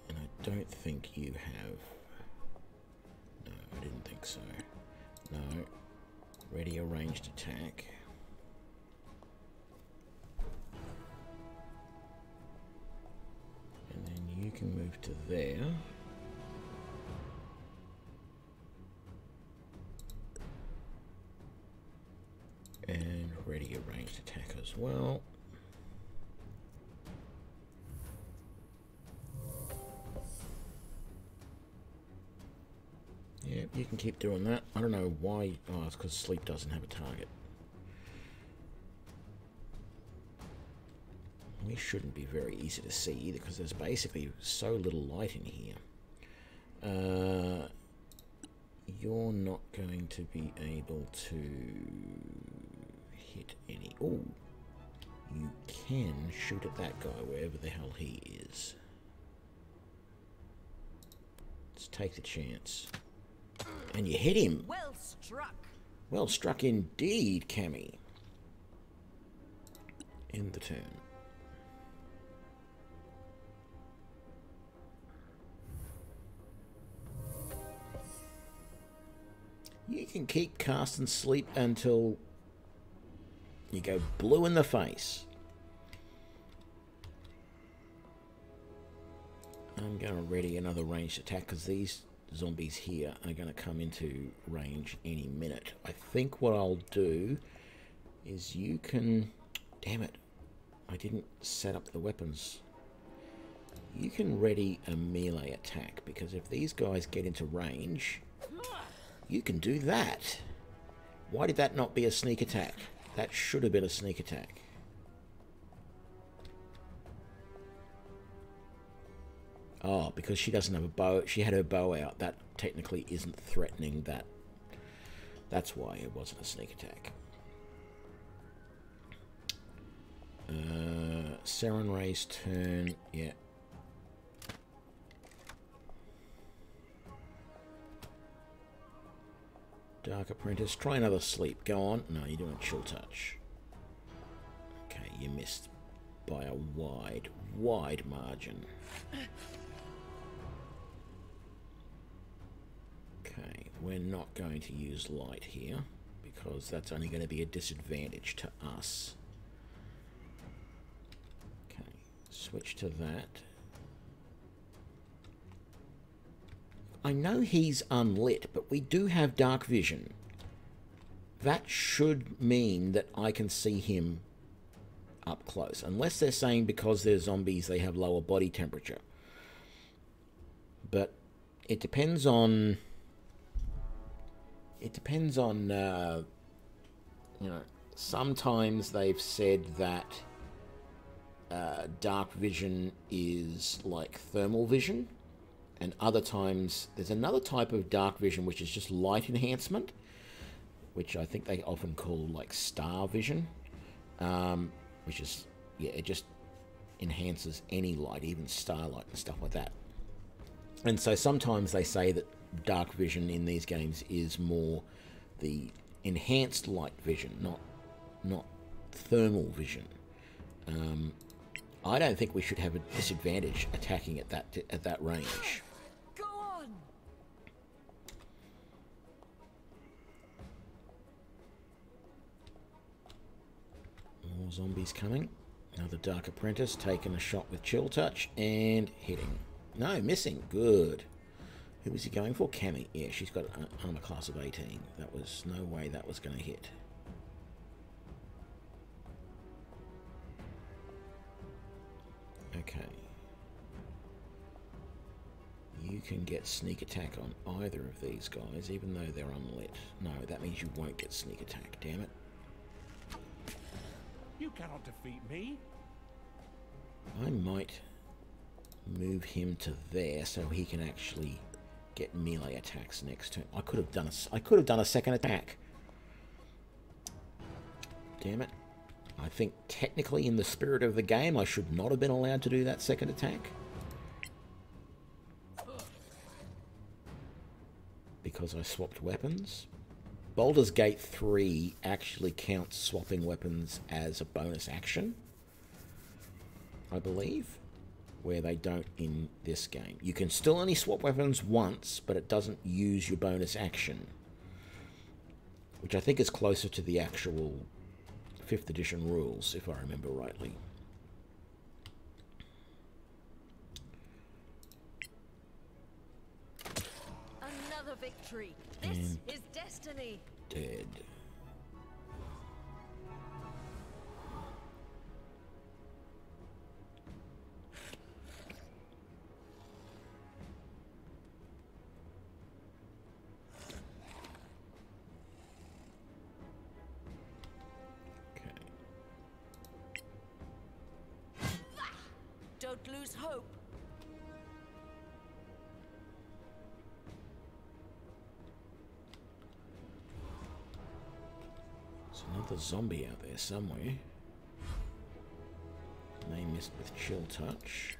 And I don't think you have... No, I didn't think so. No. Ready a ranged attack. And then you can move to there. Ranged attack as well. Yeah, you can keep doing that. I don't know why. Oh, it's because sleep doesn't have a target. We shouldn't be very easy to see either because there's basically so little light in here. Uh, you're not going to be able to hit any. Oh, you can shoot at that guy wherever the hell he is. Let's take the chance. And you hit him. Well struck. Well struck indeed, Cammy. End the turn. You can keep casting sleep until you go blue in the face. I'm going to ready another ranged attack because these zombies here are going to come into range any minute. I think what I'll do is you can... Damn it. I didn't set up the weapons. You can ready a melee attack because if these guys get into range, you can do that. Why did that not be a sneak attack? That should have been a sneak attack. Oh, because she doesn't have a bow. She had her bow out. That technically isn't threatening that. That's why it wasn't a sneak attack. Uh, Sarenrae's turn. Yeah. Dark Apprentice. Try another sleep. Go on. No, you're doing a chill touch. Okay, you missed by a wide, wide margin. Okay, we're not going to use light here because that's only going to be a disadvantage to us. Okay, switch to that. I know he's unlit, but we do have dark vision. That should mean that I can see him up close. Unless they're saying because they're zombies they have lower body temperature. But it depends on... It depends on... Uh, you know, sometimes they've said that uh, dark vision is like thermal vision and other times there's another type of dark vision which is just light enhancement which i think they often call like star vision. Um, which is yeah it just enhances any light even starlight and stuff like that. And so sometimes they say that dark vision in these games is more the enhanced light vision not not thermal vision. Um, I don't think we should have a disadvantage attacking at that at that range. Zombies coming. Another Dark Apprentice taking a shot with Chill Touch and hitting. No, missing. Good. Who was he going for? Cammy. Yeah, she's got an armor class of 18. That was no way that was going to hit. Okay. You can get sneak attack on either of these guys, even though they're unlit. No, that means you won't get sneak attack, damn it. You cannot defeat me. I might move him to there so he can actually get melee attacks next turn. I could have done a, I could have done a second attack. Damn it. I think technically in the spirit of the game I should not have been allowed to do that second attack. Because I swapped weapons. Baldur's Gate 3 actually counts swapping weapons as a bonus action. I believe where they don't in this game. You can still only swap weapons once, but it doesn't use your bonus action. Which I think is closer to the actual 5th edition rules, if I remember rightly. Another victory. This And is destiny. dead. Zombie out there somewhere. They missed with chill touch.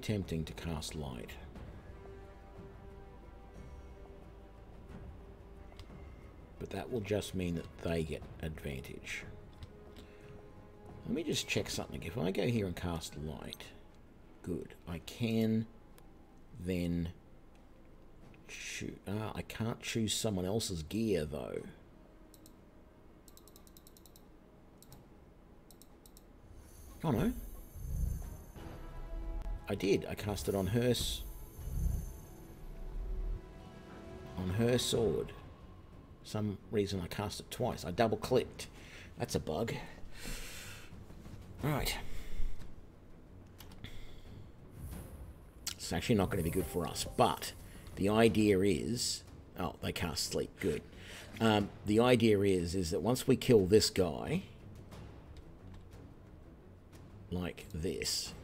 Tempting to cast light. But that will just mean that they get advantage. Let me just check something. If I go here and cast light, good. I can then choose. Ah, I can't choose someone else's gear though. Oh no. I did. I cast it on her. On her sword. Some reason I cast it twice. I double clicked. That's a bug. Right. It's actually not going to be good for us, but the idea is. Oh, they cast sleep. Good. Um, the idea is is that once we kill this guy, like this.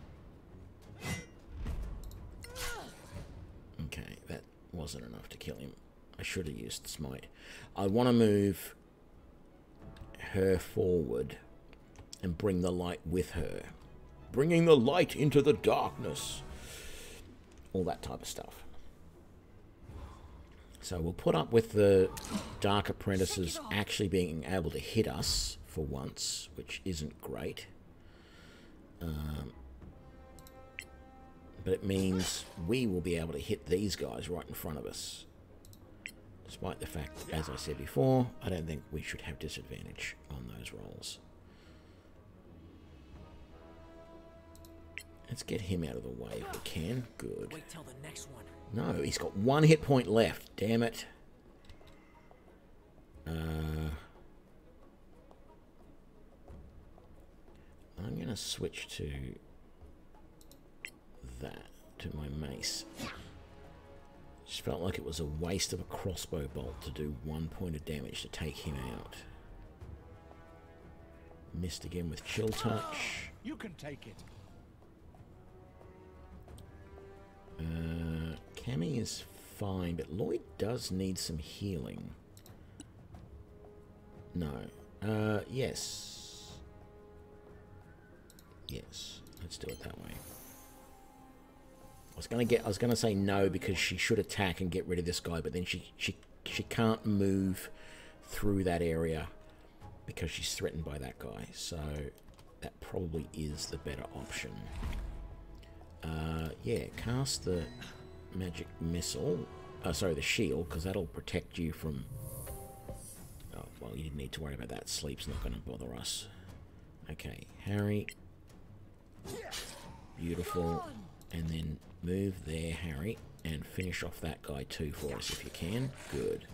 Wasn't enough to kill him. I should have used smite. I want to move her forward and bring the light with her. Bringing the light into the darkness. All that type of stuff. So we'll put up with the Dark Apprentices actually being able to hit us for once, which isn't great. Um, but it means we will be able to hit these guys right in front of us. Despite the fact, as I said before, I don't think we should have disadvantage on those rolls. Let's get him out of the way if we can. Good. Wait till the next one. No, he's got one hit point left. Damn it. Uh, I'm going to switch to that, to my mace. Just felt like it was a waste of a crossbow bolt to do one point of damage to take him out. Missed again with chill touch. You can take it. Uh, Cammy is fine, but Lloyd does need some healing. No. Uh, yes. Yes. Let's do it that way. I was gonna get. I was gonna say no because she should attack and get rid of this guy, but then she she she can't move through that area because she's threatened by that guy. So that probably is the better option. Uh, yeah, cast the magic missile. Uh, sorry, the shield, because that'll protect you from. Oh, well, you didn't need to worry about that. Sleep's not going to bother us. Okay, Harry. Beautiful. And then move there, Harry. and finish off that guy too for us if you can. Good.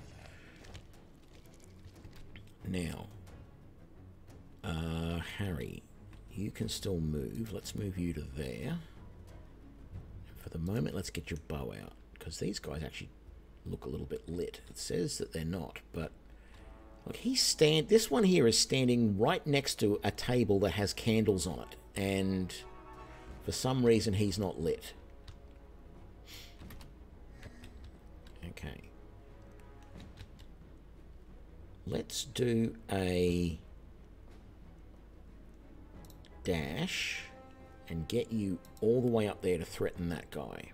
Now, uh, Harry, you can still move. Let's move you to there. For the moment, let's get your bow out because these guys actually look a little bit lit. It says that they're not, but look, he's stand. This one here is standing right next to a table that has candles on it, and for some reason he's not lit. Okay. Let's do a dash and get you all the way up there to threaten that guy.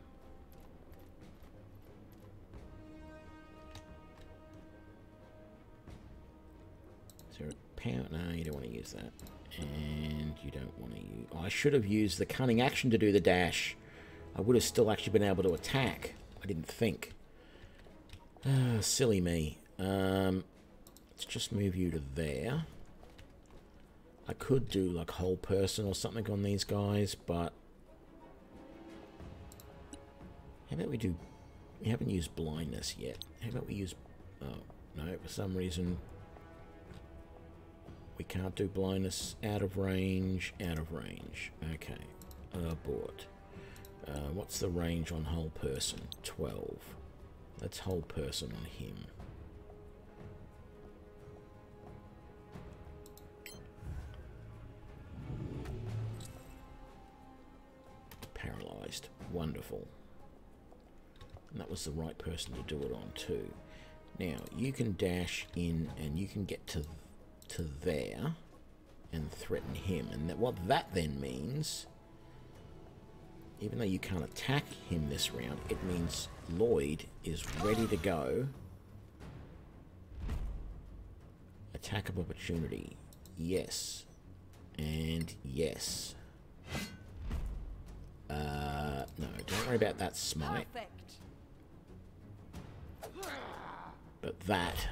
Is there a power? No, you don't want to use that. And you don't want to use... Oh, I should have used the cunning action to do the dash. I would have still actually been able to attack. I didn't think. Ah, silly me. Um, let's just move you to there. I could do like hold person or something on these guys, but how about we do? We haven't used blindness yet. How about we use? Oh no, for some reason we can't do blindness. Out of range. Out of range. Okay, abort. Uh, what's the range on hold person? Twelve. Let's hold person on him. Paralyzed. Wonderful. And that was the right person to do it on too. Now, you can dash in and you can get to to there and threaten him. And that, what that then means, even though you can't attack him this round, it means Lloyd is ready to go. Attack of opportunity. Yes. And yes. Uh, no, don't worry about that smite. But that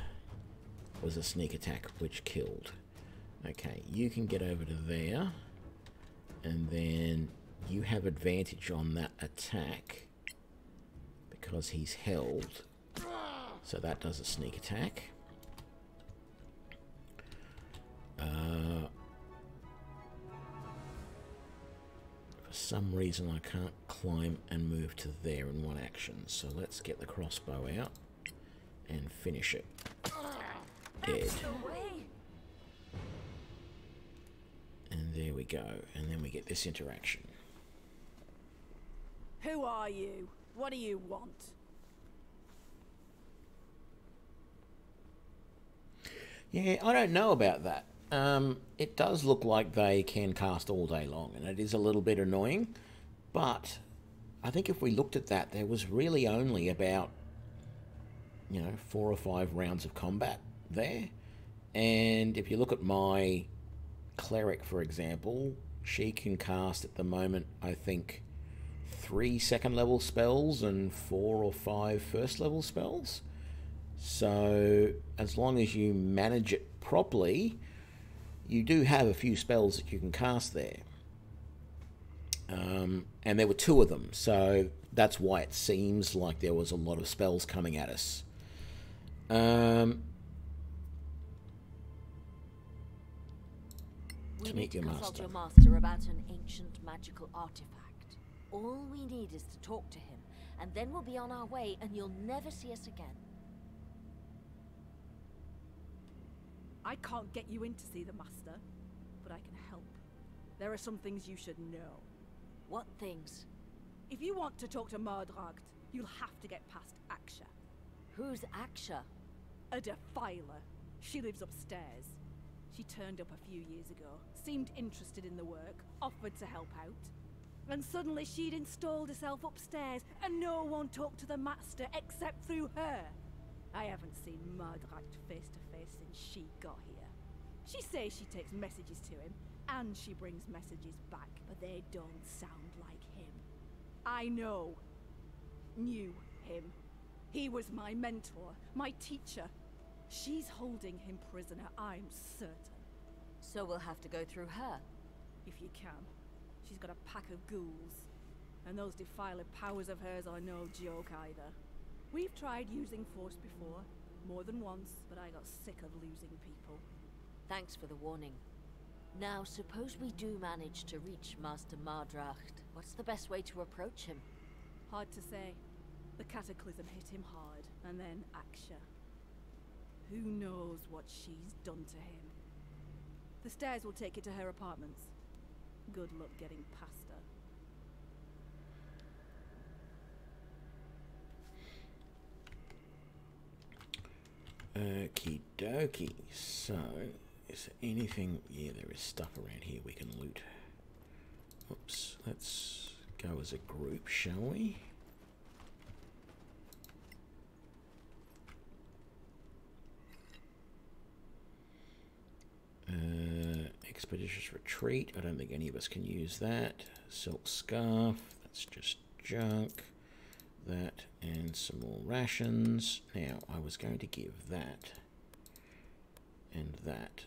was a sneak attack which killed. Okay, you can get over to there. And then you have advantage on that attack because he's held. So that does a sneak attack. Uh, for some reason I can't climb and move to there in one action. So let's get the crossbow out and finish it. Dead. And there we go. And then we get this interaction. Who are you? What do you want? Yeah, I don't know about that. Um, it does look like they can cast all day long, and it is a little bit annoying. But I think if we looked at that, there was really only about, you know, four or five rounds of combat there. And if you look at my cleric, for example, she can cast at the moment, I think, three second level spells and four or five first level spells. So, as long as you manage it properly, you do have a few spells that you can cast there. Um, and there were two of them, so that's why it seems like there was a lot of spells coming at us. Um, We to need meet to your consult master. your master about an ancient magical artifact. All we need is to talk to him, and then we'll be on our way, and you'll never see us again. I can't get you in to see the Master, but I can help. There are some things you should know. What things? If you want to talk to Mardracht, you'll have to get past Aksha. Who's Aksha? A defiler. She lives upstairs. She turned up a few years ago, seemed interested in the work, offered to help out. And suddenly she'd installed herself upstairs, and no one talked to the Master except through her. I haven't seen Mardracht face to face since she got here. She says she takes messages to him, and she brings messages back, but they don't sound like him. I know. Knew him. He was my mentor, my teacher. She's holding him prisoner, I'm certain. So we'll have to go through her. If you can. She's got a pack of ghouls. And those defiler powers of hers are no joke either. We've tried using force before, more than once, but I got sick of losing people. Thanks for the warning. Now, suppose we do manage to reach Master Mardracht. What's the best way to approach him? Hard to say. The cataclysm hit him hard, and then Aksha. Who knows what she's done to him? The stairs will take you to her apartments. Good luck getting past her. Okie dokie. So, is there anything? Yeah, there is stuff around here we can loot. Oops. Let's go as a group, shall we? Uh, expeditious retreat. I don't think any of us can use that. Silk scarf. That's just junk that and some more rations. Now, I was going to give that and that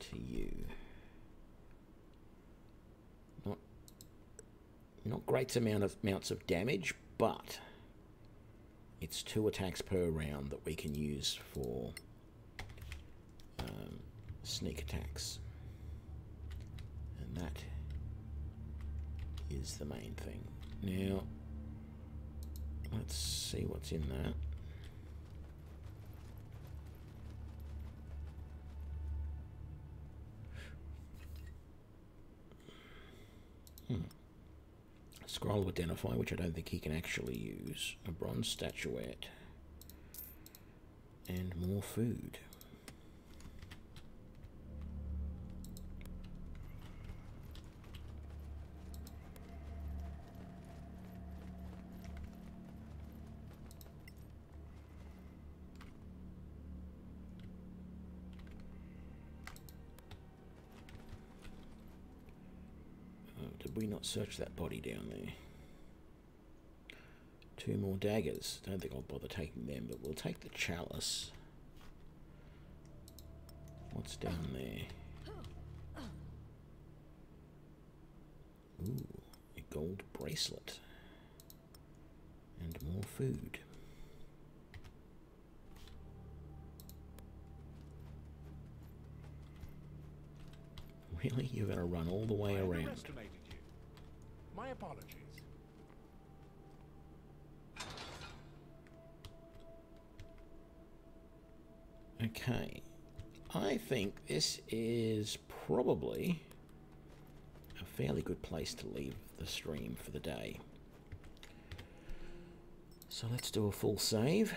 to you. Not not great amount of amounts of damage, but it's two attacks per round that we can use for um, sneak attacks. And that is the main thing. Now, let's see what's in that. Hmm. Scroll of Identify, which I don't think he can actually use. A bronze statuette. And more food. We not search that body down there? Two more daggers. Don't think I'll bother taking them, but we'll take the chalice. What's down there? Ooh, a gold bracelet. And more food. Really? You're to run all the way around? My apologies. Okay. I think this is probably a fairly good place to leave the stream for the day. So let's do a full save.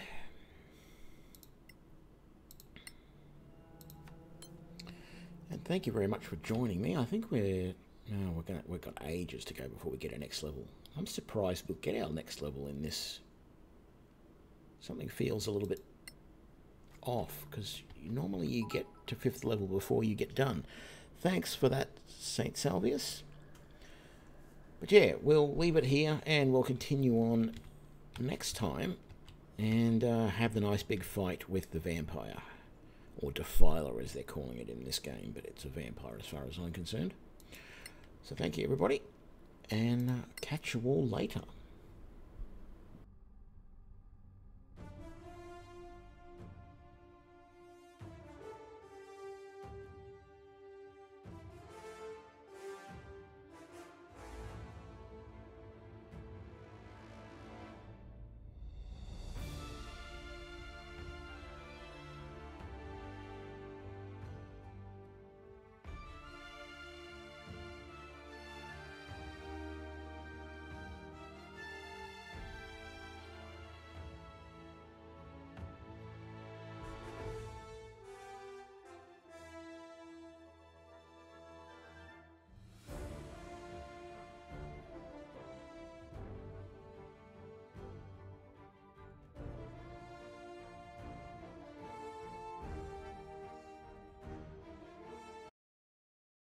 And thank you very much for joining me. I think we're no, we're gonna we've got ages to go before we get our next level. I'm surprised we'll get our next level in this. Something feels a little bit off because normally you get to fifth level before you get done. Thanks for that, Saint Salvius. But yeah, we'll leave it here and we'll continue on next time and uh, have the nice big fight with the vampire. Or Defiler as they're calling it in this game, but it's a vampire as far as I'm concerned. So thank you, everybody, and uh, catch you all later.